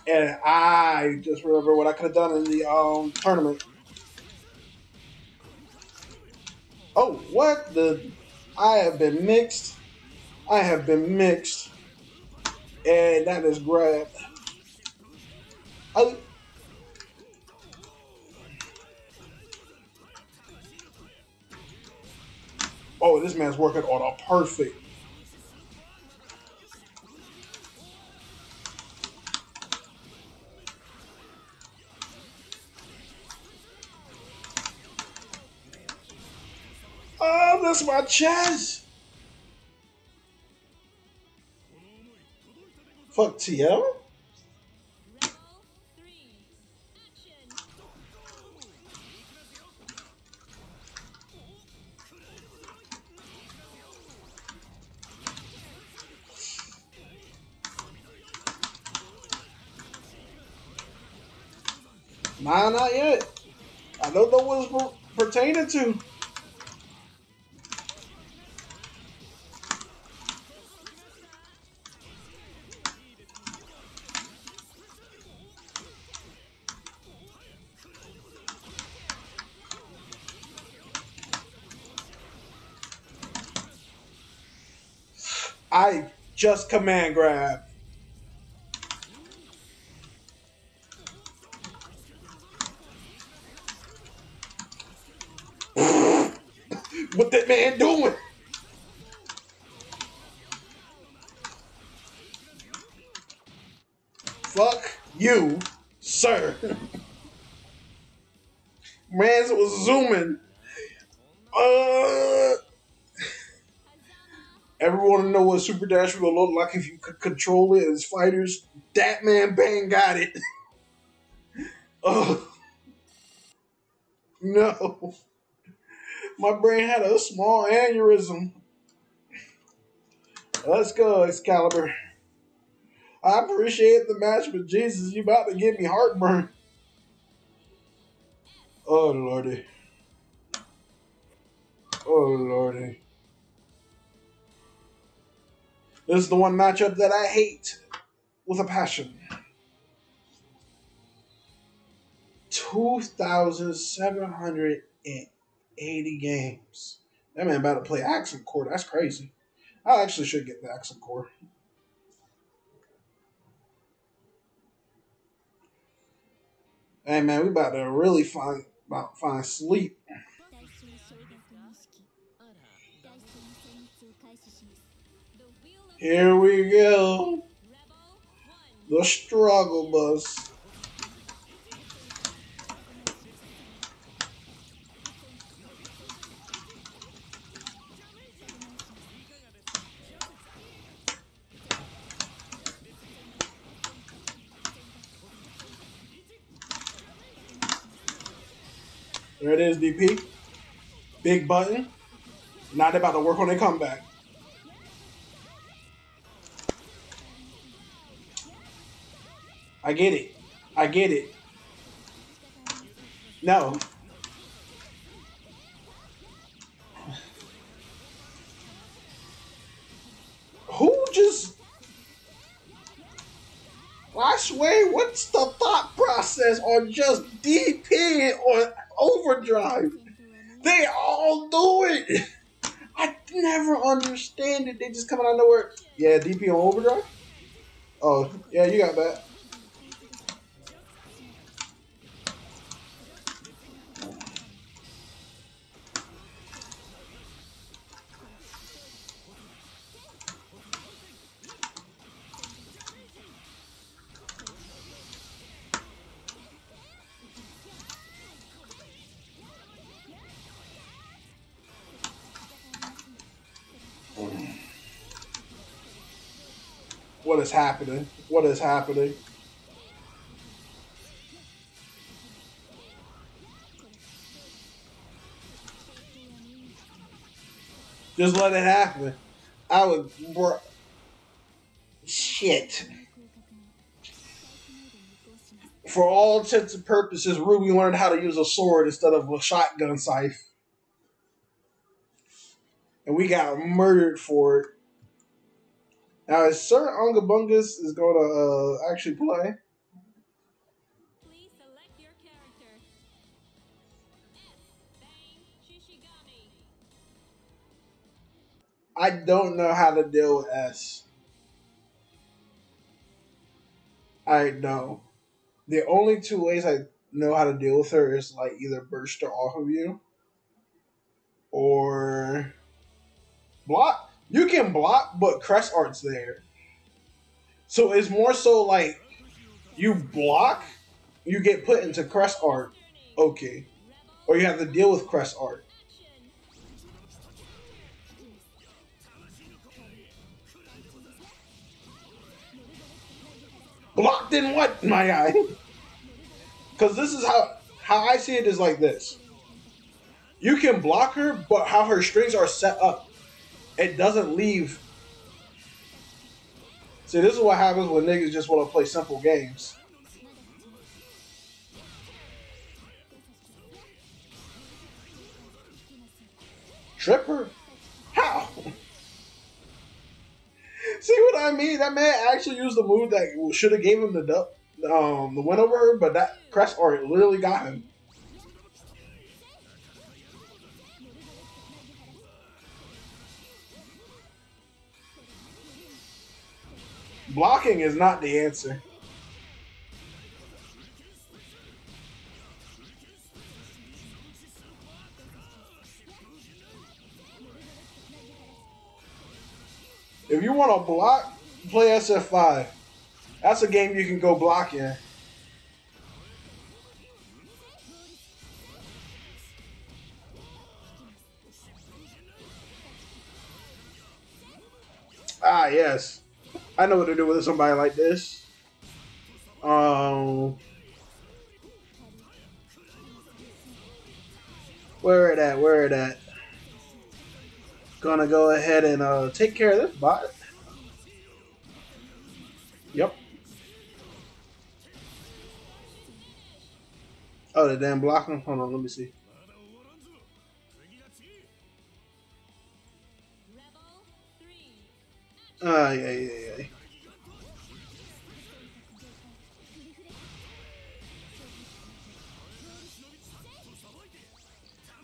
And I just remember what I could have done in the um, tournament. Oh, what the? I have been mixed. I have been mixed. And that is grabbed. I, oh, this man's working on a perfect. Oh, that's my chest. Fuck TL. Nah, not yet. I don't know what it's per- pertaining to. I just command grab. what that man doing? Fuck you, sir. Mans was zooming. Uh, everyone know what Super Dash will look like if you could control it as fighters. That man Bang got it. oh no. My brain had a small aneurysm. Let's go, Excalibur. I appreciate the match, but Jesus, you about to give me heartburn. Oh lordy. Oh lordy. This is the one matchup that I hate with a passion. 80 games. That man about to play accent core. That's crazy. I actually should get the accent core. Hey man, we about to really find about find sleep. Here we go. The struggle bus. There it is, DP. Big button. Now they're about to work on their comeback. I get it. I get it. No. Who just. I swear, what's the thought process on just DP or overdrive? They all do it. I never understand it. They just come out of nowhere. Yeah, DP on overdrive. Oh, yeah, you got that. Is happening? What is happening? Just let it happen. I would, bro. Shit. For all intents and purposes, Ruby learned how to use a sword instead of a shotgun scythe. And we got murdered for it. Now, is Sir Ungabungus is going to uh, actually play? Please select your character. Es. I don't know how to deal with Es. I know. The only two ways I know how to deal with her is like either burst her off of you or block. You can block, but crest art's there. So it's more so like you block, you get put into crest art. Okay. Or you have to deal with crest art. Blocked in what, my guy? Because this is how how I see it is like this. You can block her, but how her strings are set up, it doesn't leave. See, this is what happens when niggas just want to play simple games. Tripper? How? See what I mean? That man actually used the move that should have gave him the um the win over but that crest art literally got him. Blocking is not the answer. If you want to block, play SF5. That's a game you can go block in. Ah, yes. I know what to do with somebody like this. Um, where it at? Where it at? Gonna go ahead and uh, take care of this bot. Yep. Oh, the damn blocking. Hold on, let me see. Ah, yeah, yeah, yeah.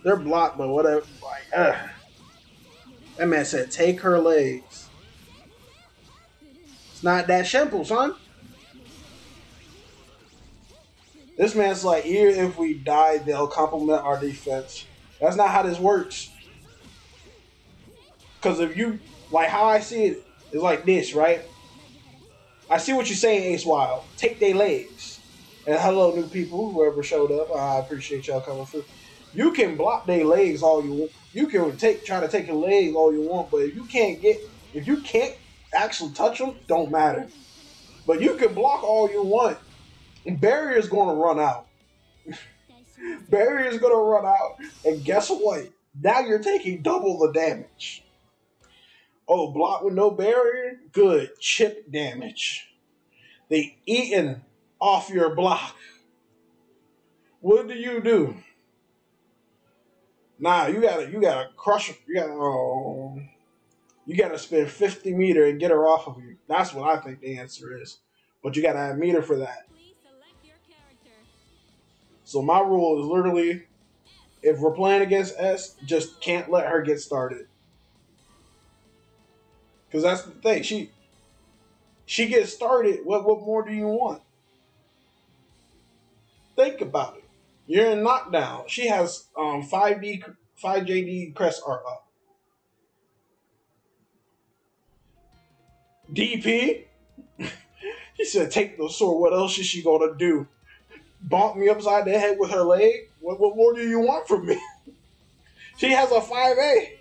They're blocked, but whatever. Like, ugh. That man said, take her legs. It's not that simple, son. This man's like, even if we die, they'll complement our defense. That's not how this works. Because if you, like how I see it, is like this, right? I see what you're saying, Ace Wild. Take their legs. And hello, new people, whoever showed up. I appreciate y'all coming through. You can block their legs all you want. You can take try to take your legs all you want, but if you can't get, if you can't actually touch them, don't matter. But you can block all you want. And Barrier's going to run out. Barrier's gonna run out, and guess what? Now you're taking double the damage. Oh, block with no barrier? Good. Chip damage. They eating off your block. What do you do? Nah, you gotta you gotta crush her. you gotta oh, you gotta spend 50 meter and get her off of you. That's what I think the answer is. But you gotta have meter for that. So my rule is literally if we're playing against Es, just can't let her get started. Cause that's the thing. She she gets started. What what more do you want? Think about it. You're in knockdown. She has um 5D 5JD crests are up. DP. he said, "Take the sword. What else is she gonna do? Bonk me upside the head with her leg? What, what more do you want from me? she has a 5A.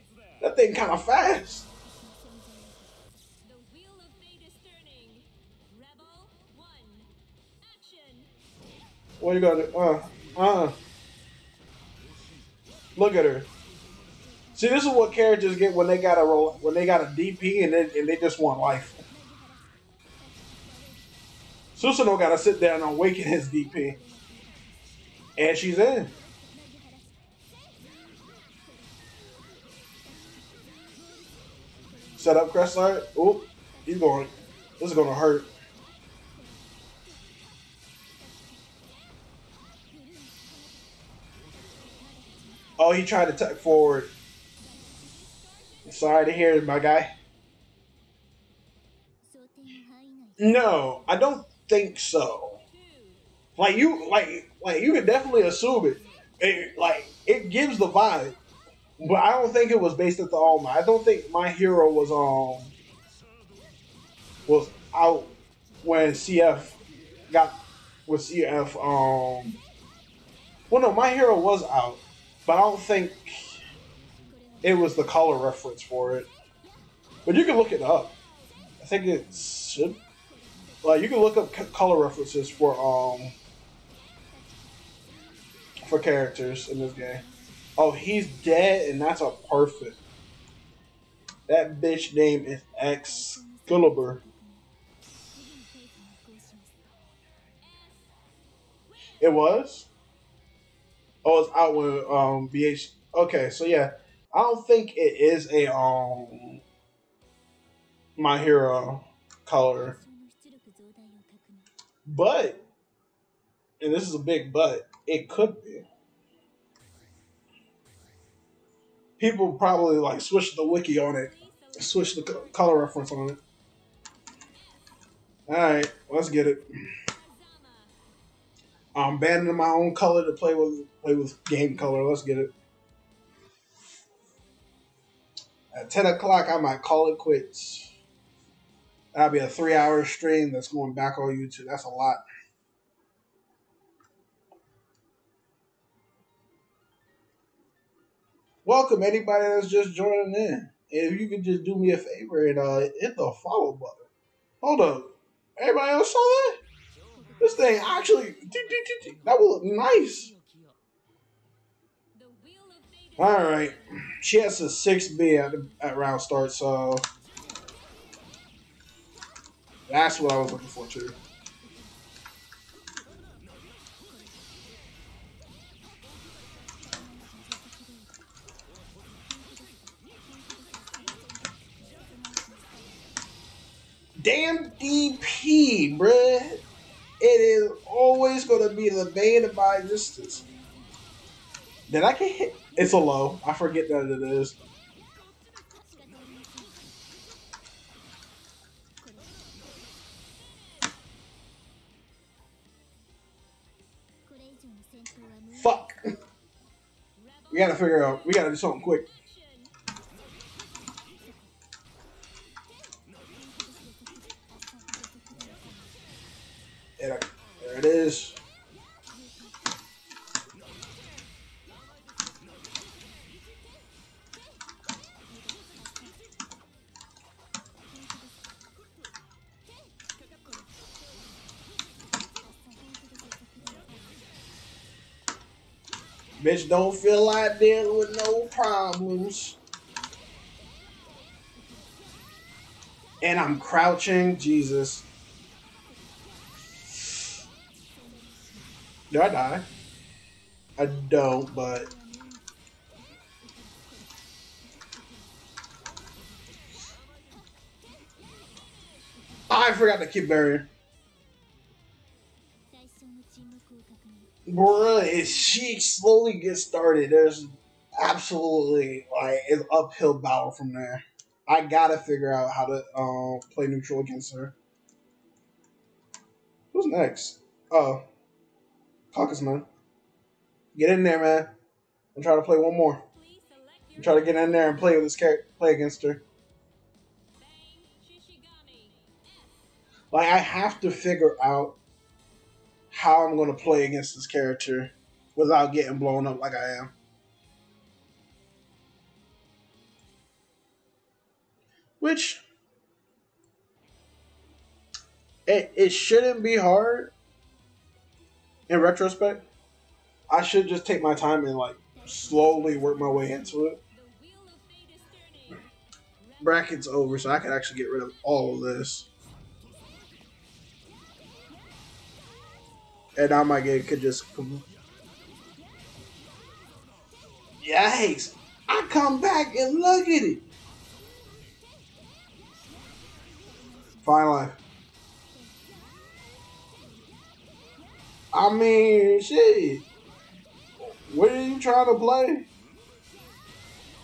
That thing kind of fast. What you do? Uh, uh. Look at her. See, this is what characters get when they got a roll, when they got a DP and they, and they just want life. Susanoo got to sit down and awaken his DP, and she's in. Set up Crestlight. Oop, he's going. This is gonna hurt. Oh, he tried to tuck forward. Sorry to hear it, my guy. No, I don't think so. Like you, like like you can definitely assume it. it like it gives the vibe, but I don't think it was based at the Alma. I don't think my hero was um was out when CF got with CF um. Well, no, my hero was out but I don't think it was the color reference for it. But you can look it up. I think it should. Like you can look up color references for um for characters in this game. Oh, he's dead, and that's a perfect. That bitch name is Excalibur. It was. Oh, it's out with um BH. Okay, so yeah, I don't think it is a um my hero color, but and this is a big but it could be. People probably like switch the wiki on it, switch the color reference on it. All right, let's get it. I'm banning my own color to play with play with game color. Let's get it. At ten o'clock, I might call it quits. That'll be a three-hour stream that's going back on YouTube. That's a lot. Welcome anybody that's just joining in. If you could just do me a favor and uh, hit the follow button. Hold up, everybody else saw that? This thing actually that will look nice. All right, she has a six B at, at round start, so that's what I was looking for too. Damn DP, bruh it is always going to be the bane of my existence. Then I can hit. It's a low. I forget that it is. Fuck. we gotta figure out. We gotta do something quick. It is. Bitch, don't feel like dealing with no problems. And I'm crouching. Jesus. Do I die? I don't, but... I forgot to keep barrier. Bruh, if she slowly gets started, there's absolutely like an uphill battle from there. I gotta figure out how to uh, play neutral against her. Who's next? Oh. Caucus man. Get in there, man. And try to play one more. Your trying to get in there and play with this character, play against her. Like I have to figure out how I'm gonna play against this character without getting blown up like I am. Which it, it shouldn't be hard in retrospect. I should just take my time and like slowly work my way into it. Bracket's over, so I can actually get rid of all of this. And now my game could just. Yikes! I come back and look at it. Fine life. I mean, shit. What are you trying to play?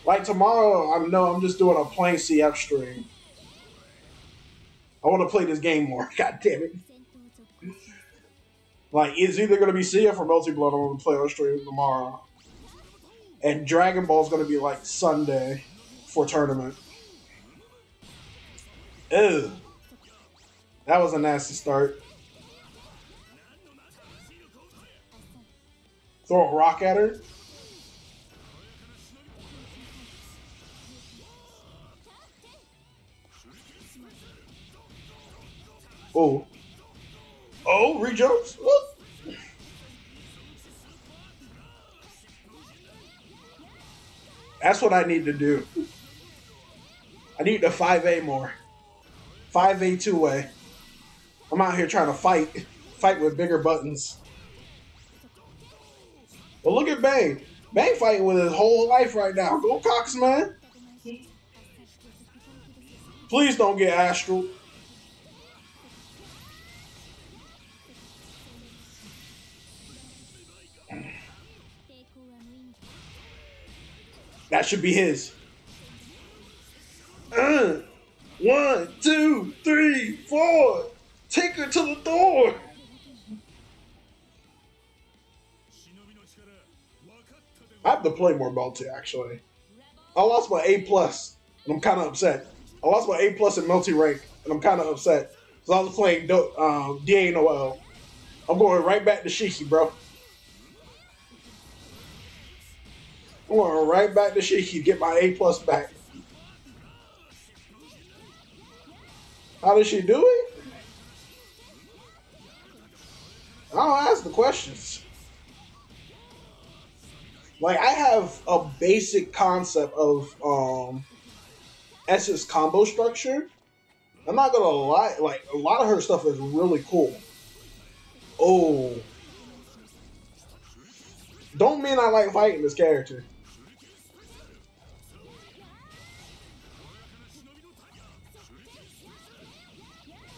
Like tomorrow, I know I'm just doing a plain CF stream. I want to play this game more. God damn it. Like, it's either going to be CF or Melty Blood. I'm going to play our stream tomorrow. And Dragon Ball is going to be like Sunday for tournament. Ew. That was a nasty start. Throw a rock at her. Oh. Oh, rejumps. What? That's what I need to do. I need the 5A more. 5A two way. I'm out here trying to fight. Fight with bigger buttons. Well, look at Bang. Bang fighting with his whole life right now. Go Cox, man. Please don't get Astral. That should be his. Uh, one, two, three, four. Take her to the door. I have to play more Melty actually. I lost my A plus, and I'm kind of upset. I lost my A plus in Melty rank, and I'm kind of upset. So I was playing Do- um, Da Noel. I'm going right back to Shiki, bro. I'm going right back to Shiki, get my A plus back. How did she do it? I don't ask the questions. Like I have a basic concept of um Es's combo structure. I'm not gonna lie, like a lot of her stuff is really cool. Oh. Don't mean I like fighting this character.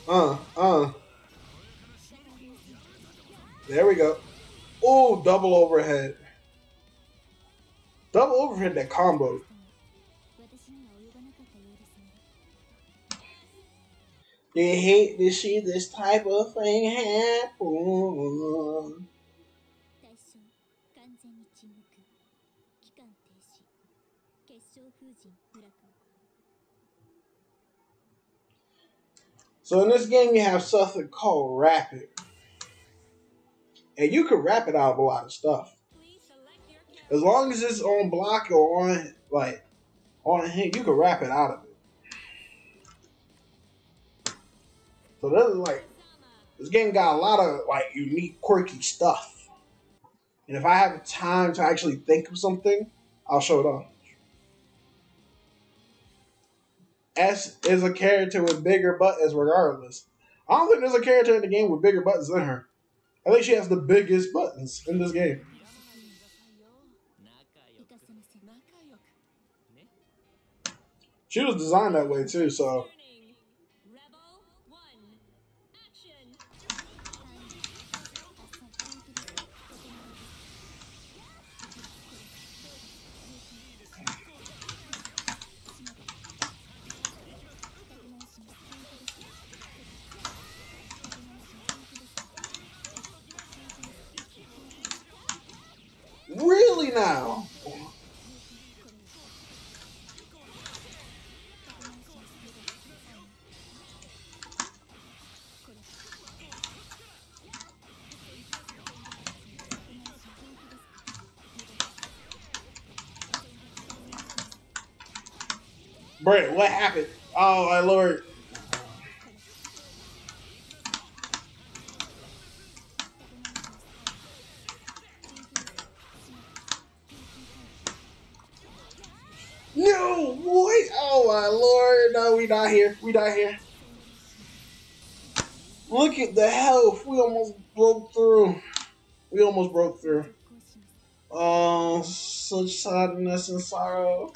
Uh, uh. There we go. Oh, double overhead. Double overhead that combo. They hate to see this type of thing happen. So in this game, you have something called Rapid. And you can rapid out of a lot of stuff as long as it's on block or on like on hit. You can wrap it out of it. So this is like this game got a lot of like unique, quirky stuff. And if I have time to actually think of something, I'll show it off. Es is a character with bigger buttons, regardless. I don't think there's a character in the game with bigger buttons than her. I think she has the biggest buttons in this game. She was designed that way too, so what happened? Oh my lord. No, boy. Oh my lord. No, we not here. We not here. Look at the health. We almost broke through. We almost broke through. Oh, such sadness and sorrow.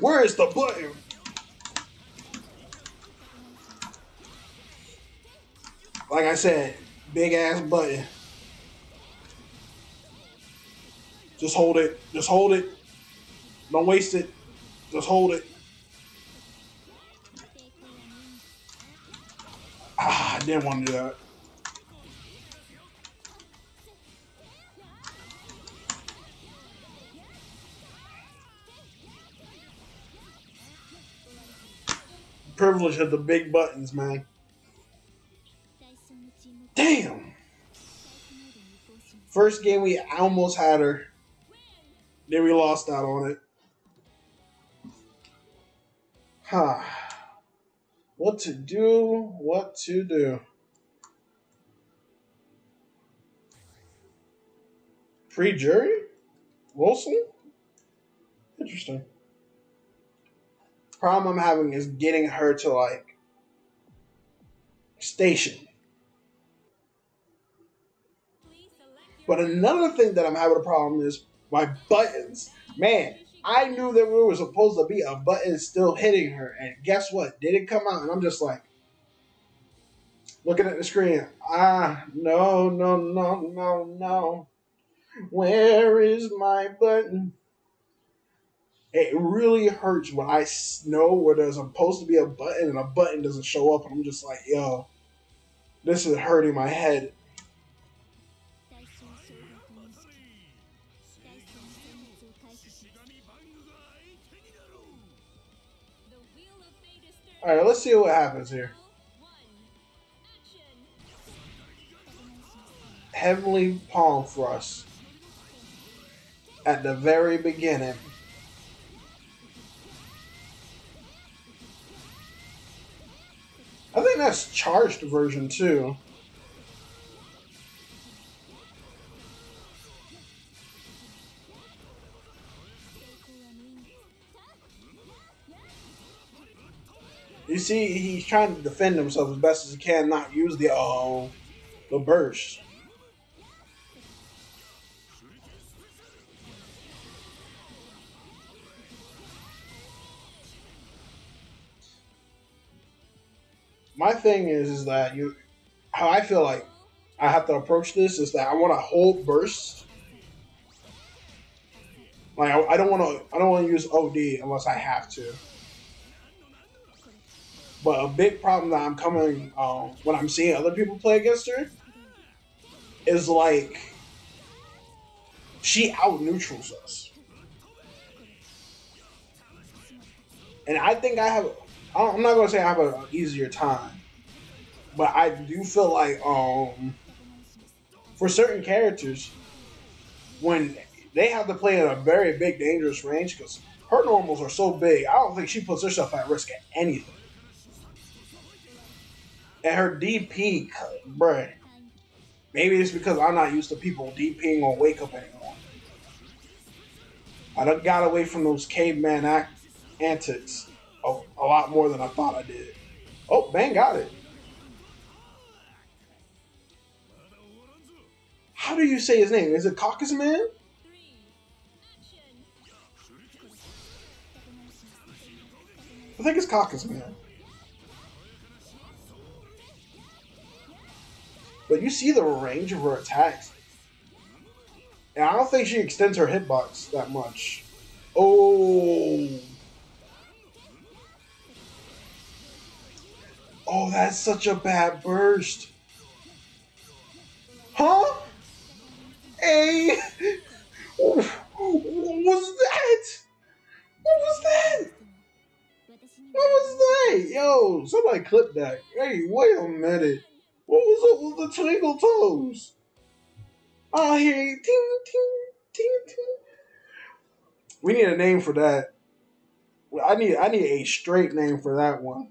Where is the button? Like I said, big ass button. Just hold it. Just hold it. Don't waste it. Just hold it. Ah, I didn't want to do that. privilege of the big buttons, man. Damn. First game we almost had her. Then we lost out on it. Huh. What to do? What to do? Pre jury? Wilson? Interesting. Problem I'm having is getting her to like station. But another thing that I'm having a problem is my buttons. Man, I knew that we were supposed to be a button still hitting her, and guess what? Did it come out? And I'm just like looking at the screen. Ah, no, no, no, no, no. Where is my button? it really hurts when I know where there's supposed to be a button and a button doesn't show up, and I'm just like, yo, this is hurting my head. Alright, let's see what happens here. Heavenly Palm Thrust. At the very beginning. I think that's charged version too. You see, he's trying to defend himself as best as he can, not use the oh, the burst. My thing is, is that you, how I feel like I have to approach this is that I want to hold burst. Like I, I don't want to, I don't want to use OD unless I have to. But a big problem that I'm coming um, when I'm seeing other people play against her is like she out neutrals us, and I think I have. I'm not gonna say I have an easier time, but I do feel like um for certain characters when they have to play at a very big dangerous range because her normals are so big. I don't think she puts herself at risk at anything. And her DP, bruh. Maybe it's because I'm not used to people DPing on Wake Up anymore. I got away from those caveman act antics a, a lot more than I thought I did. Oh, Bang got it. How do you say his name? Is it Caucus Man? I think it's Caucus Man. But you see the range of her attacks. And I don't think she extends her hitbox that much. Oh. Oh, that's such a bad burst. Huh? Hey. What was that? What was that? What was that? Yo, somebody clip that. Hey, wait a minute. What was up with the twinkle toes? I hear ting ting ting ting. We need a name for that. I need I need a straight name for that one.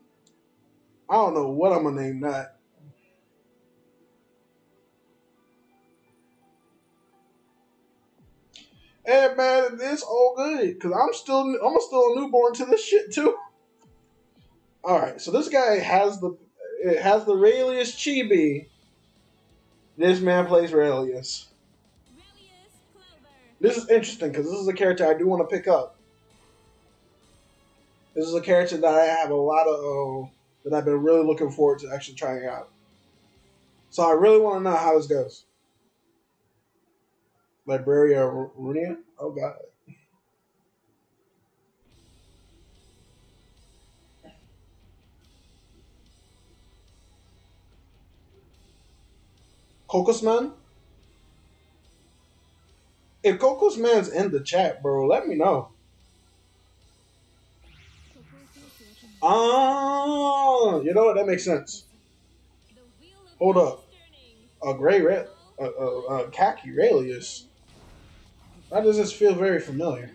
I don't know what I'm gonna name that. Hey man, it's all good because I'm still I'm still a newborn to this shit too. All right, so this guy has the it has the Relius Chibi. This man plays Relius. This is interesting because this is a character I do want to pick up. This is a character that I have a lot of uh, that I've been really looking forward to actually trying out. So I really want to know how this goes. Libraria Runia? Oh god. Cocos Man? If Cocos Man's in the chat, bro, let me know. Ah, you know what? That makes sense. Hold up. A gray red, a, a, a khaki Relius. Why does this feel very familiar?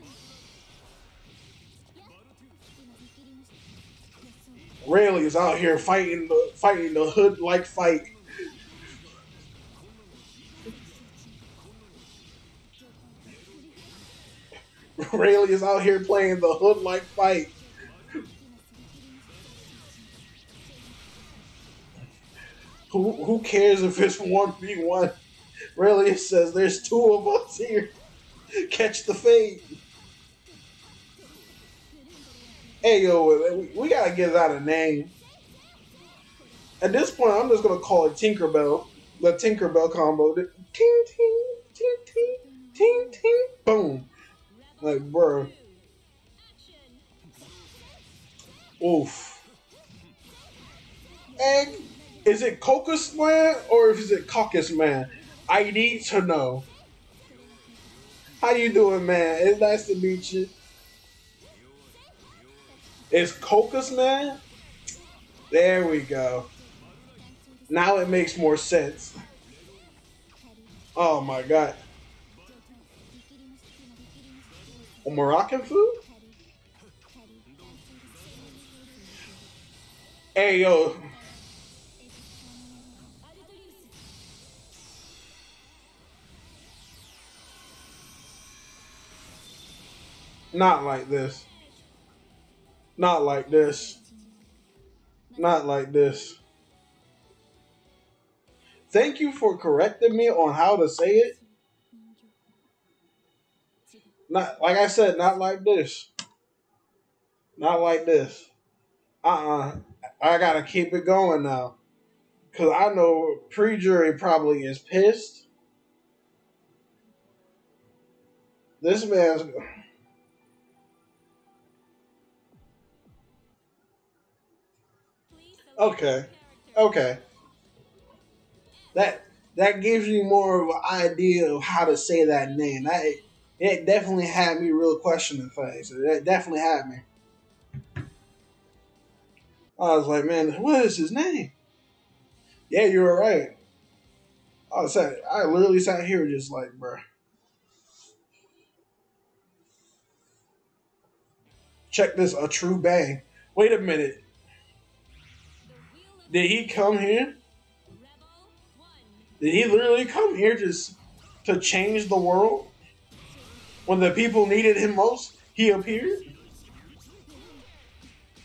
Relius out here fighting the fighting the hood like fight. Relius out here playing the hood like fight. Who who cares if it's one v one? Relius says there's two of us here. Catch the fade. Hey yo, we, we gotta get out a name. At this point, I'm just gonna call it Tinkerbell. The Tinkerbell combo. Ting ting ting ting ting ting boom. Like bro. Oof. Egg. Is it Cocos Man or is it Caucus Man? I need to know. How you doing, man? It's nice to meet you. It's Cocos Man? There we go. Now it makes more sense. Oh my god. Moroccan food? Hey yo. Not like this. Not like this. Not like this. Thank you for correcting me on how to say it. Not like I said, not like this. Not like this. Uh-uh. I gotta keep it going now. Cause I know pre-jury probably is pissed. This man's Okay. Okay. That that gives you more of an idea of how to say that name. That it definitely had me real questioning things. It definitely had me. I was like, man, what is his name? Yeah, you were right. I saying, I literally sat here just like, bruh. Check this, a true bang. Wait a minute. Did he come here? Did he literally come here just to change the world? When the people needed him most, he appeared?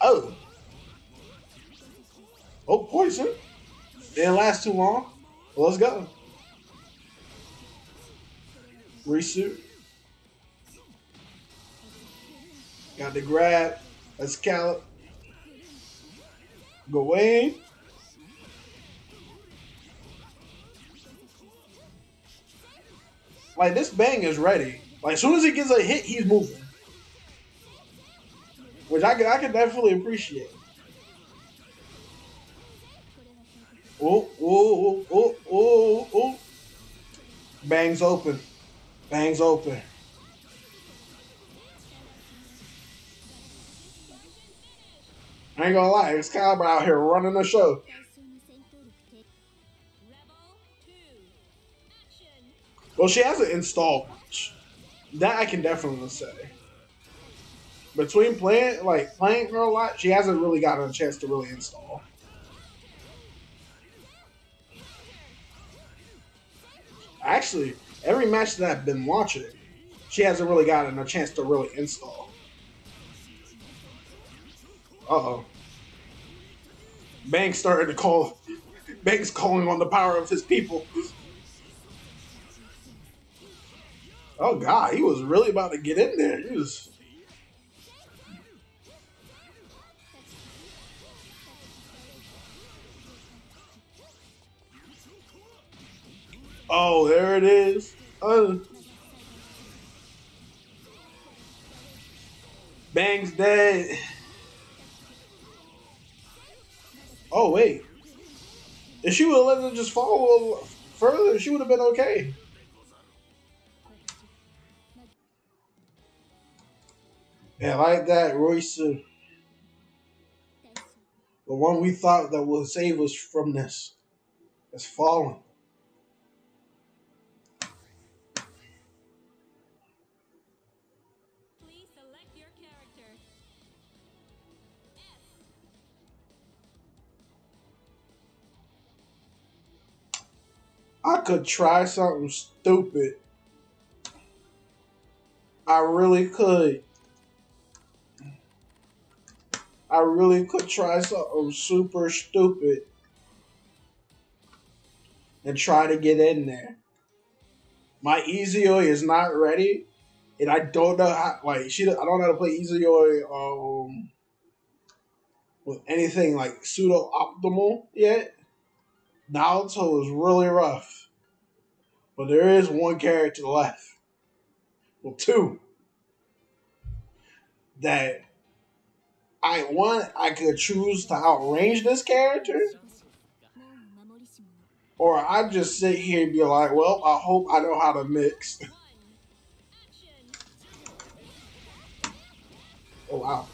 Oh. Oh, poison. Didn't last too long. Well, let's go. Risu. Got the grab. Let's Scallop. Gawain. Like this bang is ready. Like as soon as he gets a hit, he's moving, which I can I can definitely appreciate. Oh oh oh oh oh oh! Bangs open, bangs open. I ain't gonna lie, it's Excalibur out here running the show. Well, Rebel 2. Action. she hasn't installed much. That I can definitely say. Between playing like playing her a lot, she hasn't really gotten a chance to really install. Actually, every match that I've been watching, she hasn't really gotten a chance to really install. Uh oh. Banks started to call. Banks calling on the power of his people. Oh God, he was really about to get in there. He was. Oh, there it is. Oh. Bang's dead. Oh wait. If she would have let it just fall further, she would have been okay. Yeah, like that, Royce, uh, the one we thought that would save us from this, has fallen. Please select your character. S. I could try something stupid. I really could. I really could try something super stupid and try to get in there. My Izayoi is not ready, and I don't know how. Like she, I don't know how to play Izayoi um, with anything like pseudo optimal yet. Naruto is really rough. But there is one character left. Well, two. That I want, I could choose to outrange this character. Or I just sit here and be like, well, I hope I know how to mix. oh, wow.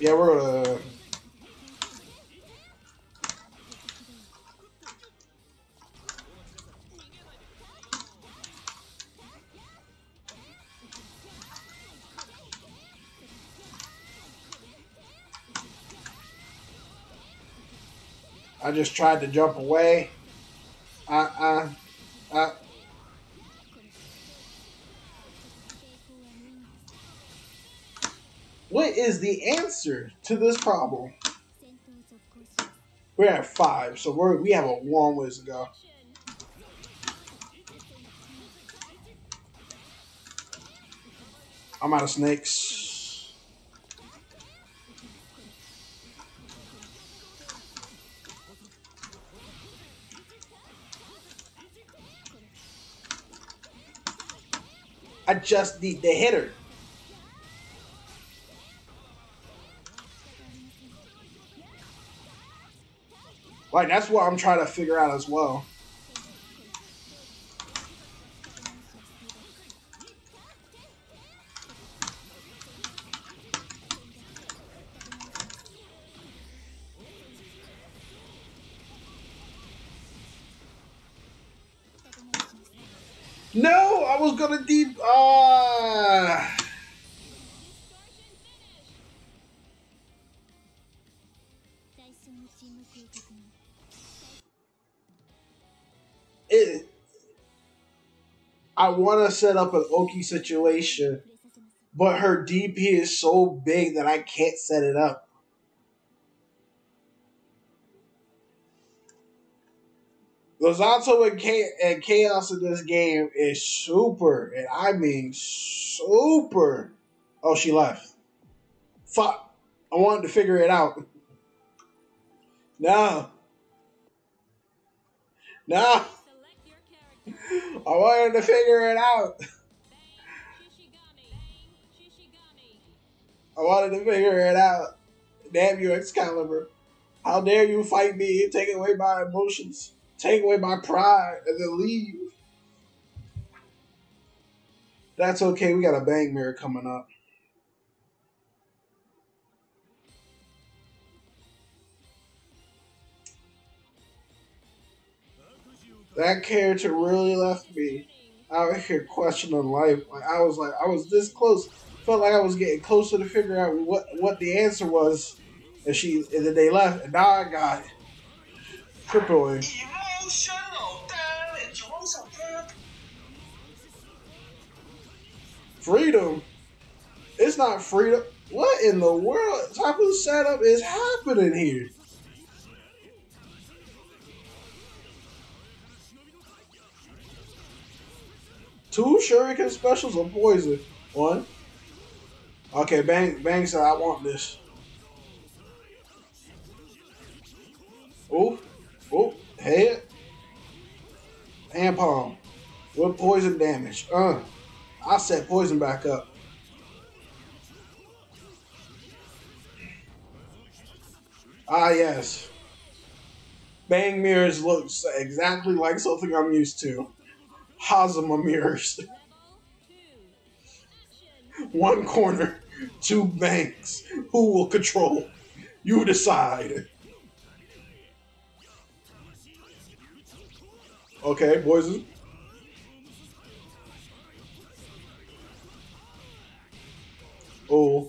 Yeah, we're gonna... Uh... I just tried to jump away. I, I, I. What is the answer to this problem? We're at five, so we're, we have a long ways to go. I'm out of snakes. I just need the hitter. Like that's what I'm trying to figure out as well. No, I was gonna deep. Ah. Uh... It, I want to set up an Oki situation, but her DP is so big that I can't set it up. Lozato and, and Chaos in this game is super, and I mean super. Oh, she left. Fuck. I wanted to figure it out. No. No. I wanted to figure it out. I wanted to figure it out. Damn you, Excalibur. How dare you fight me and take away my emotions, take away my pride, and then leave? That's okay, we got a bang mirror coming up. That character really left me out here questioning life. Like I was like I was this close. Felt like I was getting closer to figure out what what the answer was, and she and then they left, and now I got it. Triple What's? Freedom. It's not freedom. What in the world type of setup is happening here? Two shuriken specials of poison. One. Okay, Bang Bang said I want this. Oh, oh, head. And palm. With poison damage. Uh. I set poison back up. Ah, yes. Bang mirrors looks exactly like something I'm used to. Hazama mirrors. One corner, two banks. Who will control? You decide. Okay, poison. Oh,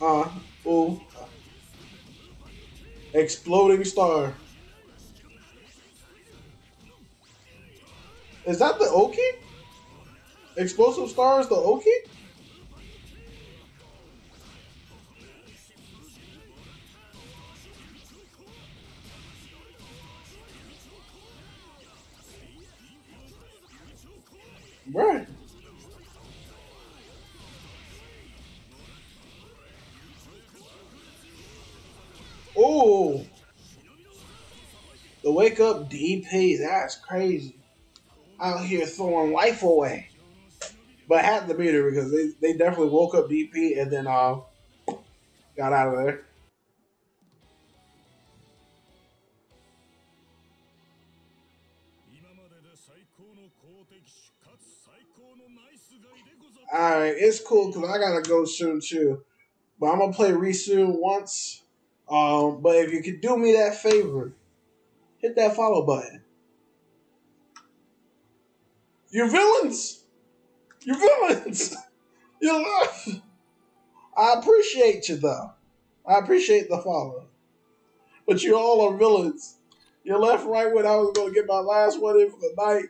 uh, oh. Exploding star. Is that the Oki? Explosive star is the Oki? Right. Oh, the wake up DP, that's crazy. Out here throwing life away. But had to beat her because they, they definitely woke up DP and then uh got out of there. All right, it's cool because I gotta go soon too. But I'm gonna play Resume once. Um, but if you could do me that favor, hit that follow button. You villains! You villains! you love. I appreciate you though. I appreciate the follow. But you all are villains. You left right when I was gonna get my last one in for the night.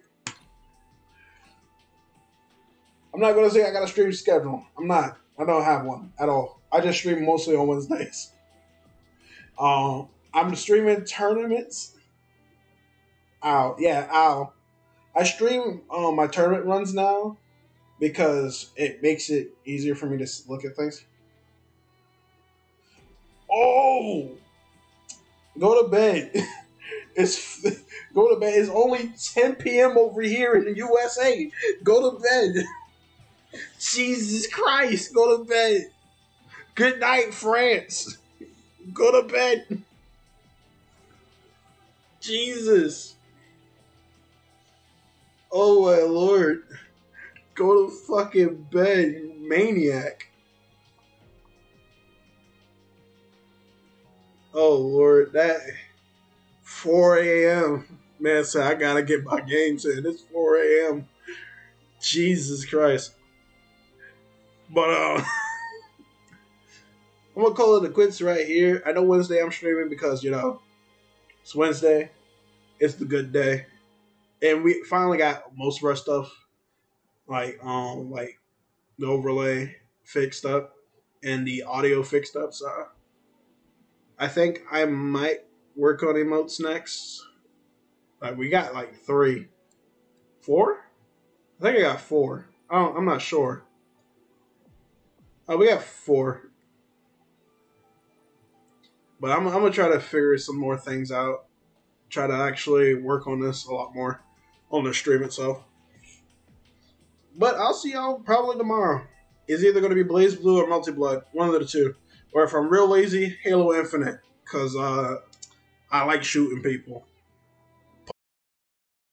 I'm not gonna say I got a stream schedule. I'm not. I don't have one at all. I just stream mostly on Wednesdays. Um, I'm streaming tournaments. Ow, yeah, ow. I stream um, my tournament runs now because it makes it easier for me to look at things. Oh, go to bed. It's go to bed. It's only 10 p.m. over here in the USA. Go to bed. Jesus Christ, go to bed. Good night, France. Go to bed. Jesus. Oh my lord. Go to fucking bed, you maniac. Oh lord, that 4 a.m. Man, so I gotta get my games in. It's 4 a.m. Jesus Christ. But uh I'm gonna call it a quits right here. I know Wednesday I'm streaming because you know it's Wednesday. It's the good day. And we finally got most of our stuff like um like the overlay fixed up and the audio fixed up. So I think I might work on emotes next. Like we got like three, four. I think I got four. I I'm not sure. Oh, we got four. But I'm, I'm gonna try to figure some more things out. Try to actually work on this a lot more on the stream itself. But I'll see y'all probably tomorrow. It's either gonna be BlazBlue or Melty Blood, one of the two. Or if I'm real lazy, Halo Infinite, cause uh, I like shooting people.